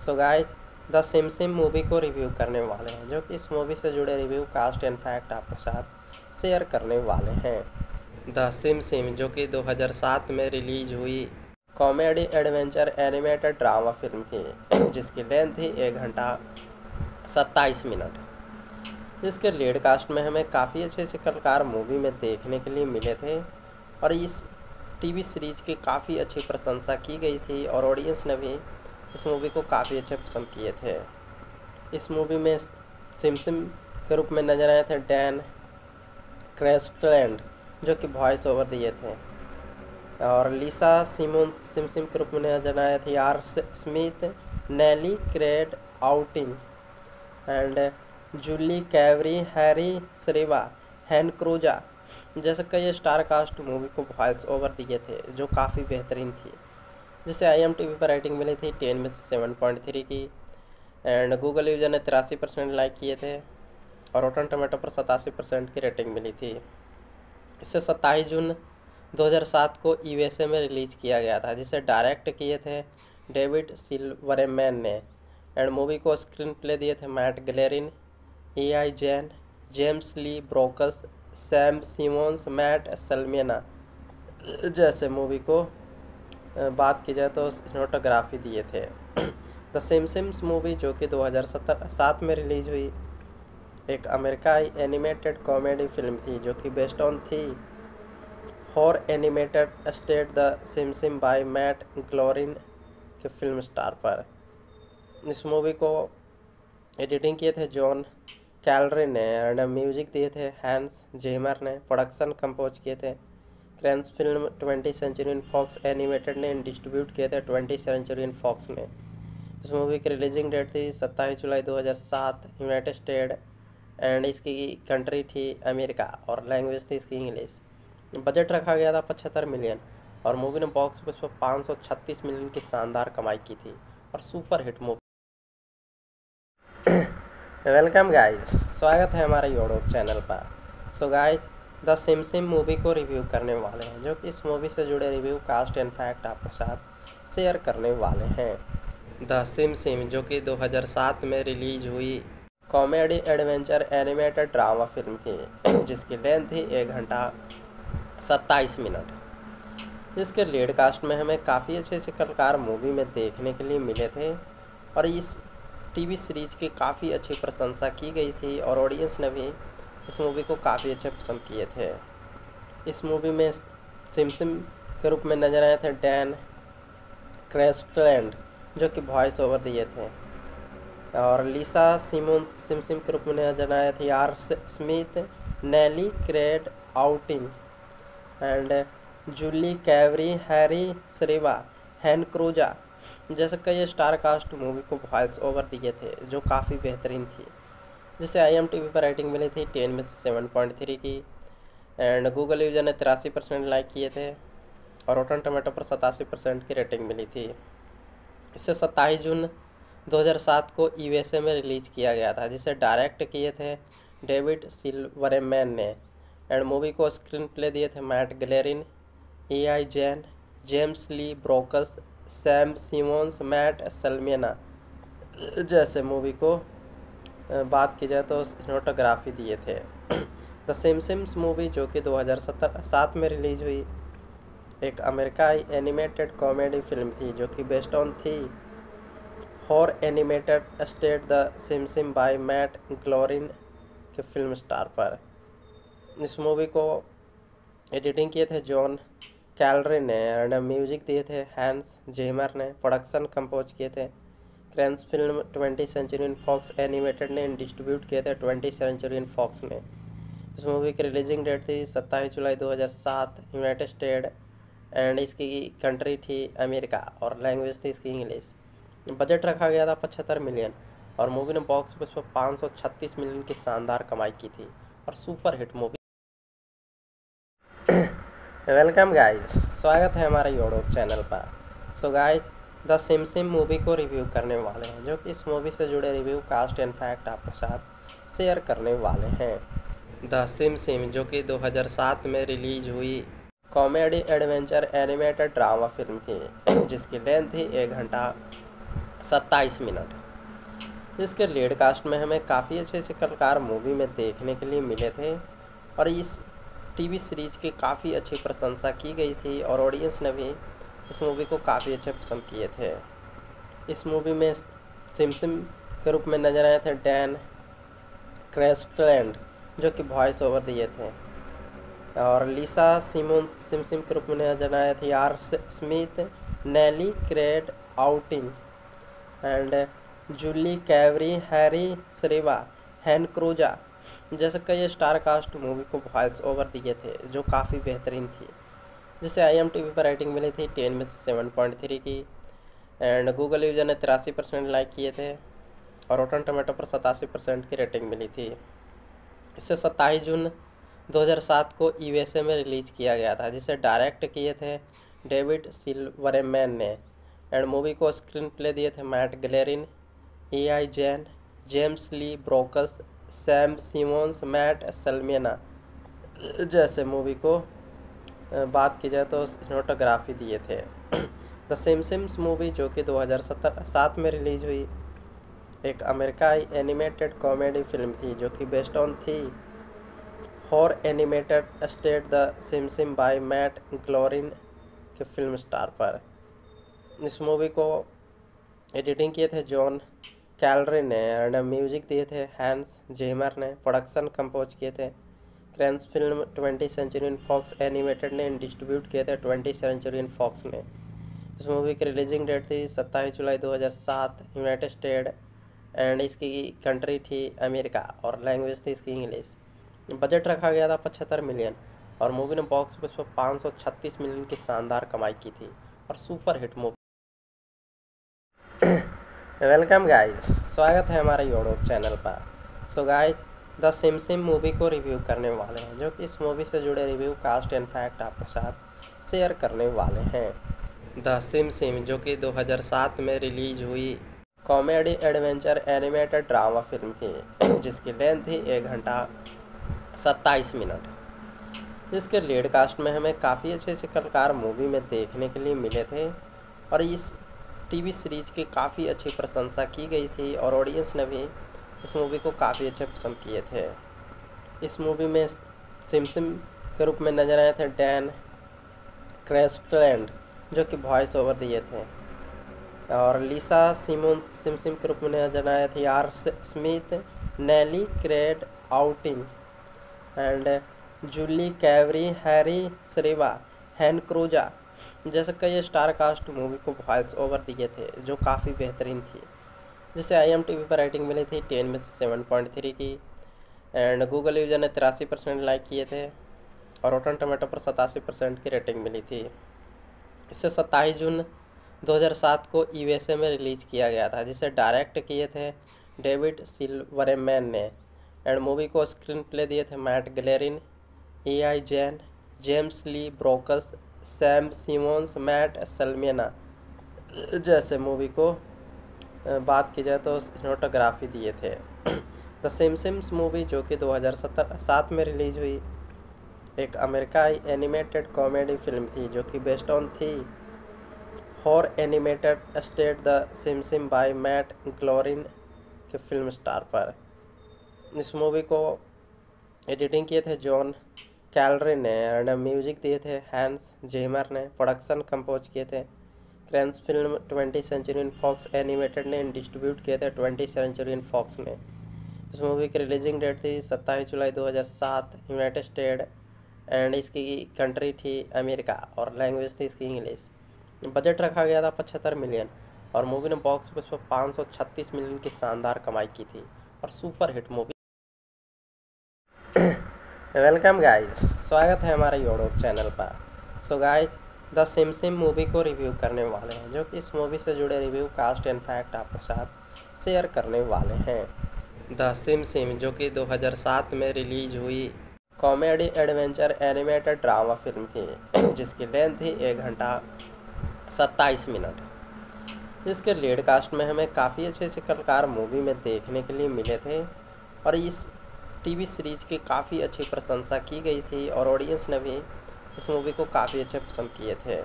So so guys the Simpsons movie को रिव्यू करने वाले हैं, जो कि इस मूवी से जुड़े रिव्यू कास्ट एंड फैक्ट आपके साथ शेयर करने वाले हैं। द सिम सिम जो कि 2007 में रिलीज़ हुई comedy adventure animated drama film थी, <clears throat> जिसकी लेंथ थी एक घंटा सत्ताईस मिनट जिसके लीड कास्ट में हमें काफ़ी अच्छे अच्छे कलाकार मूवी में देखने के लिए मिले थे, और इस टीवी सीरीज़ की काफ़ी अच्छी प्रशंसा की गई थी और ऑडियंस ने भी इस मूवी को काफ़ी अच्छे पसंद किए थे। इस मूवी में सिमसिम के रूप में नज़र आए थे डैन क्रेस्टलैंड जो कि वॉइस ओवर दिए थे। और लिसा सिमोन सिमसिम के रूप में नज़र आए थे are Smith Nelly crate outing and Julie कैवरी Harry सरेवा हैन क्रूजा जैसे कई स्टार कास्ट मूवी को वॉइस ओवर दिए थे, जो काफ़ी बेहतरीन थी। जिसे आई एम टी वी पर रेटिंग मिली थी टेन में से सेवन पॉइंट थ्री की एंड गूगल यूज़र ने तिरासी परसेंट लाइक किए थे, और रोटन टमाटो पर सतासी परसेंट की रेटिंग मिली थी। इसे सत्ताईस जून 2007 को यूएसए में रिलीज़ किया गया था, जिसे डायरेक्ट किए थे डेविड सिल्वरमैन ने। एंड मूवी को स्क्रीन प्ले दिए थे मैट गलेरिन ए आई जैन जेम्स ली ब्रोकस सैम सिमोन्स, मैट, सलमेना, जैसे मूवी को बात की जाए तो सिनेमाटोग्राफी दिए थे। द सिम्स मूवी जो कि 2007 में रिलीज़ हुई, एक अमेरिकाई एनिमेटेड कॉमेडी फ़िल्म थी जो कि बेस्ड ऑन थी। Horror animated state the सिमसिम by Matt Glorin के फ़िल्म स्टार पर। इस मूवी को एडिटिंग किए थे जॉन कैलरी ने एंड म्यूज़िक दिए थे, हैंस जेमर ने प्रोडक्शन कंपोज किए थे। क्रेंस film twenty century in Fox animated ने डिस्ट्रीब्यूट किए थे ट्वेंटी सेंचुरी इन फॉक्स ने इस मूवी की रिलीजिंग डेट थी सत्ताईस जुलाई 2007 यूनाइटेड स्टेट एंड इसकी कंट्री थी अमेरिका और लैंग्वेज थी इसकी इंग्लिश। बजट रखा गया था पचहत्तर मिलियन और मूवी ने बॉक्स ऑफ़िस पर पाँच सौ छत्तीस मिलियन की शानदार कमाई की थी और super hit movie. Welcome guys स्वागत है हमारे यूट्यूब चैनल पर। So guys the Sim Sim movie को रिव्यू करने वाले हैं, जो कि इस मूवी से जुड़े रिव्यू कास्ट एंड फैक्ट आपके साथ शेयर करने वाले हैं। द सिम सिम जो कि 2007 में रिलीज़ हुई comedy adventure animated drama film थी, <clears throat> जिसकी लेंथ थी एक घंटा सत्ताईस मिनट जिसके लीड कास्ट में हमें काफ़ी अच्छे अच्छे कलाकार मूवी में देखने के लिए मिले थे, और इस टीवी सीरीज़ की काफ़ी अच्छी प्रशंसा की गई थी और ऑडियंस ने भी इस मूवी को काफ़ी अच्छे पसंद किए थे। इस मूवी में सिमसिम के रूप में नज़र आए थे डैन क्रेस्टलैंड जो कि वॉइस ओवर दिए थे। और लिसा सिमोन सिमसिम के रूप में नज़र आए थे are Smith Nelly crate outing and Julie कैवरी Harry सरेवा हैन क्रूजा जैसे कई स्टार कास्ट मूवी को वॉइस ओवर दिए थे, जो काफ़ी बेहतरीन थी। जिसे आई एम टी वी पर रेटिंग मिली थी टेन में से सेवन पॉइंट थ्री की एंड गूगल यूज़र ने तिरासी परसेंट लाइक किए थे, और रोटन टमाटो पर सतासी परसेंट की रेटिंग मिली थी। इसे सत्ताईस जून 2007 को यूएसए में रिलीज़ किया गया था, जिसे डायरेक्ट किए थे डेविड सिल्वरमैन ने एंड मूवी को स्क्रीन प्ले दिए थे Matt Groening A I Jean James Lee Brooks Sam Simons, Matt, सलमेना। जैसे मूवी को बात की जाए तो सिनेमाटोग्राफी दिए थे। द सिम्स मूवी जो कि 2007 में रिलीज़ हुई, एक अमेरिकाई एनिमेटेड कॉमेडी फ़िल्म थी जो कि बेस्ड ऑन थी। Horror animated state the Simsim by Matt Groening के फ़िल्म स्टार पर। इस मूवी को एडिटिंग किए थे जॉन कैलरी ने एंड म्यूज़िक दिए थे, हैंस जेमर ने प्रोडक्शन कंपोज किए थे। क्रेंस film twenty century in Fox animated ने डिस्ट्रीब्यूट किए थे ट्वेंटी सेंचुरी इन फॉक्स ने इस मूवी की रिलीजिंग डेट थी सत्ताईस जुलाई 2007 यूनाइटेड स्टेट एंड इसकी कंट्री थी अमेरिका और लैंग्वेज थी इसकी इंग्लिश। बजट रखा गया था पचहत्तर मिलियन और मूवी ने बॉक्स ऑफ़िस पर पाँच सौ छत्तीस मिलियन की शानदार कमाई की थी और super hit movie. Welcome guys स्वागत है हमारे यूट्यूब चैनल पर। So guys the Sim Sim movie को रिव्यू करने वाले हैं, जो कि इस मूवी से जुड़े रिव्यू कास्ट एंड फैक्ट आपके साथ शेयर करने वाले हैं। द सिम सिम जो कि 2007 में रिलीज़ हुई comedy adventure animated drama film थी, <clears throat> जिसकी लेंथ थी एक घंटा सत्ताईस मिनट जिसके लीड कास्ट में हमें काफ़ी अच्छे अच्छे कलाकार मूवी में देखने के लिए मिले थे, और इस टीवी सीरीज़ की काफ़ी अच्छी प्रशंसा की गई थी और ऑडियंस ने भी इस मूवी को काफ़ी अच्छे पसंद किए थे। इस मूवी में सिमसिम के रूप में नज़र आए थे डैन क्रेस्टलैंड जो कि वॉइस ओवर दिए थे। और लिसा सिमोन सिमसिम के रूप में नज़र आए थे are Smith Nelly crate outing and Julie कैवरी Harry सरेवा हैन क्रूजा जैसे कई स्टार कास्ट मूवी को वॉइस ओवर दिए थे, जो काफ़ी बेहतरीन थी। जिसे आई एम टी वी पर रेटिंग मिली थी टेन में से सेवन पॉइंट थ्री की एंड गूगल यूज़र ने तिरासी परसेंट लाइक किए थे, और रोटन टमाटो पर सतासी परसेंट की रेटिंग मिली थी। इसे सत्ताईस जून 2007 को यूएसए में रिलीज़ किया गया था, जिसे डायरेक्ट किए थे डेविड सिल्वरमैन ने एंड मूवी को स्क्रीन प्ले दिए थे Matt Groening A I Jean James Lee Brooks Sam Simons, Matt, सलमेना। जैसे मूवी को बात की जाए तो सिनेमाटोग्राफी दिए थे। द सिम्स मूवी जो कि 2007 में रिलीज़ हुई, एक अमेरिकाई एनिमेटेड कॉमेडी फ़िल्म थी जो कि बेस्ड ऑन थी। Horror animated state the Sim by Matt Groening के फ़िल्म स्टार पर। इस मूवी को एडिटिंग किए थे जॉन कैलरी ने एंड म्यूज़िक दिए थे, हैंस जेमर ने प्रोडक्शन कंपोज किए थे, क्रेंस film twenty century in Fox animated ने डिस्ट्रीब्यूट किए थे ट्वेंटी सेंचुरी इन फॉक्स ने। इस मूवी की रिलीजिंग डेट थी सत्ताईस जुलाई 2007 यूनाइटेड स्टेट एंड इसकी कंट्री थी अमेरिका और लैंग्वेज थी इसकी इंग्लिश। बजट रखा गया था पचहत्तर मिलियन और मूवी ने बॉक्स ऑफ़िस पर पाँच सौ छत्तीस मिलियन की शानदार कमाई की थी और super hit movie. Welcome guys स्वागत है हमारे यूट्यूब चैनल पर। So guys the Sim Sim movie को रिव्यू करने वाले हैं, जो कि इस मूवी से जुड़े रिव्यू कास्ट एंड फैक्ट आपके साथ शेयर करने वाले हैं। द सिम सिम जो कि 2007 में रिलीज़ हुई comedy adventure animated drama film थी, <clears throat> जिसकी लेंथ थी एक घंटा सत्ताईस मिनट जिसके लीड कास्ट में हमें काफ़ी अच्छे अच्छे कलाकार मूवी में देखने के लिए मिले थे, और इस टीवी सीरीज़ की काफ़ी अच्छी प्रशंसा की गई थी और ऑडियंस ने भी इस मूवी को काफ़ी अच्छे पसंद किए थे। इस मूवी में सिमसिम के रूप में नज़र आए थे डैन क्रेस्टलैंड जो कि वॉइस ओवर दिए थे। और लीसा सिमोन सिमसिम के रूप में नज़र आए थे are Smith Nelly crate outing and Julie कैवरी Harry सरेवा हैन क्रूजा जैसे कई स्टार कास्ट मूवी को वॉइस ओवर दिए थे, जो काफ़ी बेहतरीन थी। जिसे आई एम टी वी पर रेटिंग मिली थी टेन में से सेवन पॉइंट थ्री की एंड गूगल यूज़र ने तिरासी परसेंट लाइक किए थे, और रोटन टमाटो पर सतासी परसेंट की रेटिंग मिली थी। इसे सत्ताईस जून 2007 को यूएसए में रिलीज़ किया गया था, जिसे डायरेक्ट किए थे डेविड सिल्वरमैन ने। एंड मूवी को स्क्रीन प्ले दिए थे Matt Groening A I Jean James Lee Brooks Sam Simons, Matt, सलमेना, जैसे मूवी को बात की जाए तो सिनेमाटोग्राफी दिए थे। <clears throat> द सिम्स मूवी जो कि 2007 में रिलीज़ हुई, एक अमेरिकाई एनिमेटेड कॉमेडी फ़िल्म थी जो कि बेस्ड ऑन थी। Horror animated state the Sim by Matt Groening के फ़िल्म स्टार पर। इस मूवी को एडिटिंग किए थे जॉन कैलरी ने एंड म्यूज़िक दिए थे हैंस जेमर ने, प्रोडक्शन कंपोज किए थे। क्रेंस film twenty century in Fox animated ने डिस्ट्रीब्यूट किए थे ट्वेंटी सेंचुरी इन फॉक्स ने इस मूवी की रिलीजिंग डेट थी सत्ताईस जुलाई 2007 यूनाइटेड स्टेट एंड इसकी कंट्री थी अमेरिका और लैंग्वेज थी इसकी इंग्लिश। बजट रखा गया था पचहत्तर मिलियन और मूवी ने बॉक्स ऑफ़िस पर पाँच सौ छत्तीस मिलियन की शानदार कमाई की थी और super hit movie. Welcome guys, स्वागत है हमारे यूट्यूब चैनल पर। So guys the Sim Sim movie को रिव्यू करने वाले हैं, जो कि इस मूवी से जुड़े रिव्यू कास्ट एंड फैक्ट आपके साथ शेयर करने वाले हैं। द सिम सिम जो कि 2007 में रिलीज़ हुई comedy adventure animated drama film थी, <clears throat> जिसकी लेंथ थी एक घंटा सत्ताईस मिनट जिसके लीड कास्ट में हमें काफ़ी अच्छे अच्छे कलाकार मूवी में देखने के लिए मिले थे, और इस टीवी सीरीज़ की काफ़ी अच्छी प्रशंसा की गई थी और ऑडियंस ने भी इस मूवी को काफ़ी अच्छे पसंद किए थे।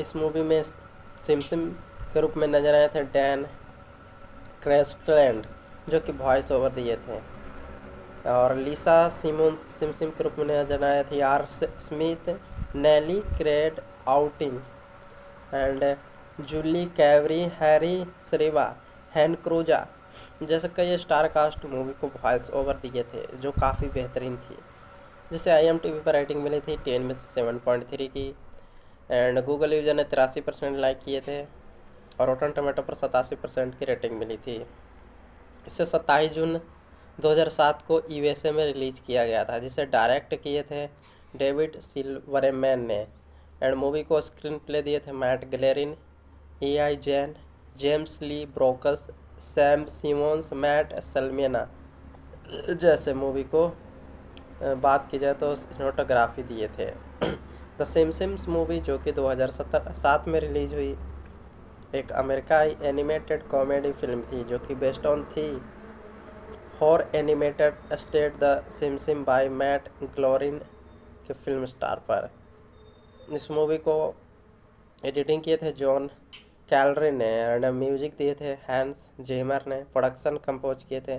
इस मूवी में सिमसिम के रूप में नज़र आए थे डैन क्रेस्टलैंड जो कि वॉइस ओवर दिए थे। और लीसा सिमोन सिमसिम के रूप में नज़र आए थे are Smith Nelly crate outing and Julie कैवरी Harry सरेवा हैन क्रूजा जैसे कई स्टार कास्ट मूवी को वॉइस ओवर दिए थे, जो काफ़ी बेहतरीन थी। जिसे आई एम टी वी पर रेटिंग मिली थी टेन में से सेवन पॉइंट थ्री की एंड गूगल यूज़र ने तिरासी परसेंट लाइक किए थे, और रोटन टमाटो पर सतासी परसेंट की रेटिंग मिली थी। इसे सत्ताईस जून 2007 को यूएसए में रिलीज़ किया गया था, जिसे डायरेक्ट किए थे डेविड सिल्वरमैन ने। एंड मूवी को स्क्रीन प्ले दिए थे Matt Groening A I Jean James Lee Brooks Sam Simons, Matt, सलमेना जैसे मूवी को बात की जाए तो सिनेमाटोग्राफी दिए थे। द सिम्स मूवी जो कि 2007 में रिलीज़ हुई, एक अमेरिकाई एनिमेटेड कॉमेडी फ़िल्म थी जो कि बेस्ड ऑन थी। Horror animated state the Simsim by Matt Groening के फ़िल्म स्टार पर। इस मूवी को एडिटिंग किए थे जॉन कैलरी ने एंड म्यूज़िक दिए थे, हैंस जेमर ने प्रोडक्शन कंपोज किए थे।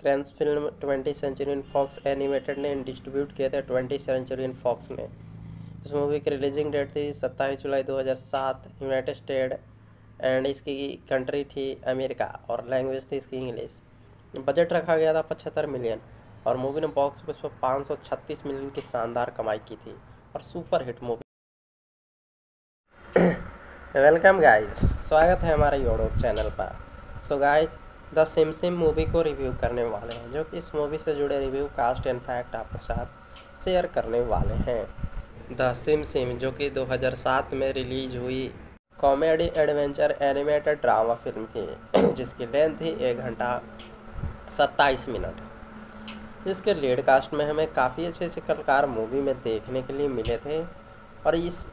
क्रेंस film twenty century in Fox animated ने डिस्ट्रीब्यूट किए थे ट्वेंटी सेंचुरी इन फॉक्स ने इस मूवी की रिलीजिंग डेट थी सत्ताईस जुलाई 2007 यूनाइटेड स्टेट एंड इसकी कंट्री थी अमेरिका और लैंग्वेज थी इसकी इंग्लिश। बजट रखा गया था पचहत्तर मिलियन और मूवी ने बॉक्स ऑफ़िस पर पाँच सौ छत्तीस मिलियन की शानदार कमाई की थी और super hit movie. Welcome guys स्वागत है हमारे यूट्यूब चैनल पर। So guys the Sim Sim movie को रिव्यू करने वाले हैं, जो कि इस मूवी से जुड़े रिव्यू कास्ट एंड फैक्ट आपके साथ शेयर करने वाले हैं। द सिम सिम जो कि 2007 में रिलीज़ हुई comedy adventure animated drama film थी, <clears throat> जिसकी लेंथ थी एक घंटा सत्ताईस मिनट जिसके लीड कास्ट में हमें काफ़ी अच्छे अच्छे कलाकार मूवी में देखने के लिए मिले थे, और इस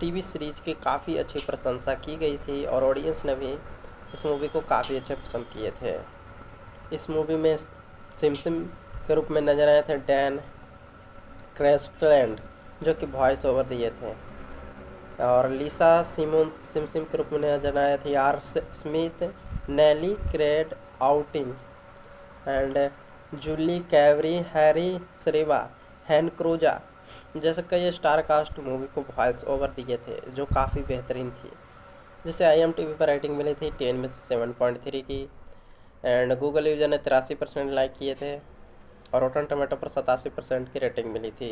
टीवी सीरीज़ की काफ़ी अच्छी प्रशंसा की गई थी और ऑडियंस ने भी इस मूवी को काफ़ी अच्छे पसंद किए थे। इस मूवी में सिमसिम के रूप में नज़र आए थे डैन क्रेस्टलैंड जो कि वॉइस ओवर दिए थे। और लीसा सिमोन सिमसिम के रूप में नज़र आए थे are Smith Nelly crate outing and Julie कैवरी Harry सरीवा हैन क्रूजा जैसे कई स्टार कास्ट मूवी को वॉइस ओवर दिए थे, जो काफ़ी बेहतरीन थी। जिसे आई एम टी वी पर रेटिंग मिली थी टेन में से सेवन पॉइंट थ्री की एंड गूगल यूज़र ने तिरासी परसेंट लाइक किए थे, और रोटन टमाटो पर सतासी परसेंट की रेटिंग मिली थी।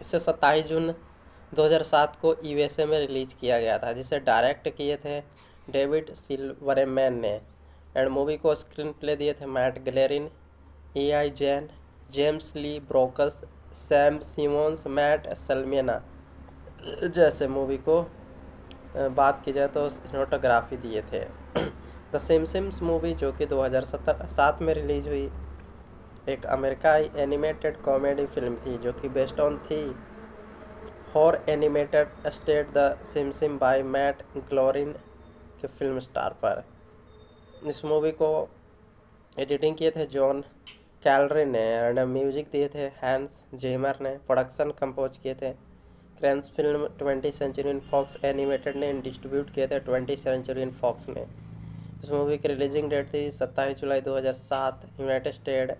इसे सत्ताईस जून 2007 को यूएसए में रिलीज़ किया गया था, जिसे डायरेक्ट किए थे डेविड सिल्वरमैन ने एंड मूवी को स्क्रीन प्ले दिए थे Matt Groening A I Jean James Lee Brooks Sam Simons, Matt, सलमेना। जैसे मूवी को बात की जाए तो सिनेमाटोग्राफी दिए थे। द सिम्स मूवी जो कि 2007 में रिलीज़ हुई, एक अमेरिकाई एनिमेटेड कॉमेडी फ़िल्म थी जो कि बेस्ड ऑन थी। Horror animated state the Simsim by Matt Groening के फ़िल्म स्टार पर। इस मूवी को एडिटिंग किए थे जॉन कैलरी ने एंड म्यूज़िक दिए थे, हैंस जेमर ने प्रोडक्शन कंपोज किए थे क्रेंस film twenty century in Fox animated ने डिस्ट्रीब्यूट किए थे ट्वेंटी सेंचुरी इन फॉक्स ने। इस मूवी की रिलीजिंग डेट थी सत्ताईस जुलाई 2007 यूनाइटेड स्टेट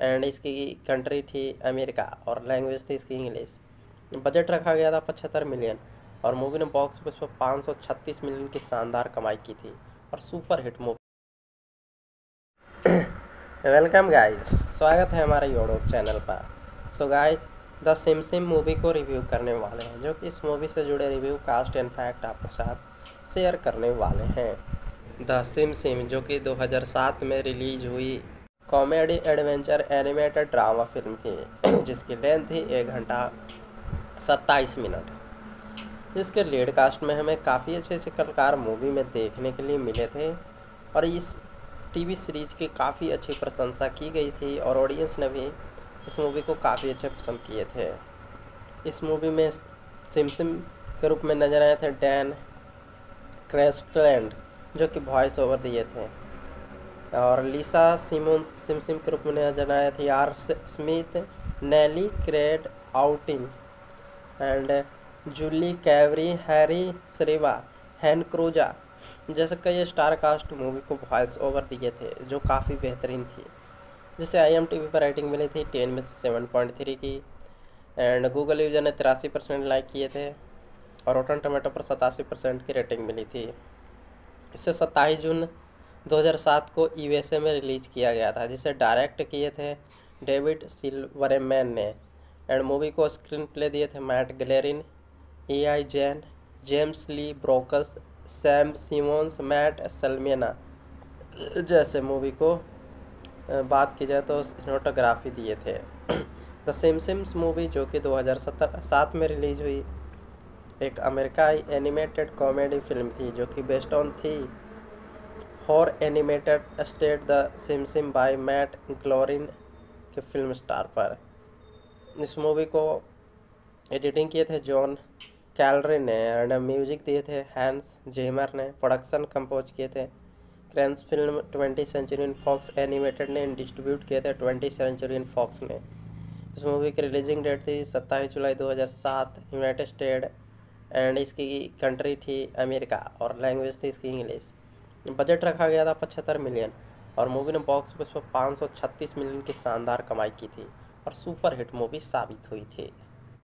एंड इसकी कंट्री थी अमेरिका और लैंग्वेज थी इसकी इंग्लिश। बजट रखा गया था पचहत्तर मिलियन और मूवी ने बॉक्स ऑफ़िस पर पाँच सौ छत्तीस मिलियन की शानदार कमाई की थी और super hit movie. Welcome guys, स्वागत है हमारे यूट्यूब चैनल पर। So guys the Sim Sim movie को रिव्यू करने वाले हैं, जो कि इस मूवी से जुड़े रिव्यू कास्ट एंड फैक्ट आपके साथ शेयर करने वाले हैं। द सिम सिम जो कि 2007 में रिलीज़ हुई comedy adventure animated drama film थी, <clears throat> जिसकी लेंथ थी एक घंटा सत्ताईस मिनट जिसके लीड कास्ट में हमें काफ़ी अच्छे अच्छे कलाकार मूवी में देखने के लिए मिले थे, और इस टीवी सीरीज़ की काफ़ी अच्छी प्रशंसा की गई थी और ऑडियंस ने भी इस मूवी को काफ़ी अच्छे पसंद किए थे। इस मूवी में सिमसिम के रूप में नज़र आए थे डैन क्रेस्टलैंड जो कि वॉइस ओवर दिए थे। और लीसा सिमोन सिमसिम के रूप में नज़र आए थे are Smith Nelly crate outing and Julie कैवरी Harry सरीवा हैन क्रूजा जैसे कई स्टार कास्ट मूवी को वॉइस ओवर दिए थे, जो काफ़ी बेहतरीन थी। जिसे आई एम टी वी पर रेटिंग मिली थी टेन में से सेवन पॉइंट थ्री की एंड गूगल यूज़र ने तिरासी परसेंट लाइक किए थे, और रोटन टमाटो पर सतासी परसेंट की रेटिंग मिली थी। इसे सत्ताईस जून 2007 को यूएसए में रिलीज़ किया गया था, जिसे डायरेक्ट किए थे डेविड सिल्वरमैन ने। एंड मूवी को स्क्रीन प्ले दिए थे Matt Groening A I Jean James Lee Brooks Sam Simons, Matt, सलमेना। जैसे मूवी को बात की जाए तो सिनेमाटोग्राफी दिए थे। <clears throat> द सिम्स मूवी, जो कि 2007 में रिलीज़ हुई, एक अमेरिकाई एनिमेटेड कॉमेडी फ़िल्म थी, जो कि बेस्ड ऑन थी। Horror animated state the Sim by Matt Groening के फ़िल्म स्टार पर। इस मूवी को एडिटिंग किए थे जॉन कैलरी ने एंड म्यूज़िक दिए थे हैंस जेमर ने, प्रोडक्शन कंपोज किए थे। क्रेंस film twenty century in Fox animated ने डिस्ट्रीब्यूट किए थे ट्वेंटी सेंचुरी इन फॉक्स ने इस मूवी की रिलीजिंग डेट थी सत्ताईस जुलाई 2007 यूनाइटेड स्टेट एंड इसकी कंट्री थी अमेरिका और लैंग्वेज थी इसकी इंग्लिश। बजट रखा गया था पचहत्तर मिलियन और मूवी ने बॉक्स ऑफ़िस पर पाँच सौ छत्तीस मिलियन की शानदार कमाई की थी और सुपर हिट मूवी साबित हुई थी।